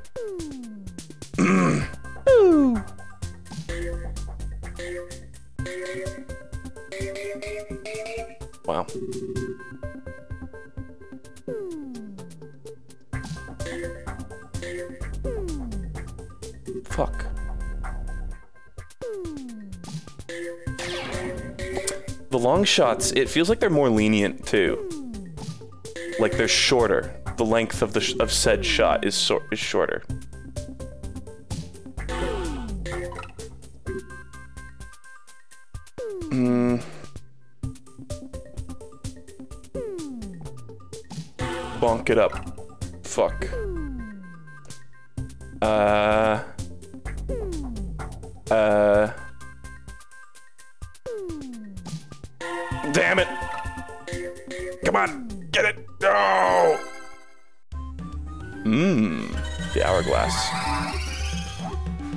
[clears throat] wow. Fuck. The long shots, it feels like they're more lenient too. Like they're shorter. The length of the sh of said shot is so is shorter. Hmm. Bonk it up. Fuck. Uh. Uh. Damn it! Come on, get it! No! Mmm, the hourglass.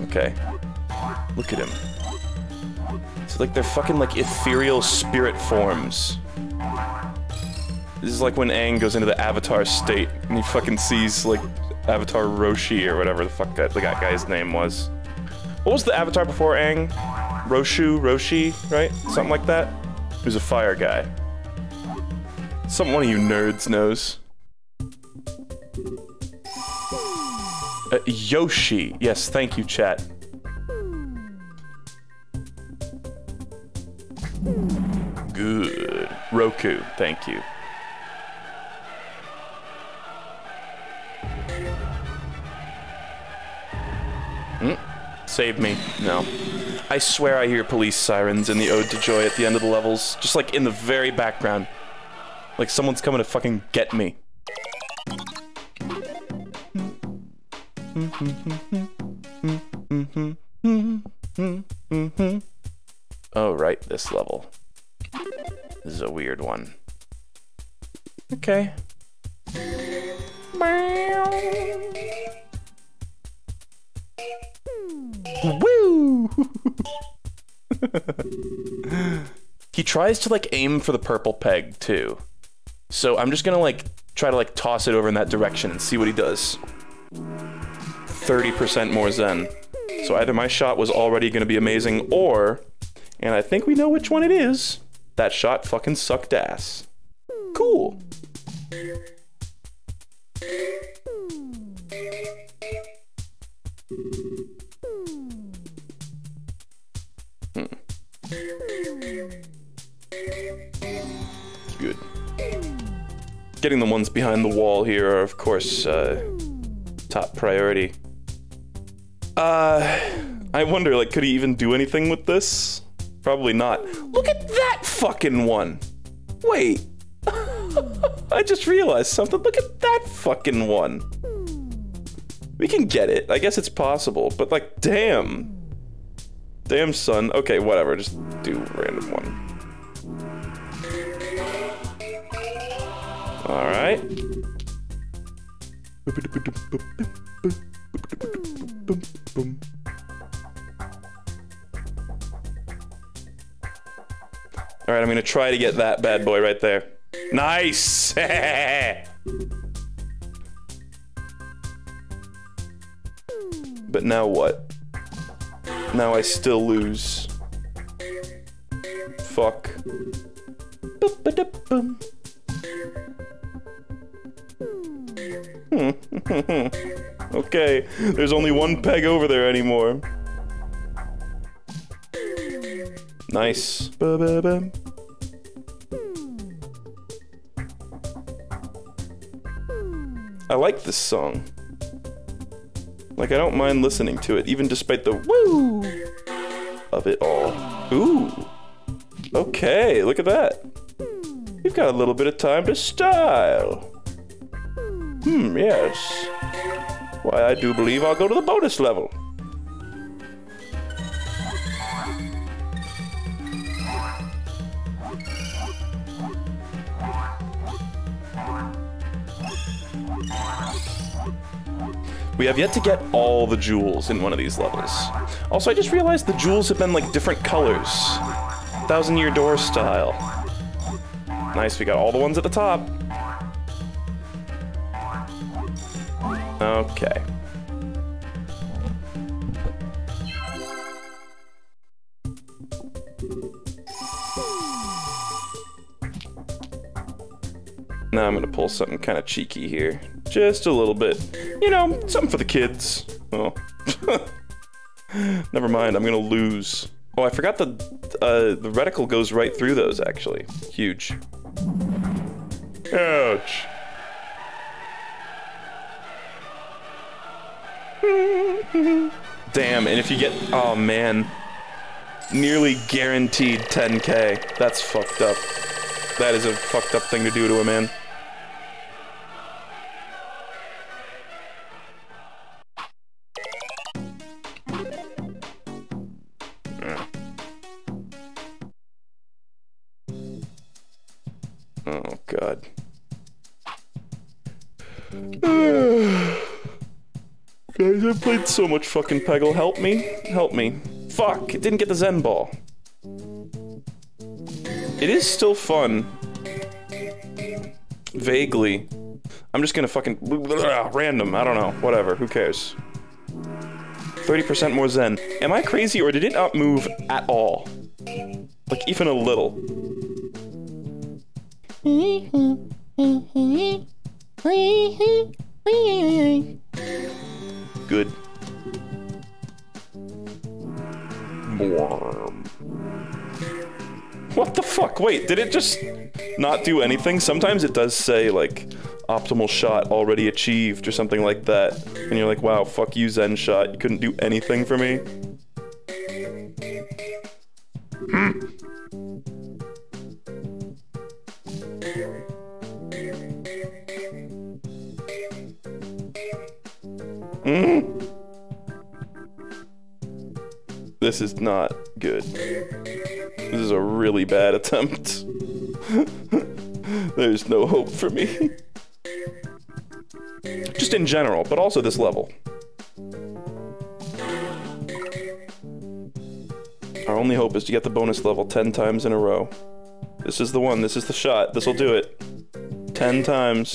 Okay. Look at him. It's like they're fucking like ethereal spirit forms. This is like when Aang goes into the Avatar state and he fucking sees like Avatar Roshi or whatever the fuck that the guy, guy's name was. What was the Avatar before Aang? Roshu, Roshi, right? Something like that. He was a fire guy. Some one of you nerds knows. Uh, Yoshi. Yes, thank you, chat. Good. Roku, thank you. Hmm? Save me. No. I swear I hear police sirens in the Ode to Joy at the end of the levels. Just like in the very background. Like someone's coming to fucking get me. Oh, right, this level. This is a weird one. Okay. Woo! [laughs] he tries to like aim for the purple peg too. So I'm just gonna like try to like toss it over in that direction and see what he does. 30% more zen. So either my shot was already gonna be amazing or, and I think we know which one it is, that shot fucking sucked ass. Cool. Hmm. Getting the ones behind the wall here are, of course, uh, top priority. Uh, I wonder, like, could he even do anything with this? Probably not. Look at that fucking one! Wait. [laughs] I just realized something. Look at that fucking one. We can get it. I guess it's possible, but like, damn. Damn, son. Okay, whatever. Just do random one. All right. All right, I'm gonna try to get that bad boy right there. Nice. [laughs] but now what? Now I still lose. Fuck. [laughs] okay, there's only one peg over there anymore. Nice. Ba-ba-bum. I like this song. Like, I don't mind listening to it, even despite the woo of it all. Ooh. Okay, look at that. You've got a little bit of time to style. Hmm, yes. Why, I do believe I'll go to the bonus level. We have yet to get all the jewels in one of these levels. Also, I just realized the jewels have been like different colors. Thousand Year Door style. Nice, we got all the ones at the top. Okay. Now I'm gonna pull something kind of cheeky here. Just a little bit. You know, something for the kids. Oh. [laughs] Never mind, I'm gonna lose. Oh, I forgot the uh, the reticle goes right through those, actually. Huge. Ouch. Damn, and if you get... Oh, man. Nearly guaranteed 10k. That's fucked up. That is a fucked up thing to do to a man. Oh, God. Guys, I played so much fucking Peggle. Help me. Help me. Fuck, it didn't get the Zen ball. It is still fun. Vaguely. I'm just gonna fucking... [laughs] Random, I don't know. Whatever, who cares? 30% more Zen. Am I crazy or did it not move at all? Like, even a little. [laughs] Good. What the fuck? Wait, did it just not do anything? Sometimes it does say, like, optimal shot already achieved or something like that. And you're like, wow, fuck you, Zen shot. You couldn't do anything for me. Hmm. Mm. This is not good. This is a really bad attempt. [laughs] There's no hope for me. Just in general, but also this level. Our only hope is to get the bonus level 10 times in a row. This is the one, this is the shot, this will do it. 10 times.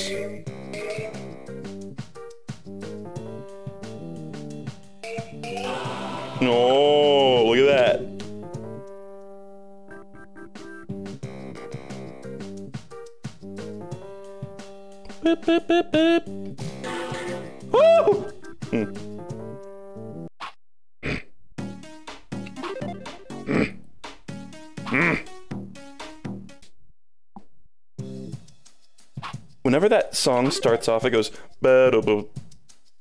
Oh, look at that. Beep, beep, beep, beep. Woo! Whenever that song starts off, it goes ba-da-ba,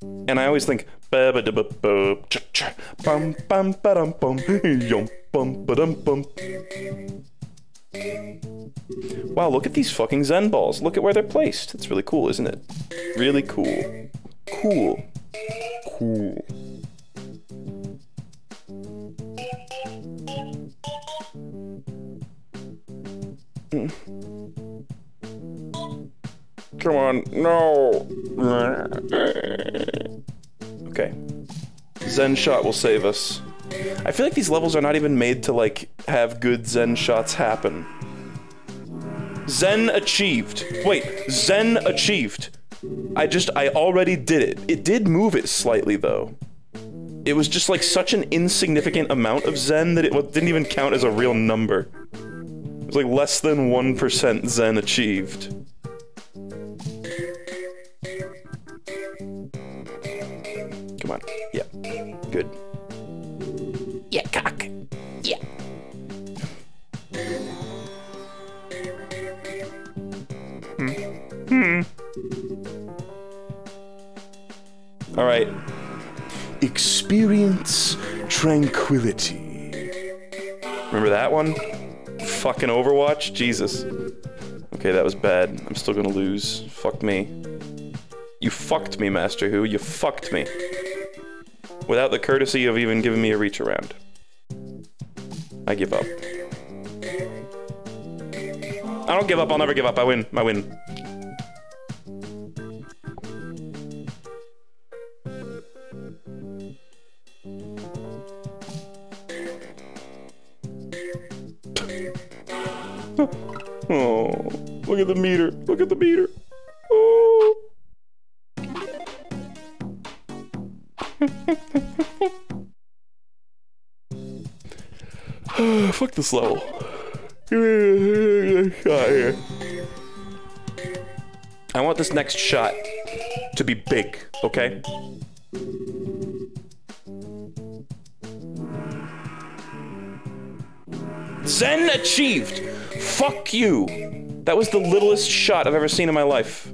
and I always think ba ba ba ba bum bum ba bum yum bum ba dum bum. Wow, look at these fucking Zen balls. Look at where they're placed. It's really cool, isn't it? Really cool. Cool. Cool. Mm. Come on, no. Zen shot will save us. I feel like these levels are not even made to like have good Zen shots happen. Zen achieved. Wait, Zen achieved. I just, I already did it. It did move it slightly though. It was just like such an insignificant amount of Zen that it didn't even count as a real number. It was like less than 1% Zen achieved. All right. Experience tranquility. Remember that one? Fucking Overwatch? Jesus. Okay, that was bad. I'm still gonna lose. Fuck me. You fucked me, Master Hu. You fucked me. Without the courtesy of even giving me a reach around. I give up. I don't give up. I'll never give up. I win. I win. [laughs] Oh, look at the meter. Look at the meter. Oh. [sighs] Fuck this level. I want this next shot to be big, okay? Zen achieved! Fuck you! That was the littlest shot I've ever seen in my life.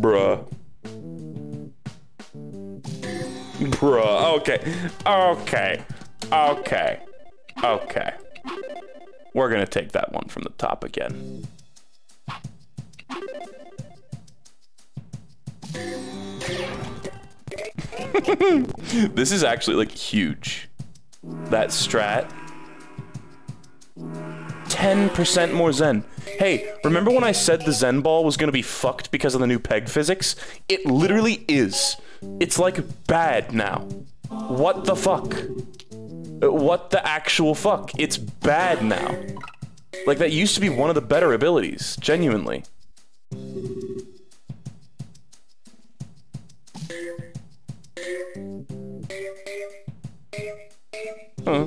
Bruh. Bruh. Okay. Okay. Okay. Okay. We're gonna take that one from the top again. [laughs] this is actually like huge. That strat. 10% more Zen. Hey, remember when I said the Zen ball was gonna be fucked because of the new peg physics? It literally is. It's like bad now. What the fuck? Uh, What the actual fuck? It's bad now. Like that used to be one of the better abilities, genuinely. Huh.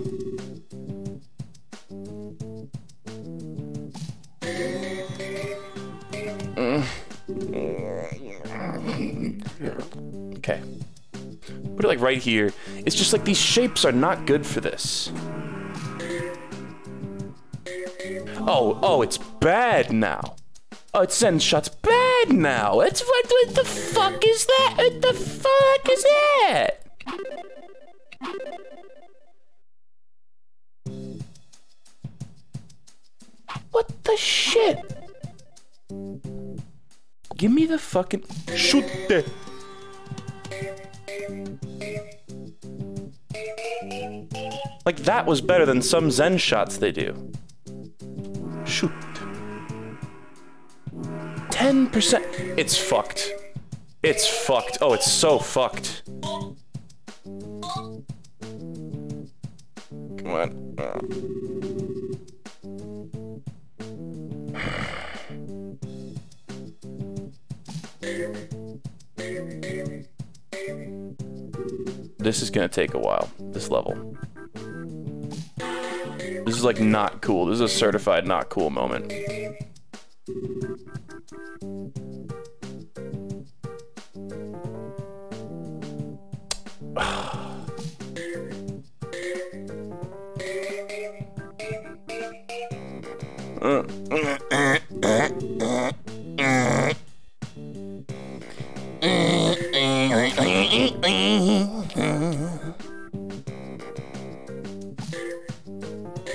Okay. Put it like right here. It's just like these shapes are not good for this. Oh, oh, it's bad now. Oh, it sends shots bad now. It's what, what the fuck is that? What the fuck is that? What the shit? Give me the fucking shoot the Like that was better than some Zen shots they do. Shoot. 10%. It's fucked. It's fucked. Oh, it's so fucked. Come on. Uh. This is gonna take a while, this level. This is like not cool. This is a certified not cool moment.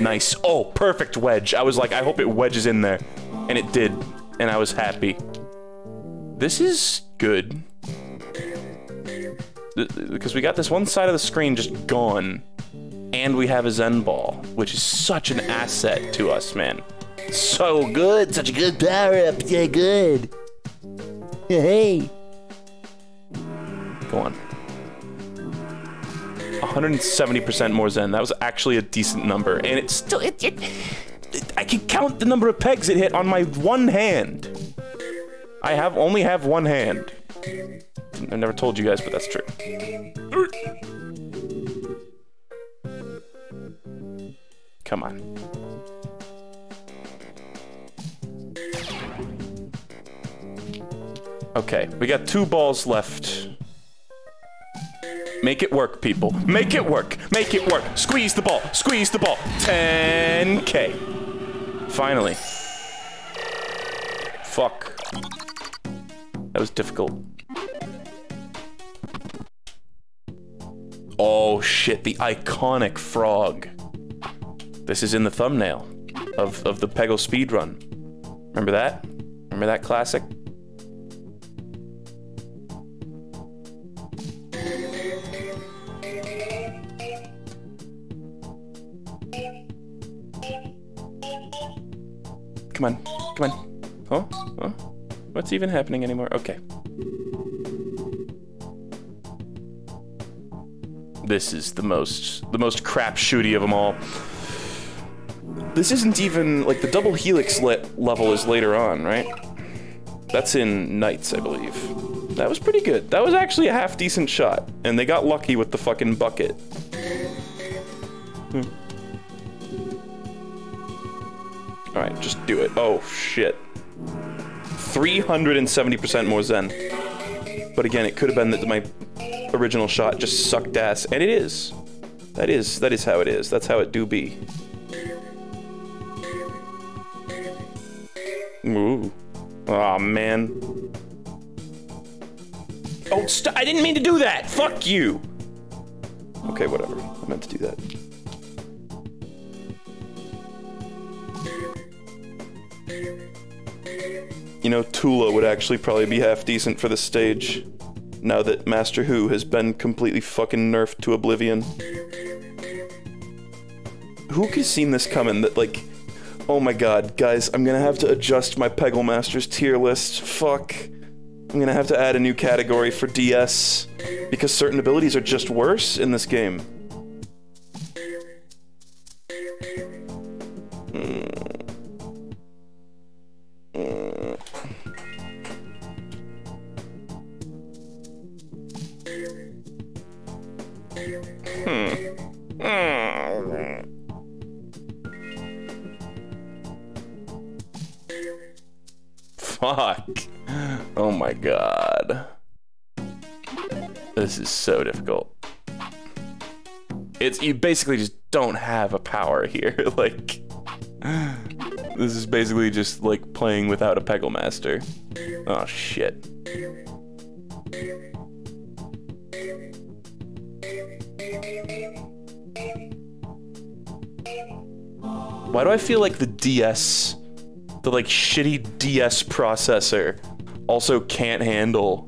Nice. Oh, perfect wedge. I was like, I hope it wedges in there. And it did. And I was happy. This is good. Because we got this one side of the screen just gone. And we have a Zen ball, which is such an asset to us, man. So good. Such a good power up. Yeah, good. Hey. Go on. 170% more Zen. That was actually a decent number. And it's still, it, it, it- I can count the number of pegs it hit on my one hand. I have only have one hand. I never told you guys, but that's true. Come on. Okay, we got two balls left. Make it work, people. Make it work. Make it work. Squeeze the ball. Squeeze the ball. 10k. Finally. Fuck. That was difficult. Oh shit, the iconic frog. This is in the thumbnail of, of the Peggle speedrun. Remember that? Remember that classic? What's even happening anymore? Okay. This is the most the most crap shooty of them all. This isn't even like the double helix lit level is later on, right? That's in Nights, I believe. That was pretty good. That was actually a half decent shot, and they got lucky with the fucking bucket. Hmm. All right, just do it. Oh shit. 370% more Zen. But again, it could have been that my original shot just sucked ass, and it is. That is that is how it is. That's how it do be. Ooh. Oh man. Oh, I didn't mean to do that. Fuck you. Okay, whatever. I meant to do that. You know, Tula would actually probably be half decent for the stage. Now that Master Hu has been completely fucking nerfed to oblivion. Who could seen this coming that, like, oh my god, guys, I'm gonna have to adjust my Peggle Masters tier list. Fuck. I'm gonna have to add a new category for DS because certain abilities are just worse in this game. It's you basically just don't have a power here. [laughs] like this is basically just like playing without a Peggle Master. Oh shit. Why do I feel like the DS, the like shitty DS processor, also can't handle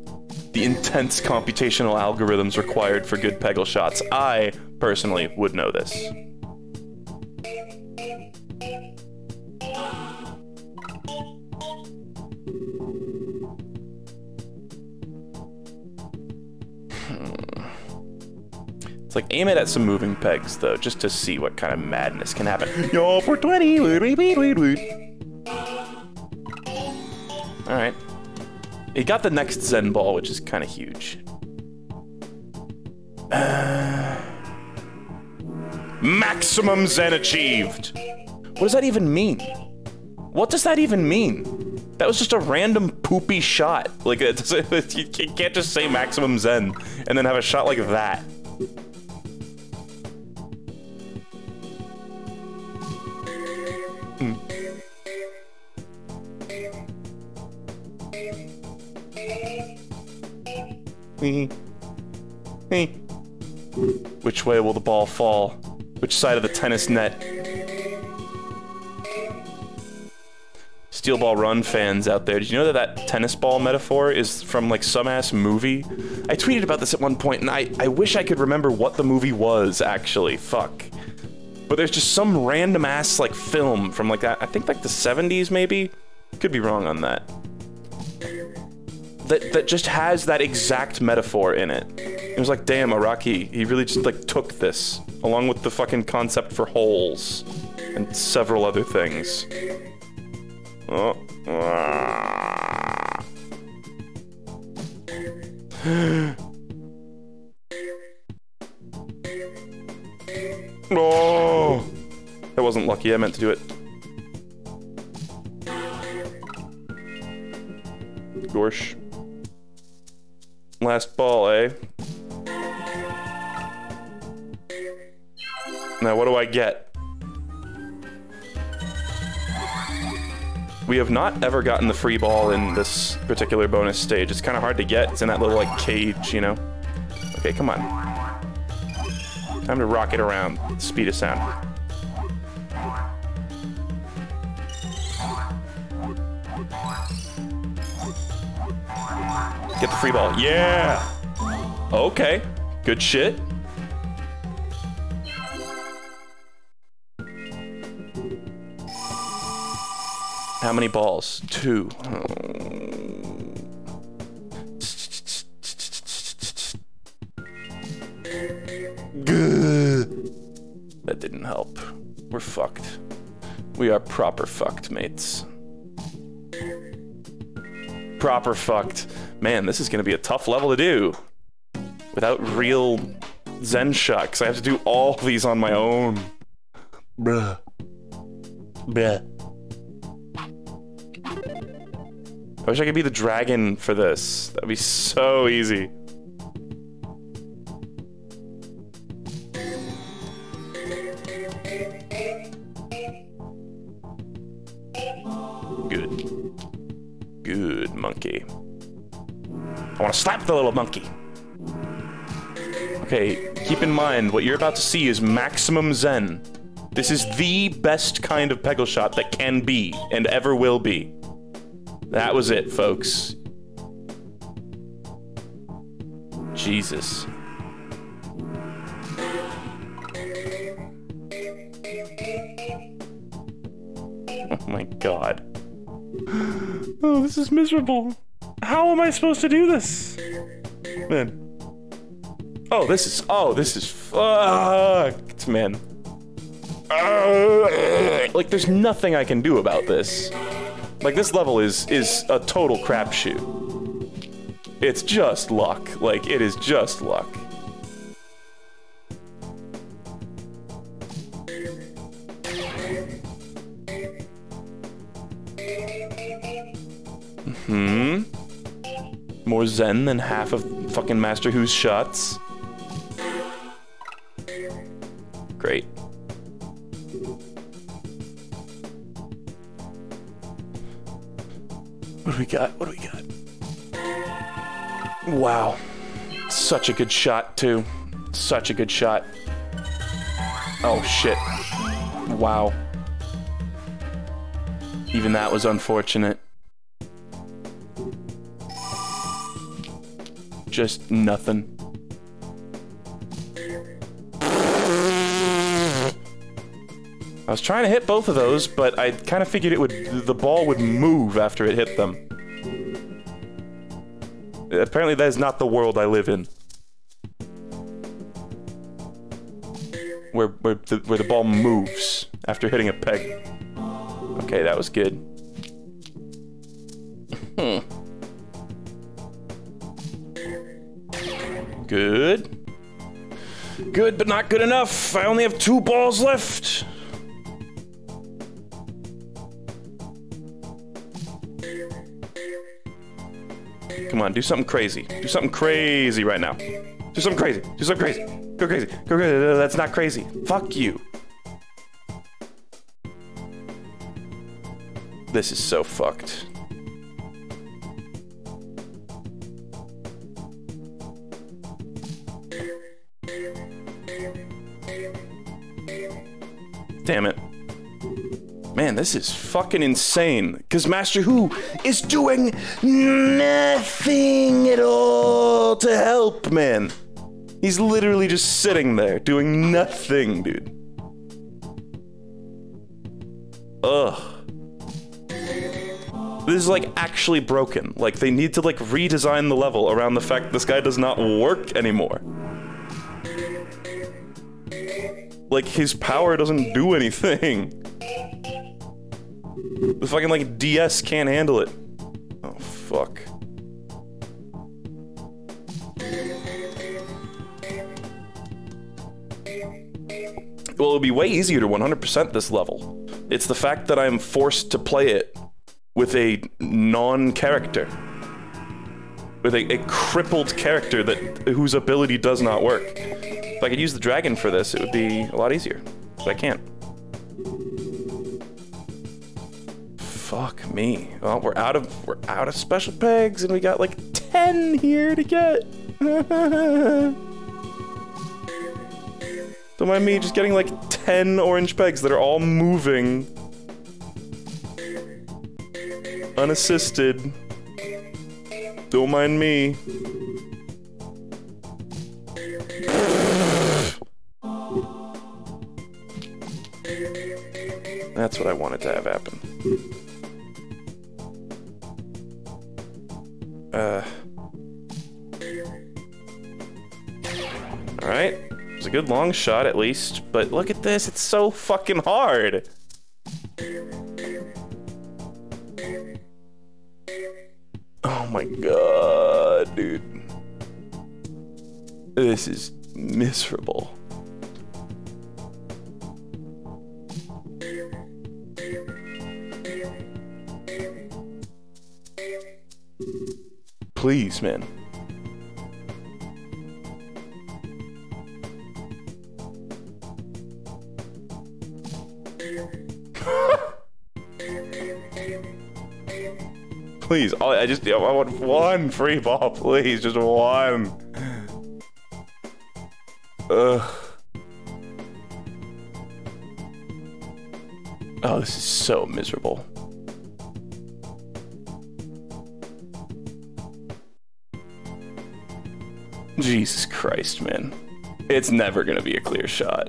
the intense computational algorithms required for good Peggle shots? I, personally, would know this. Hmm. It's like aim it at some moving pegs though, just to see what kind of madness can happen. [laughs] Yo, 420. Woot, woot, woot, woot, woot. All right. He got the next Zen ball, which is kind of huge. Uh, maximum Zen achieved. What does that even mean? What does that even mean? That was just a random poopy shot. Like, it [laughs] you can't just say maximum Zen and then have a shot like that. Which way will the ball fall? Which side of the tennis net? Steel Ball Run fans out there, did you know that that tennis ball metaphor is from like some ass movie? I tweeted about this at one point, and I, I wish I could remember what the movie was actually. Fuck. But there's just some random ass like film from like that. I think like the 70s maybe. Could be wrong on that that that just has that exact metaphor in it. It was like, damn, Araki, he really just like took this along with the fucking concept for holes and several other things. Oh. Ah. [gasps] oh. That wasn't lucky. I meant to do it. Gorsh. Last ball, eh? Now, what do I get? We have not ever gotten the free ball in this particular bonus stage. It's kind of hard to get. It's in that little, like, cage, you know? Okay, come on. Time to rock it around. Speed of sound. Get the free ball. Yeah! Okay. Good shit. How many balls? Two. That didn't help. We're fucked. We are proper fucked, mates. Proper fucked. Man, this is gonna be a tough level to do. Without real Zen because I have to do all these on my own. Bruh. Bruh. I wish I could be the dragon for this. That'd be so easy. Monkey. I want to slap the little monkey. Okay, keep in mind, what you're about to see is maximum zen. This is the best kind of peggle shot that can be, and ever will be. That was it, folks. Jesus. [laughs] Oh my god. Oh, this is miserable. How am I supposed to do this? Man. Oh, this is. Oh, this is fucked, man. Like, there's nothing I can do about this. Like, this level is is a total crapshoot. It's just luck. Like, it is just luck. Zen than half of fucking Master Hu's shots. Great. What do we got? What do we got? Wow. Such a good shot, too. Such a good shot. Oh, shit. Wow. Even that was unfortunate. Just nothing. I was trying to hit both of those, but I kind of figured it would the ball would move after it hit them. Apparently that is not the world I live in. Where where the, where the ball moves after hitting a peg. Okay, that was good. Hmm. Good. Good, but not good enough. I only have two balls left. Come on, do something crazy. Do something crazy right now. Do something crazy. Do something crazy. Go crazy. Go crazy. That's not crazy. Fuck you. This is so fucked. Damn it. Man, this is fucking insane. Because Master Hu is doing nothing at all to help, man. He's literally just sitting there doing nothing, dude. Ugh. This is like actually broken. Like they need to like redesign the level around the fact this guy does not work anymore. Like his power doesn't do anything. The fucking like DS can't handle it. Oh fuck. Well, it'll be way easier to 100% this level. It's the fact that I'm forced to play it with a non-character. With a, a crippled character that whose ability does not work. If I could use the dragon for this, it would be a lot easier. But I can't. Fuck me. Well, we're out of we're out of special pegs, and we got like ten here to get. [laughs] Don't mind me just getting like ten orange pegs that are all moving, unassisted. Don't mind me. That's what I wanted to have happen. Uh. Alright. It's a good long shot at least, but look at this, it's so fucking hard! Oh my god, dude. This is miserable. Please, man. please, I just I want one free ball, please, just one. Ugh. Oh, this is so miserable. Jesus Christ, man. It's never gonna be a clear shot.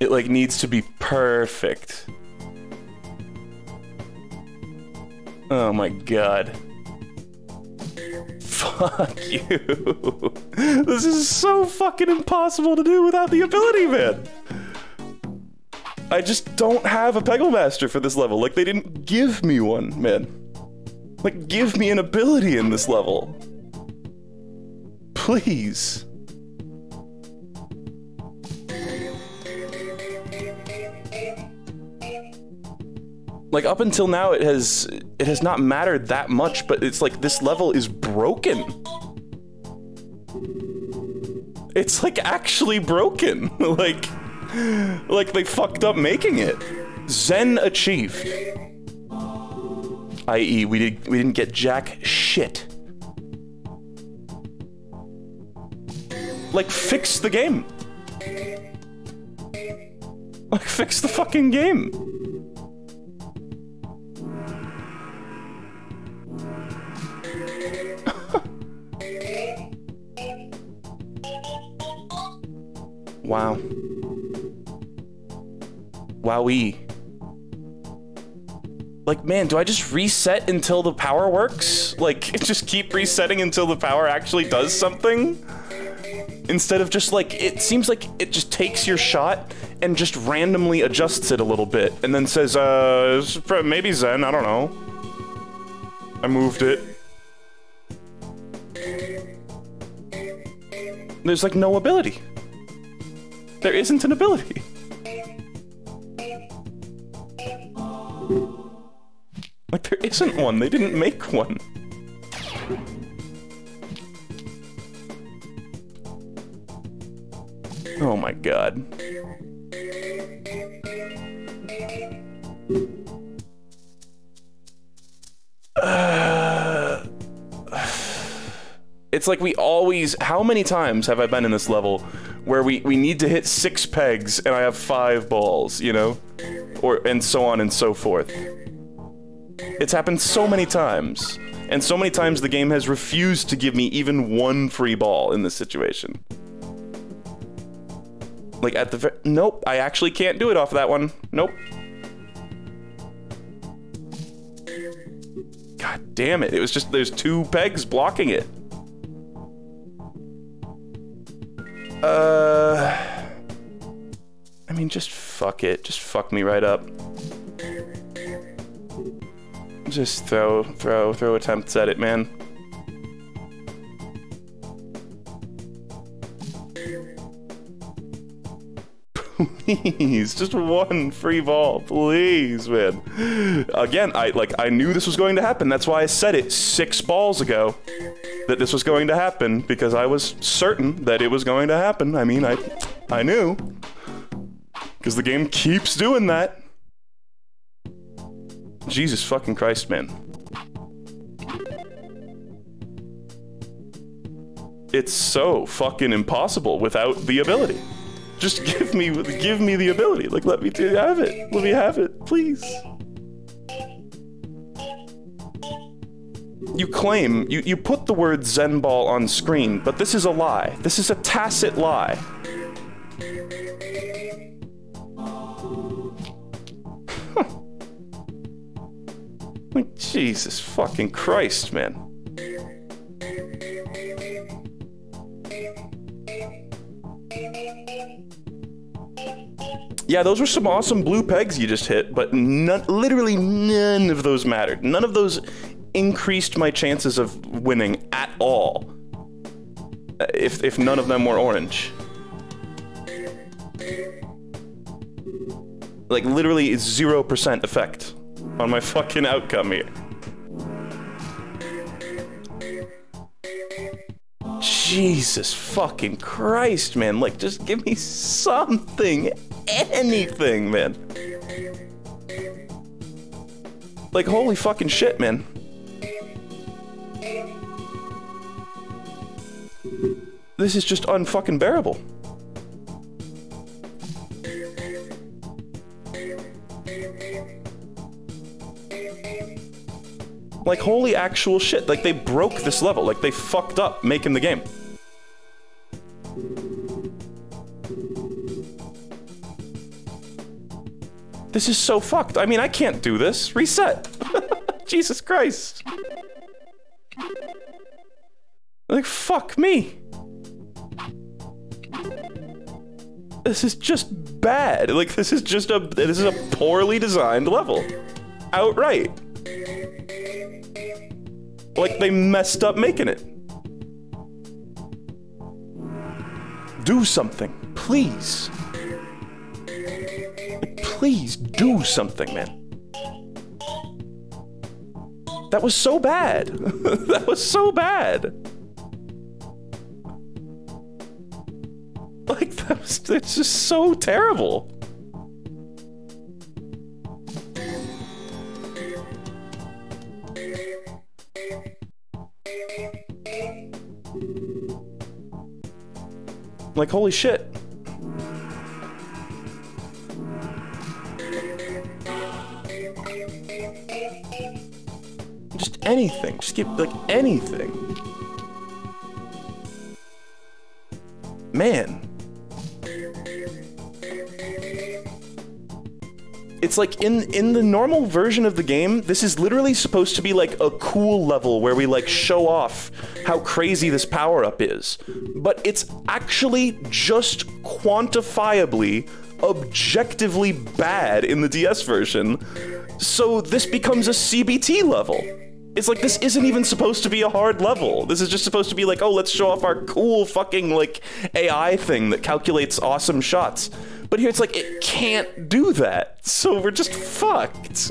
It like needs to be perfect. Oh my god. Fuck you. [laughs] this is so fucking impossible to do without the ability, man. I just don't have a Peggle Master for this level. Like, they didn't give me one, man. Like, give me an ability in this level. Please. Like up until now it has it has not mattered that much, but it's like this level is broken. It's like actually broken. [laughs] like like they fucked up making it. Zen achieved. I.e., we did we didn't get jack shit. Like fix the game. Like fix the fucking game. [laughs] Wow. Wowee. Like, man, do I just reset until the power works? Like, [laughs] just keep resetting until the power actually does something? Instead of just like, it seems like it just takes your shot and just randomly adjusts it a little bit and then says, uh, maybe Zen, I don't know. I moved it. There's like no ability. There isn't an ability. Like, there isn't one. They didn't make one. Oh my god. [sighs] It's like we always how many times have i been in this level where we we need to hit six pegs and i have five balls you know? Or and so on and so forth. It's happened so many times. And so many times the game has refused to give me even one free ball in this situation like at the nope i actually can't do it off of that one nope god damn it it was just there's two pegs blocking it Uh, I mean, just fuck it. Just fuck me right up. Just throw, throw, throw attempts at it, man. Please, just one free ball, please, man. Again, I like I knew this was going to happen. That's why I said it six balls ago that this was going to happen because I was certain that it was going to happen. I mean, I I knew because the game keeps doing that. Jesus fucking Christ, man. It's so fucking impossible without the ability. Just give me give me the ability. Like let me have it. Let me have it, please. You claim, you, you put the word Zen Ball on screen, but this is a lie. This is a tacit lie. Like, Jesus fucking Christ, man. Yeah, those were some awesome blue pegs you just hit, but none, literally none of those mattered. None of those increased my chances of winning at all. If, if none of them were orange. Like, literally 0% effect on my fucking outcome here. Jesus fucking Christ, man. Like, just give me something. Anything, man. Like, holy fucking shit, man. This is just unfucking bearable. Like, holy actual shit. Like, they broke this level. Like, they fucked up making the game. This is so fucked. I mean, I can't do this. Reset. [laughs] Jesus Christ. Like, fuck me. This is just bad. Like, this is just a, this is a poorly designed level. Outright. Like, they messed up making it. Do something, please. Please do something, man. That was so bad. [laughs] that was so bad. Like that was it's just so terrible. Like holy shit. Anything. Just give like anything. Man. It's like in in the normal version of the game, this is literally supposed to be like a cool level where we like show off how crazy this power up is. But it's actually just quantifiably objectively bad in the DS version. So this becomes a CBT level. It's like this isn't even supposed to be a hard level. This is just supposed to be like, oh, let's show off our cool fucking like AI thing that calculates awesome shots. But here it's like it can't do that. So we're just fucked.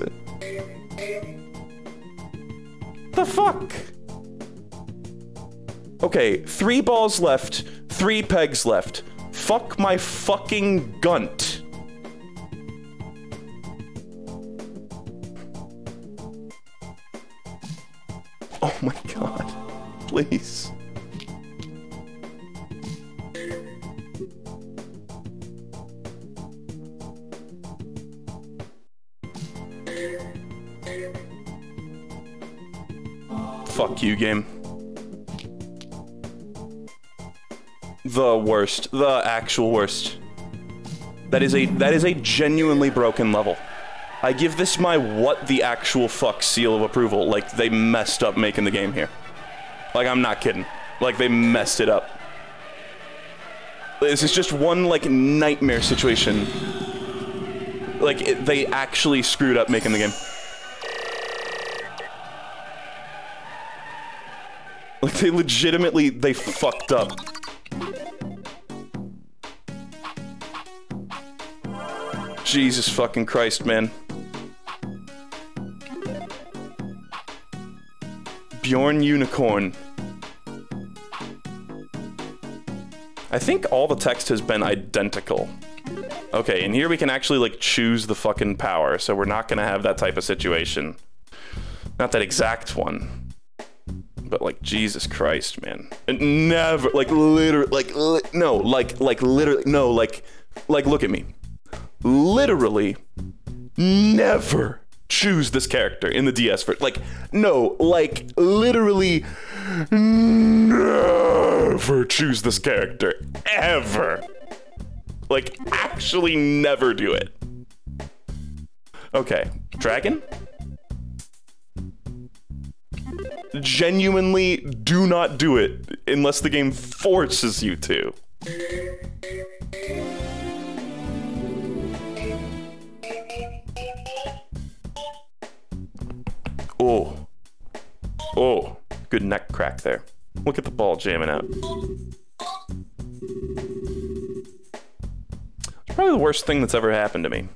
The fuck? Okay, three balls left, three pegs left. Fuck my fucking gunt. Oh my god. Please. Fuck you, game. The worst. The actual worst. That is a that is a genuinely broken level. I give this my what the actual fuck seal of approval. Like they messed up making the game here. Like I'm not kidding. Like they messed it up. This is just one like nightmare situation. Like it, they actually screwed up making the game. Like they legitimately they fucked up. Jesus fucking Christ, man. Bjorn Unicorn. I think all the text has been identical. Okay, and here we can actually like choose the fucking power, so we're not gonna have that type of situation. Not that exact one. But like Jesus Christ, man. Never like literally like li no, like like literally no, like like look at me. Literally never choose this character in the DS for like no, like literally never choose this character ever. Like actually never do it. Okay, dragon? genuinely do not do it unless the game forces you to. Oh. Oh. Good neck crack there. Look at the ball jamming out. It's probably the worst thing that's ever happened to me.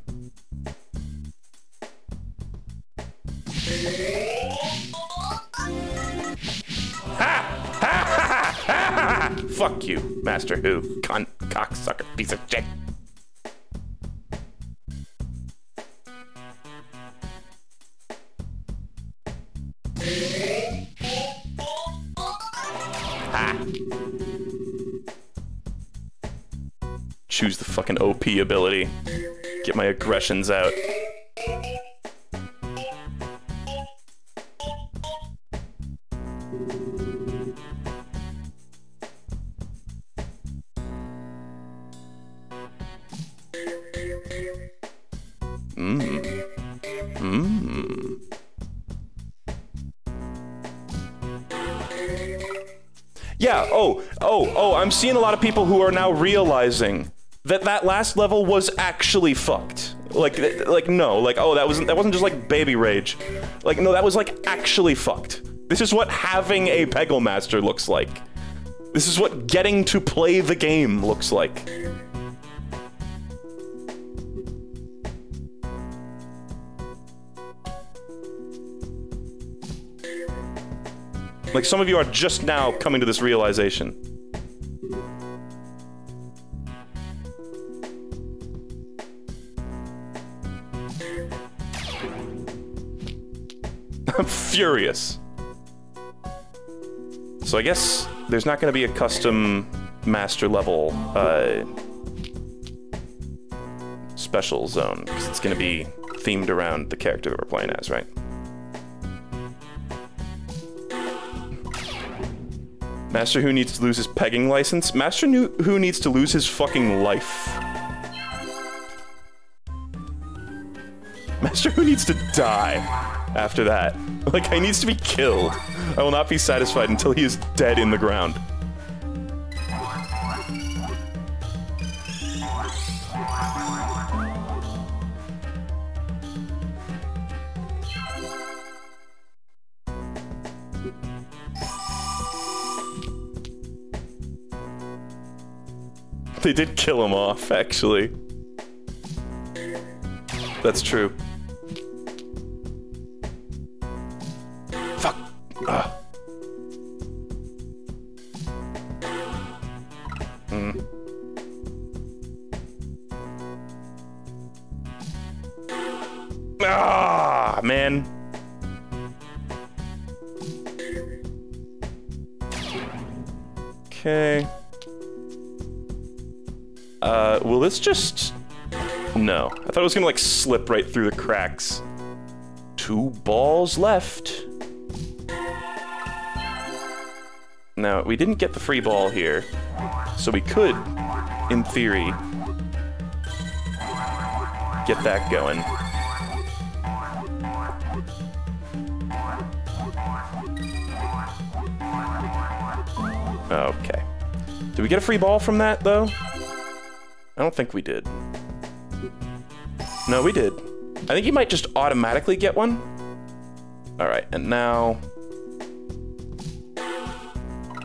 Fuck you, Master Hu. Cunt, cocksucker, piece of shit. Choose the fucking OP ability. Get my aggressions out. Oh, oh, I'm seeing a lot of people who are now realizing that that last level was actually fucked. Like, like no, like, oh, that wasn't that wasn't just like baby rage. Like, no, that was like actually fucked. This is what having a Peggle Master looks like. This is what getting to play the game looks like. Like some of you are just now coming to this realization. I'm furious. So I guess there's not going to be a custom master level uh, special zone because it's going to be themed around the character that we're playing as, right? Master Hu needs to lose his pegging license. Master Hu needs to lose his fucking life. Master Hu needs to die after that. [laughs] Like, he needs to be killed. I will not be satisfied until he is dead in the ground. They did kill him off, actually. That's true. Ah, man. Okay. Uh, will this just... No. I thought it was gonna, like, slip right through the cracks. Two balls left. Now, we didn't get the free ball here, so we could, in theory, get that going. Okay. Did we get a free ball from that, though? I don't think we did. No, we did. I think you might just automatically get one. All right, and now...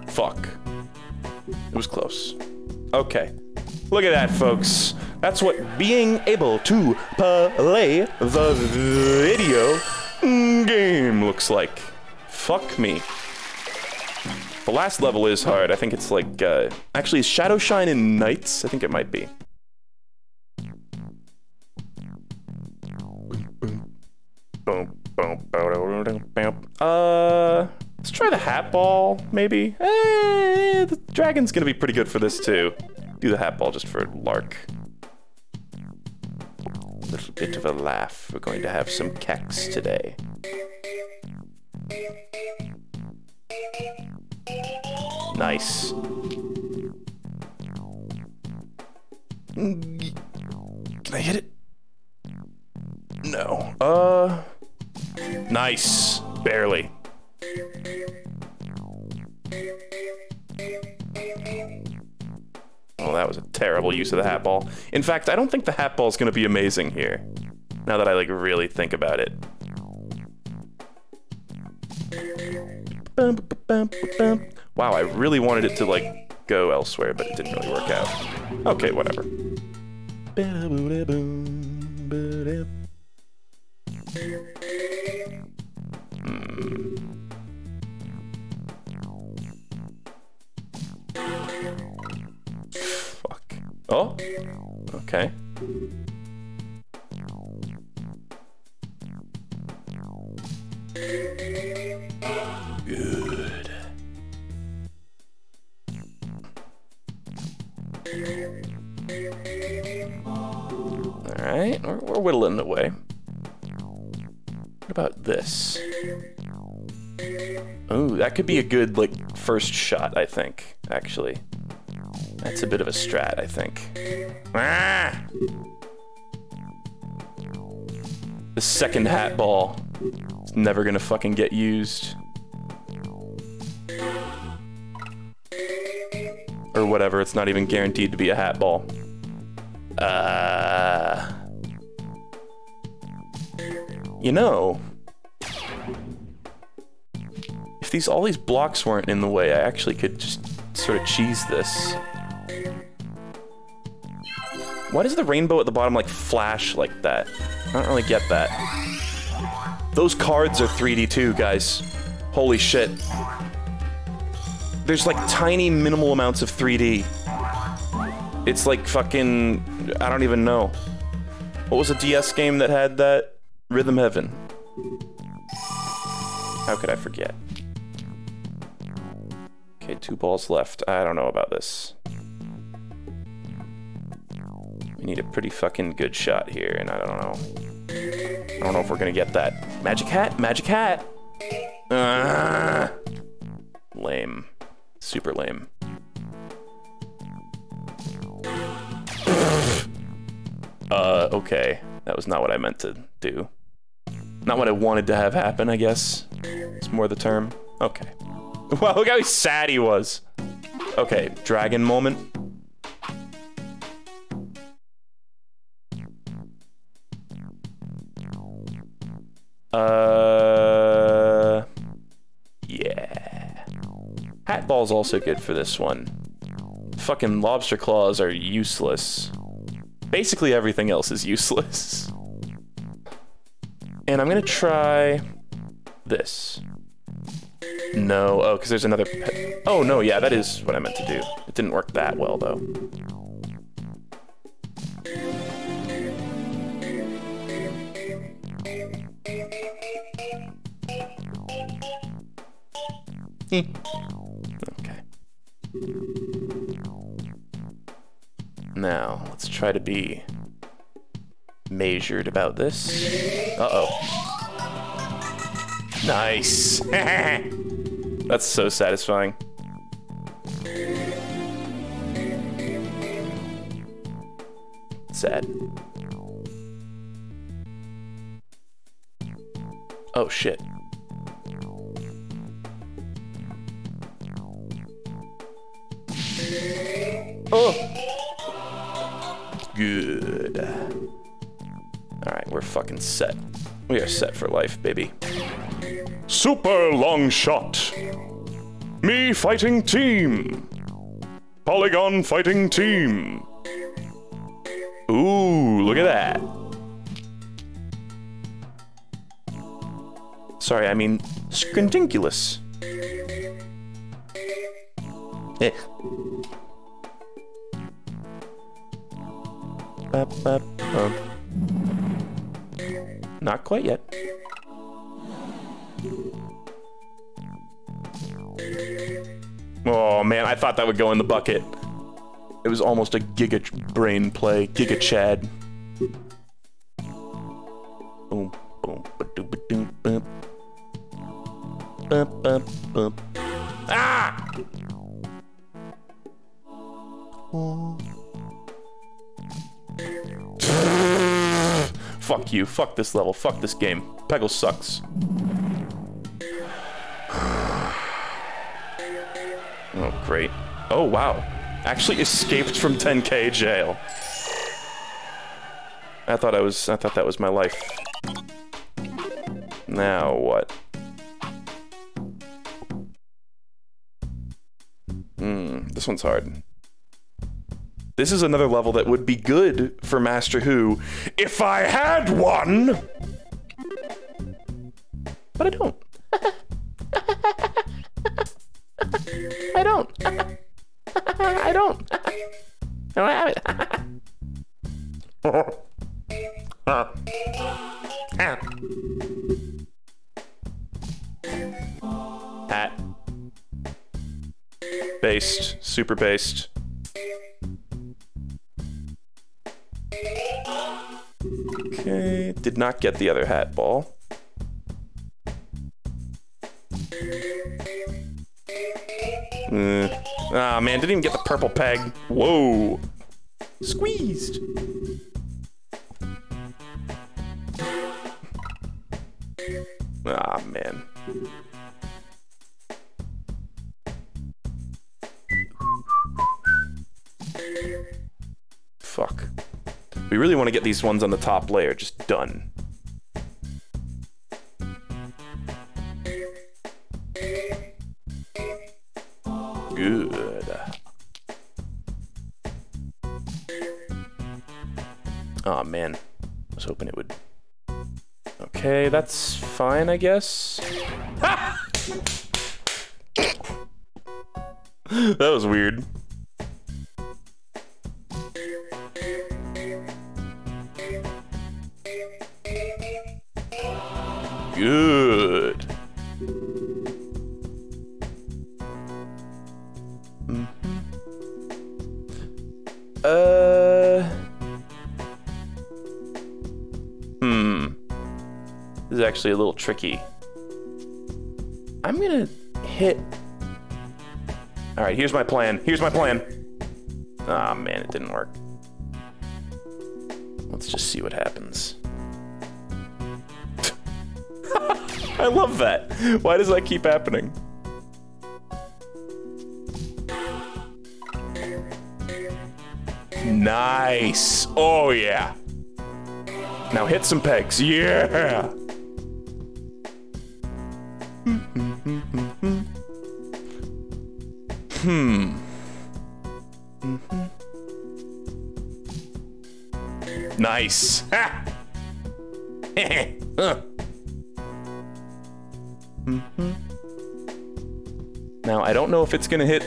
Fuck. It was close. Okay. Look at that, folks. That's what being able to play the video game looks like. Fuck me. The last level is hard. I think it's like, uh, actually, is Shadow Shine in Nights? I think it might be. Uh, let's try the hat ball, maybe. Eh, the dragon's gonna be pretty good for this too. Do the hat ball just for lark. A little bit of a laugh. We're going to have some keks today. Nice. Can I hit it? No. Uh. Nice. Barely. Well, that was a terrible use of the hat ball. In fact, I don't think the hat ball is going to be amazing here. Now that I, like, really think about it. Wow, I really wanted it to like go elsewhere, but it didn't really work out. Okay, whatever. Hmm. Fuck. Oh. Okay. Good. All right, we're, we're whittling away. What about this? Ooh, that could be a good, like, first shot, I think, actually. That's a bit of a strat, I think. Ah! The second hat ball is never gonna fucking get used. Or whatever, it's not even guaranteed to be a hat ball. Uh... You know, if these all these blocks weren't in the way, I actually could just sort of cheese this. Why does the rainbow at the bottom like flash like that? I don't really get that. Those cards are 3D too, guys. Holy shit. There's like tiny minimal amounts of 3D. It's like fucking, I don't even know. What was a DS game that had that? Rhythm Heaven. How could I forget? Okay, two balls left. I don't know about this. We need a pretty fucking good shot here, and I don't know. I don't know if we're gonna get that. Magic hat? Magic hat! Ah! Lame. Super lame. uh, okay. That was not what I meant to do. Not what I wanted to have happen, I guess. It's more the term. Okay. [laughs] Wow, look how sad he was. Okay, dragon moment. Uh, Hat ball's also good for this one. Fucking lobster claws are useless. Basically everything else is useless. And I'm gonna try this. No, oh, because there's another Oh, no, yeah, that is what I meant to do. It didn't work that well, though. okay. Now, let's try to be measured about this. Uh-oh. Nice. [laughs] That's so satisfying. Sad. Oh shit. Oh! Good. Alright, we're fucking set. We are set for life, baby. Super long shot. Me fighting team. Polygon fighting team. Ooh, look at that. Sorry, I mean scruntinculus. Eh. Not quite yet. Oh man, I thought that would go in the bucket. It was almost a giga brain play, giga chad. Boom, boom, bump. Bump, bump, bump. Ah! Fuck you. Fuck this level. Fuck this game. Peggle sucks. Oh, great. Oh, wow. Actually escaped from 10k jail. I thought I was I thought that was my life. Now what? Hmm, this one's hard. This is another level that would be good for Master Hu if I had one! But I don't. [laughs] I don't. [laughs] I don't. I don't have it. Hat. Based. Super based. Okay, did not get the other hat ball. Uh, ah, man, didn't even get the purple peg. Whoa. Squeezed. Ah, man. Fuck. We really want to get these ones on the top layer just done. Good. Oh man, I was hoping it would. Okay, that's fine, I guess. [laughs] that was weird. Good. Mhm. Uh. Hmm. This is actually a little tricky. I'm gonna hit. All right, here's my plan. Here's my plan. Ah, man, it didn't work. Let's just see what happens. I love that. Why does that keep happening? Nice. Oh, yeah. Now hit some pegs. Yeah. Hmm. Nice. Ha! Huh. Mm-hmm. Now, I don't know if it's gonna hit...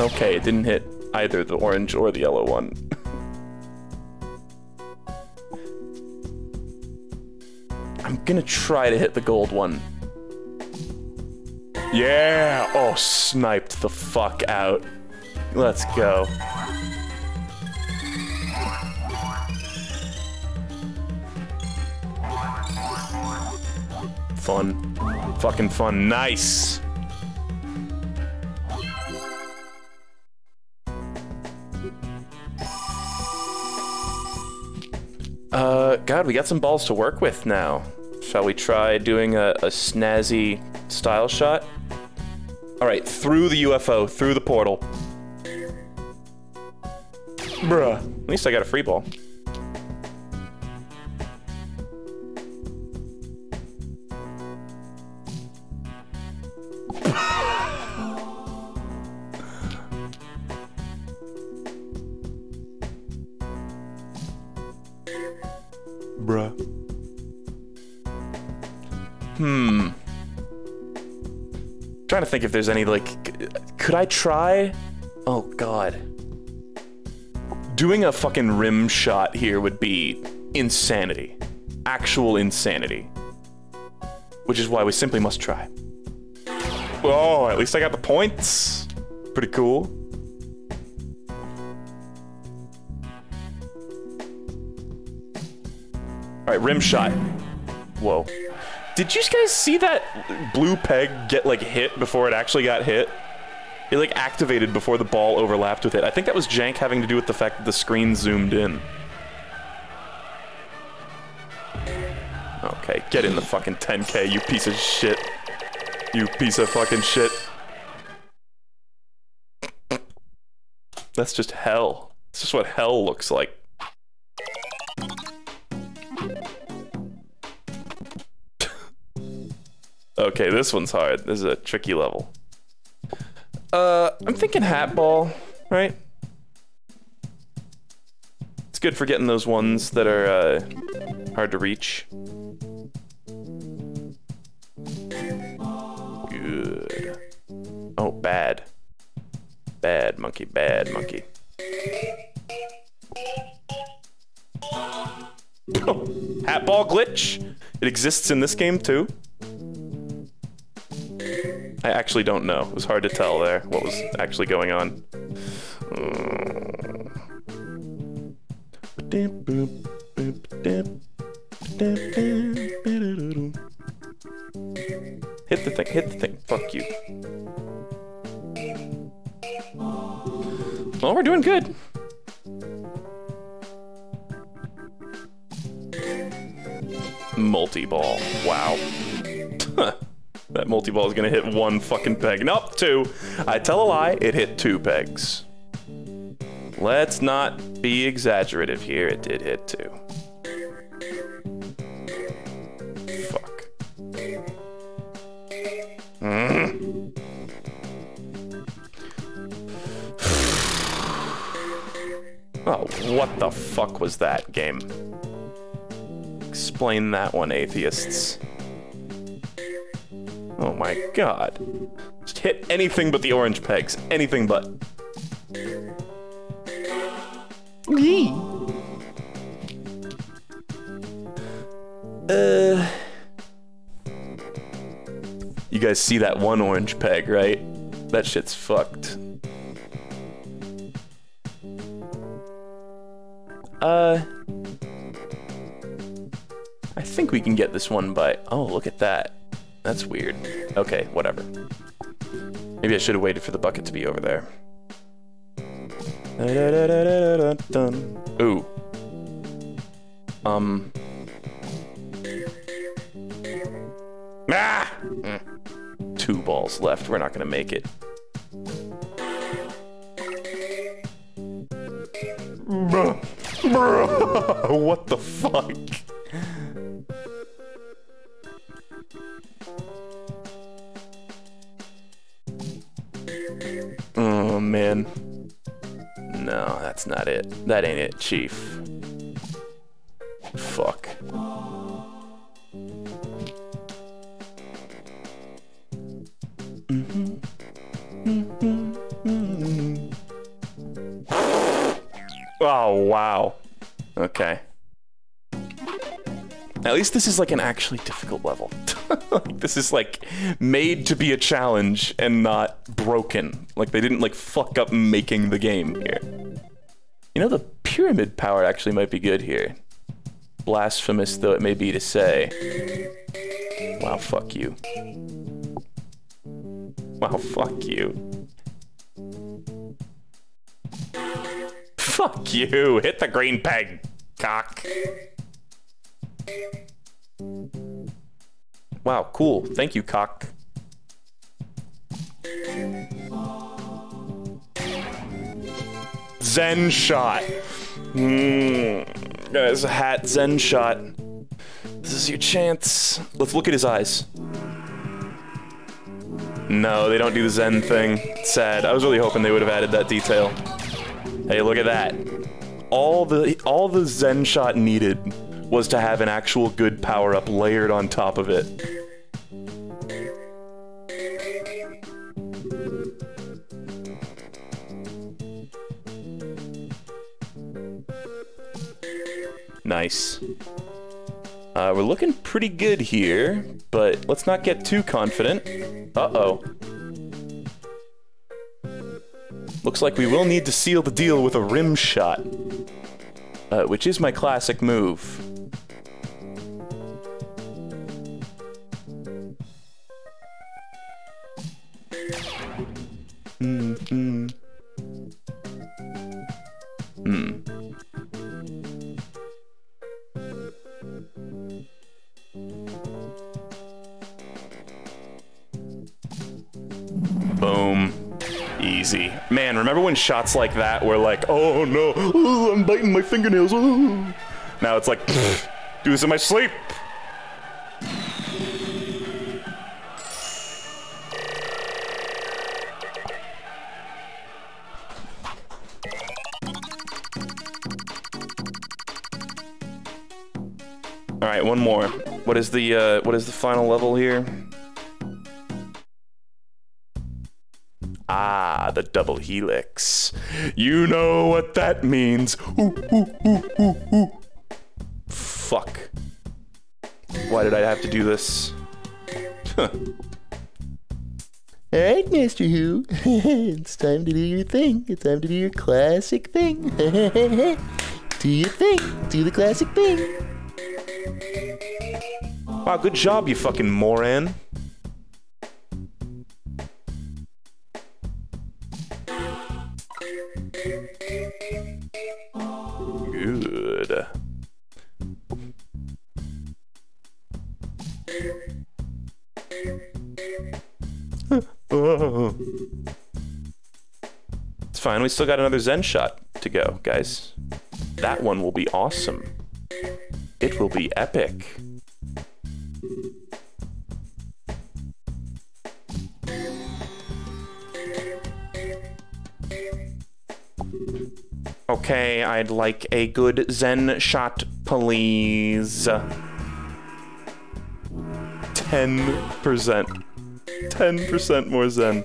Okay, it didn't hit either the orange or the yellow one. [laughs] I'm gonna try to hit the gold one. Yeah! Oh, sniped the fuck out. Let's go. Fun. Fucking fun. Nice! Uh, God, we got some balls to work with now. Shall we try doing a, a snazzy style shot? All right, through the UFO, through the portal. Bruh. At least I got a free ball. Think if there's any, like, could I try? Oh, God. Doing a fucking rim shot here would be insanity. Actual insanity. Which is why we simply must try. Oh, at least I got the points. Pretty cool. All right, rim shot. Whoa. Did you guys see that blue peg get like hit before it actually got hit? It like activated before the ball overlapped with it. I think that was jank having to do with the fact that the screen zoomed in. Okay, get in the fucking 10k, you piece of shit. You piece of fucking shit. That's just hell. It's just what hell looks like. Okay, this one's hard. This is a tricky level. Uh, I'm thinking hat ball, right? It's good for getting those ones that are uh, hard to reach. Good. Oh, bad. Bad monkey, bad monkey. Hat ball glitch. It exists in this game too. I actually don't know. It was hard to tell there what was actually going on. Hit the thing, hit the thing. Fuck you. Well, we're doing good. Multi-ball. Wow. [laughs] that multi-ball is gonna hit one fucking peg. Nope, two. I tell a lie, it hit two pegs. Let's not be exaggerative here, it did hit two. Fuck. Mm. [sighs] Oh, what the fuck was that game? Explain that one, atheists. Oh my god. Just hit anything but the orange pegs. Anything but. Uh. You guys see that one orange peg, right? That shit's fucked. Uh. I think we can get this one by. Oh, look at that. That's weird. Okay, whatever. Maybe I should have waited for the bucket to be over there. Ooh. Um. Ah! Mm. Two balls left. We're not gonna make it. Bruh. Bruh. [laughs] what the fuck? Man. No, that's not it. That ain't it, Chief. Fuck. Oh, wow. Okay. At least this is like an actually difficult level. [laughs] this is like made to be a challenge and not broken. Like they didn't like fuck up making the game here. You know, the pyramid power actually might be good here. Blasphemous though it may be to say. Wow, fuck you. Wow, fuck you. Fuck you! Hit the green peg, cock. Wow, cool. Thank you, cock. Zen shot. Mm. Guys, a hat Zen shot. This is your chance. Let's look at his eyes. No, they don't do the Zen thing. sad. I was really hoping they would have added that detail. Hey, look at that. All the all the Zen shot needed was to have an actual good power-up layered on top of it. Nice. Uh, we're looking pretty good here, but let's not get too confident. Uh-oh. Looks like we will need to seal the deal with a rim shot. Uh, which is my classic move. Hmm. Hmm. Boom. easy. Man, remember when shots like that were like, oh no, ooh, I'm biting my fingernails. Ooh. Now it's like, [laughs] do this in my sleep. One more. What is the uh, what is the final level here? Ah, the double helix. You know what that means. Ooh, ooh, ooh. Fuck. Why did I have to do this? Alright, Master Hu. [laughs] it's time to do your thing. It's time to do your classic thing. [laughs] do your thing. Do the classic thing. Wow, good job, you fucking moron. Good. It's fine, we still got another Zen shot to go, guys. That one will be awesome. It will be epic. Okay, I'd like a good Zen shot, please. 10%. 10% more Zen.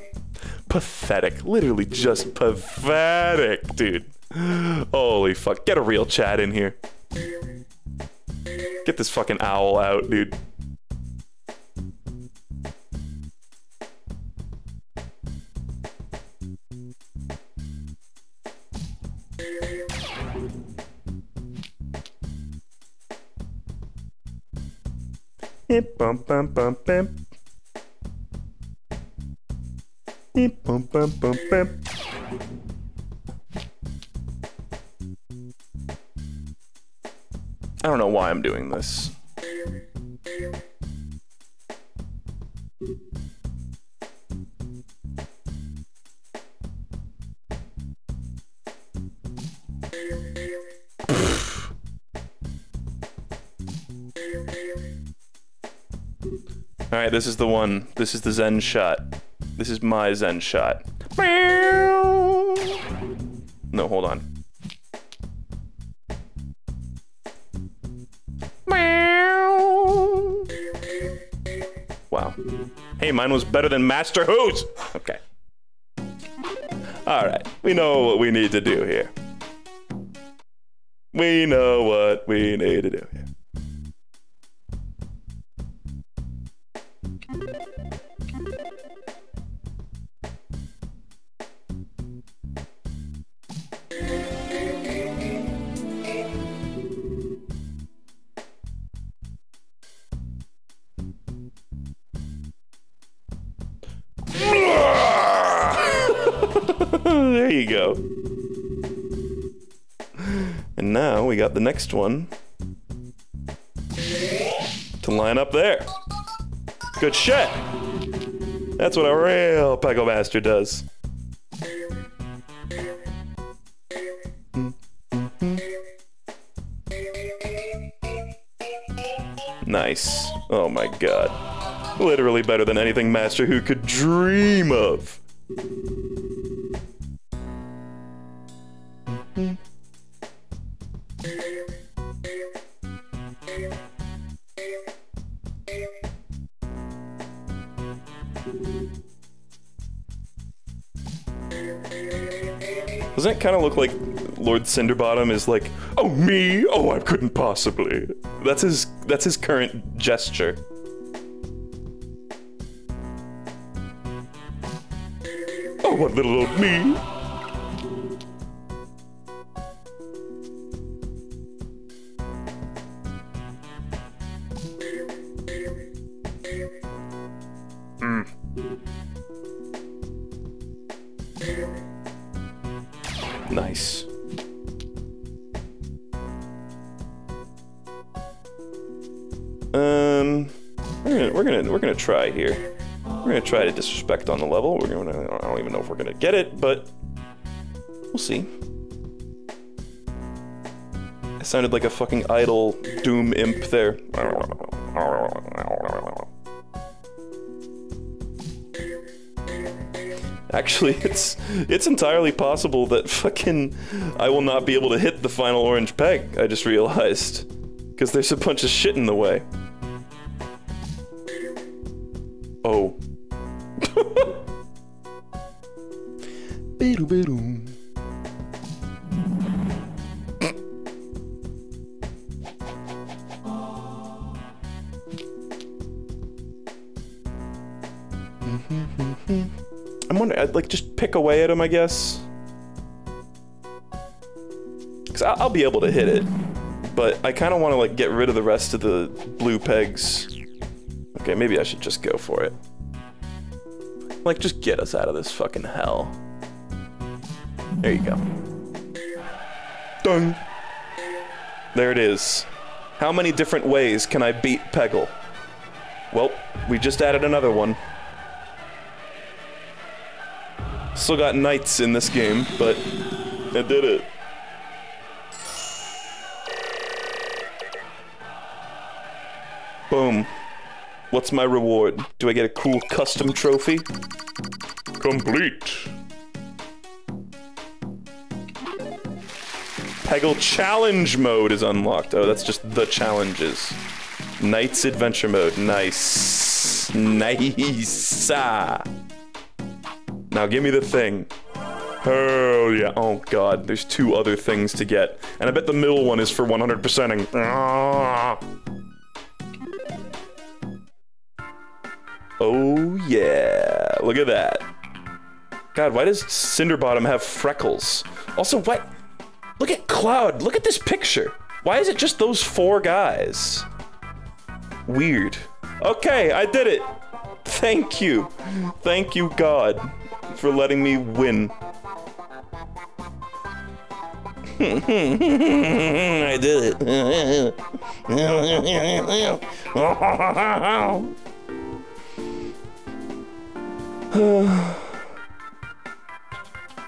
Pathetic. Literally just pathetic, dude. Holy fuck. Get a real chat in here. Get this fucking owl out, dude. Bum, bum, bum, bum. Bum, bum, bum, bum. I don't know why I'm doing this. All right, this is the one. This is the Zen shot. This is my Zen shot. No, hold on. Wow. Hey, mine was better than Master Hu's. Okay. All right, we know what we need to do here. We know what we need to do [laughs] there you go. And now we got the next one to line up there. Good shit. That's what a real Peggle Master does. Nice. Oh my god. Literally better than anything Master Hu could dream of. Doesn't it kind of look like Lord Cinderbottom is like, oh me? Oh, I couldn't possibly. That's his. That's his current gesture. Oh, what little old me? Here. We're gonna try to disrespect on the level. We're gonna. I don't even know if we're gonna get it, but we'll see. It sounded like a fucking idle doom imp there. Actually, [laughs] it's it's entirely possible that fucking I will not be able to hit the final orange peg. I just realized because there's a bunch of shit in the way. Oh. [laughs] I'm wondering, I'd like just pick away at him, I guess. Cause I'll, I'll be able to hit it, but I kind of want to like get rid of the rest of the blue pegs. Okay, maybe I should just go for it. Like, just get us out of this fucking hell. There you go. Done. There it is. How many different ways can I beat Peggle? Well, we just added another one. Still got Nights in this game, but I did it. Boom. What's my reward? Do I get a cool custom trophy? Complete. Peggle challenge mode is unlocked. Oh, that's just the challenges. Nights adventure mode. Nice. Nice. Now give me the thing. Hell yeah. Oh god, there's two other things to get. And I bet the middle one is for 100%ing. Oh yeah. Look at that. God, why does Cinderbottom have freckles? Also, what? Look at Claude. Look at this picture. Why is it just those four guys? Weird. Okay, I did it. Thank you. Thank you, God, for letting me win. [laughs] I did it. [laughs] [sighs]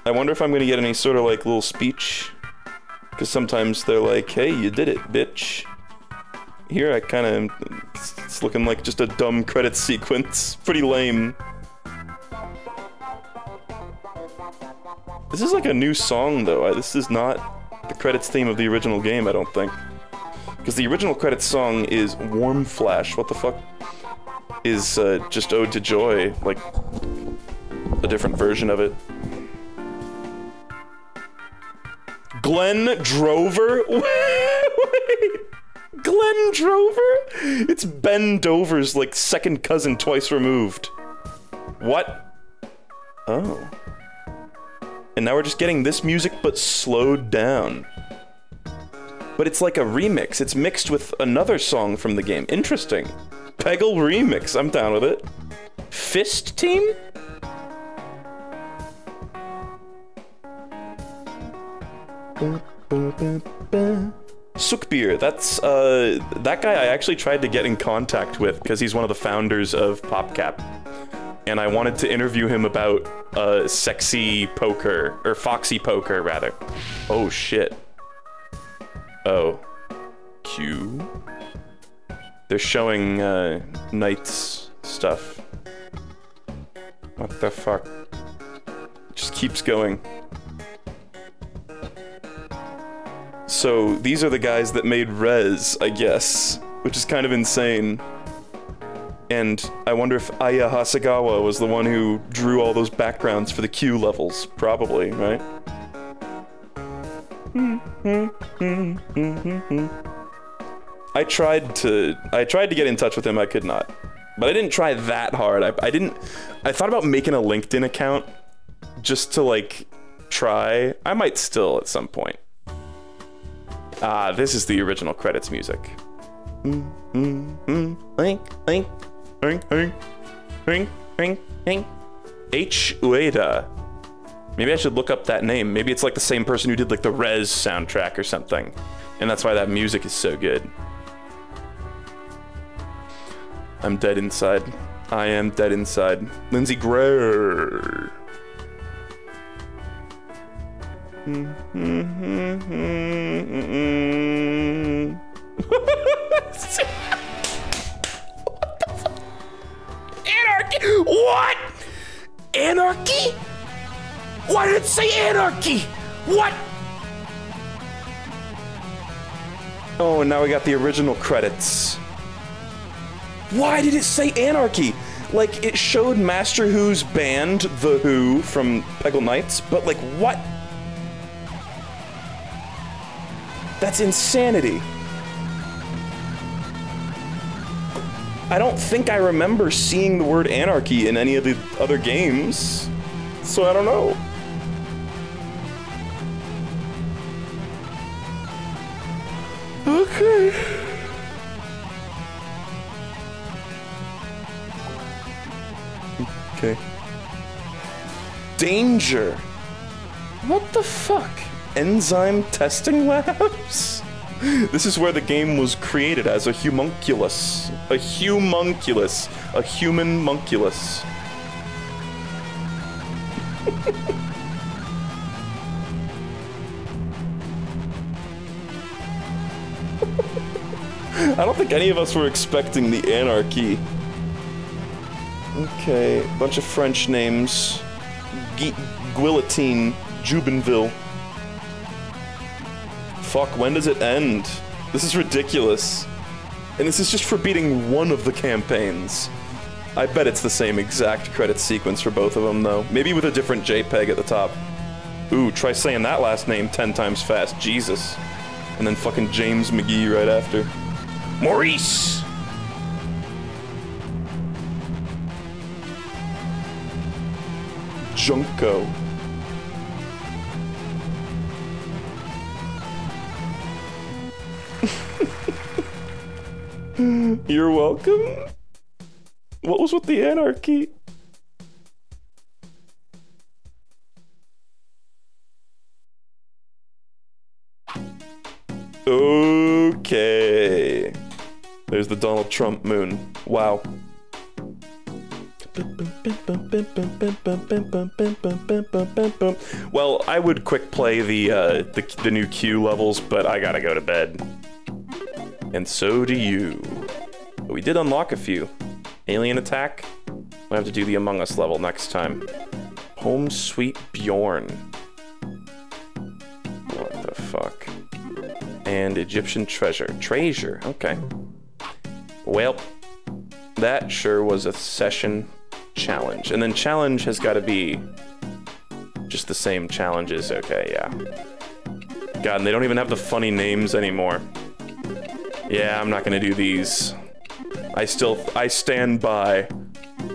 I wonder if I'm gonna get any sort of like little speech. Because sometimes they're like, hey, you did it, bitch. Here I kind of, it's looking like just a dumb credit [laughs] sequence. Pretty lame. This is like a new song though. I- This is not the credits theme of the original game, I don't think. Because the original credits song is Warm Flash. What the fuck? Is uh, just Ode to Joy, like a different version of it. Glenn Drover? [laughs] Wait, Glenn Drover? It's Ben Dover's like second cousin twice removed. What? Oh. And now we're just getting this music but slowed down. But it's like a remix. It's mixed with another song from the game. Interesting. Peggle remix. I'm down with it. Fist team? Sukhbir, that's uh that guy I actually tried to get in contact with because he's one of the founders of PopCap. And I wanted to interview him about uh sexy poker or foxy poker rather. Oh shit. Oh. Q. They're showing uh Nights stuff. What the fuck? Just keeps going. So these are the guys that made Rez, I guess, which is kind of insane. And I wonder if Aya Hasagawa was the one who drew all those backgrounds for the Q levels. Probably, right? Hmm. Hmm. Hmm. I tried to I tried to get in touch with him, I could not. But I didn't try that hard. I, I didn't I thought about making a LinkedIn account just to like try. I might still at some point. Ah, this is the original credits music. Mm, mm, mm, link, link, link, link. H. Ueda. Maybe I should look up that name. Maybe it's like the same person who did like the Rez soundtrack or something. And that's why that music is so good. I'm dead inside. I am dead inside. Lindsay Gray. [laughs] Anarchy! What? Anarchy? Why did it say anarchy? What? Oh, and now we got the original credits. Why did it say Anarchy? Like, it showed Master Hu's band, The Who, from Peggle Nights, but like, what? That's insanity. I don't think I remember seeing the word anarchy in any of the other games, so I don't know. Okay. Okay. Danger. What the fuck? Enzyme testing labs? [laughs] This is where the game was created as a humunculus. A humunculus. A human munculus. [laughs] I don't think any of us were expecting the anarchy. Okay, bunch of French names. Gu- Guillotine, Jubenville. Fuck, when does it end? This is ridiculous. And this is just for beating one of the campaigns. I bet it's the same exact credit sequence for both of them, though. Maybe with a different JPEG at the top. Ooh, try saying that last name ten times fast. Jesus. And then fucking James McGee right after. Maurice! Junko. [laughs] You're welcome. What was with the anarchy? Okay. There's the Donald Trump moon. Wow. Well, I would quick play the uh, the, the new Q levels, but I gotta go to bed. And so do you. But we did unlock a few. Alien attack. We'll have to do the Among Us level next time. Home Sweet Bjorn. What the fuck? And Egyptian treasure. Treasure, okay. Well, that sure was a session challenge. And then challenge has got to be just the same challenges. Okay, yeah. God, and they don't even have the funny names anymore. Yeah, I'm not gonna do these. I still, I stand by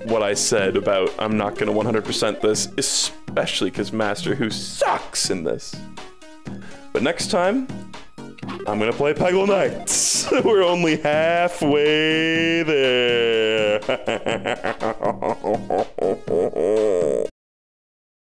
what I said about I'm not gonna 100% this, especially because Master Hu sucks in this. But next time, I'm gonna play Peggle Nights. [laughs] We're only halfway there. [laughs]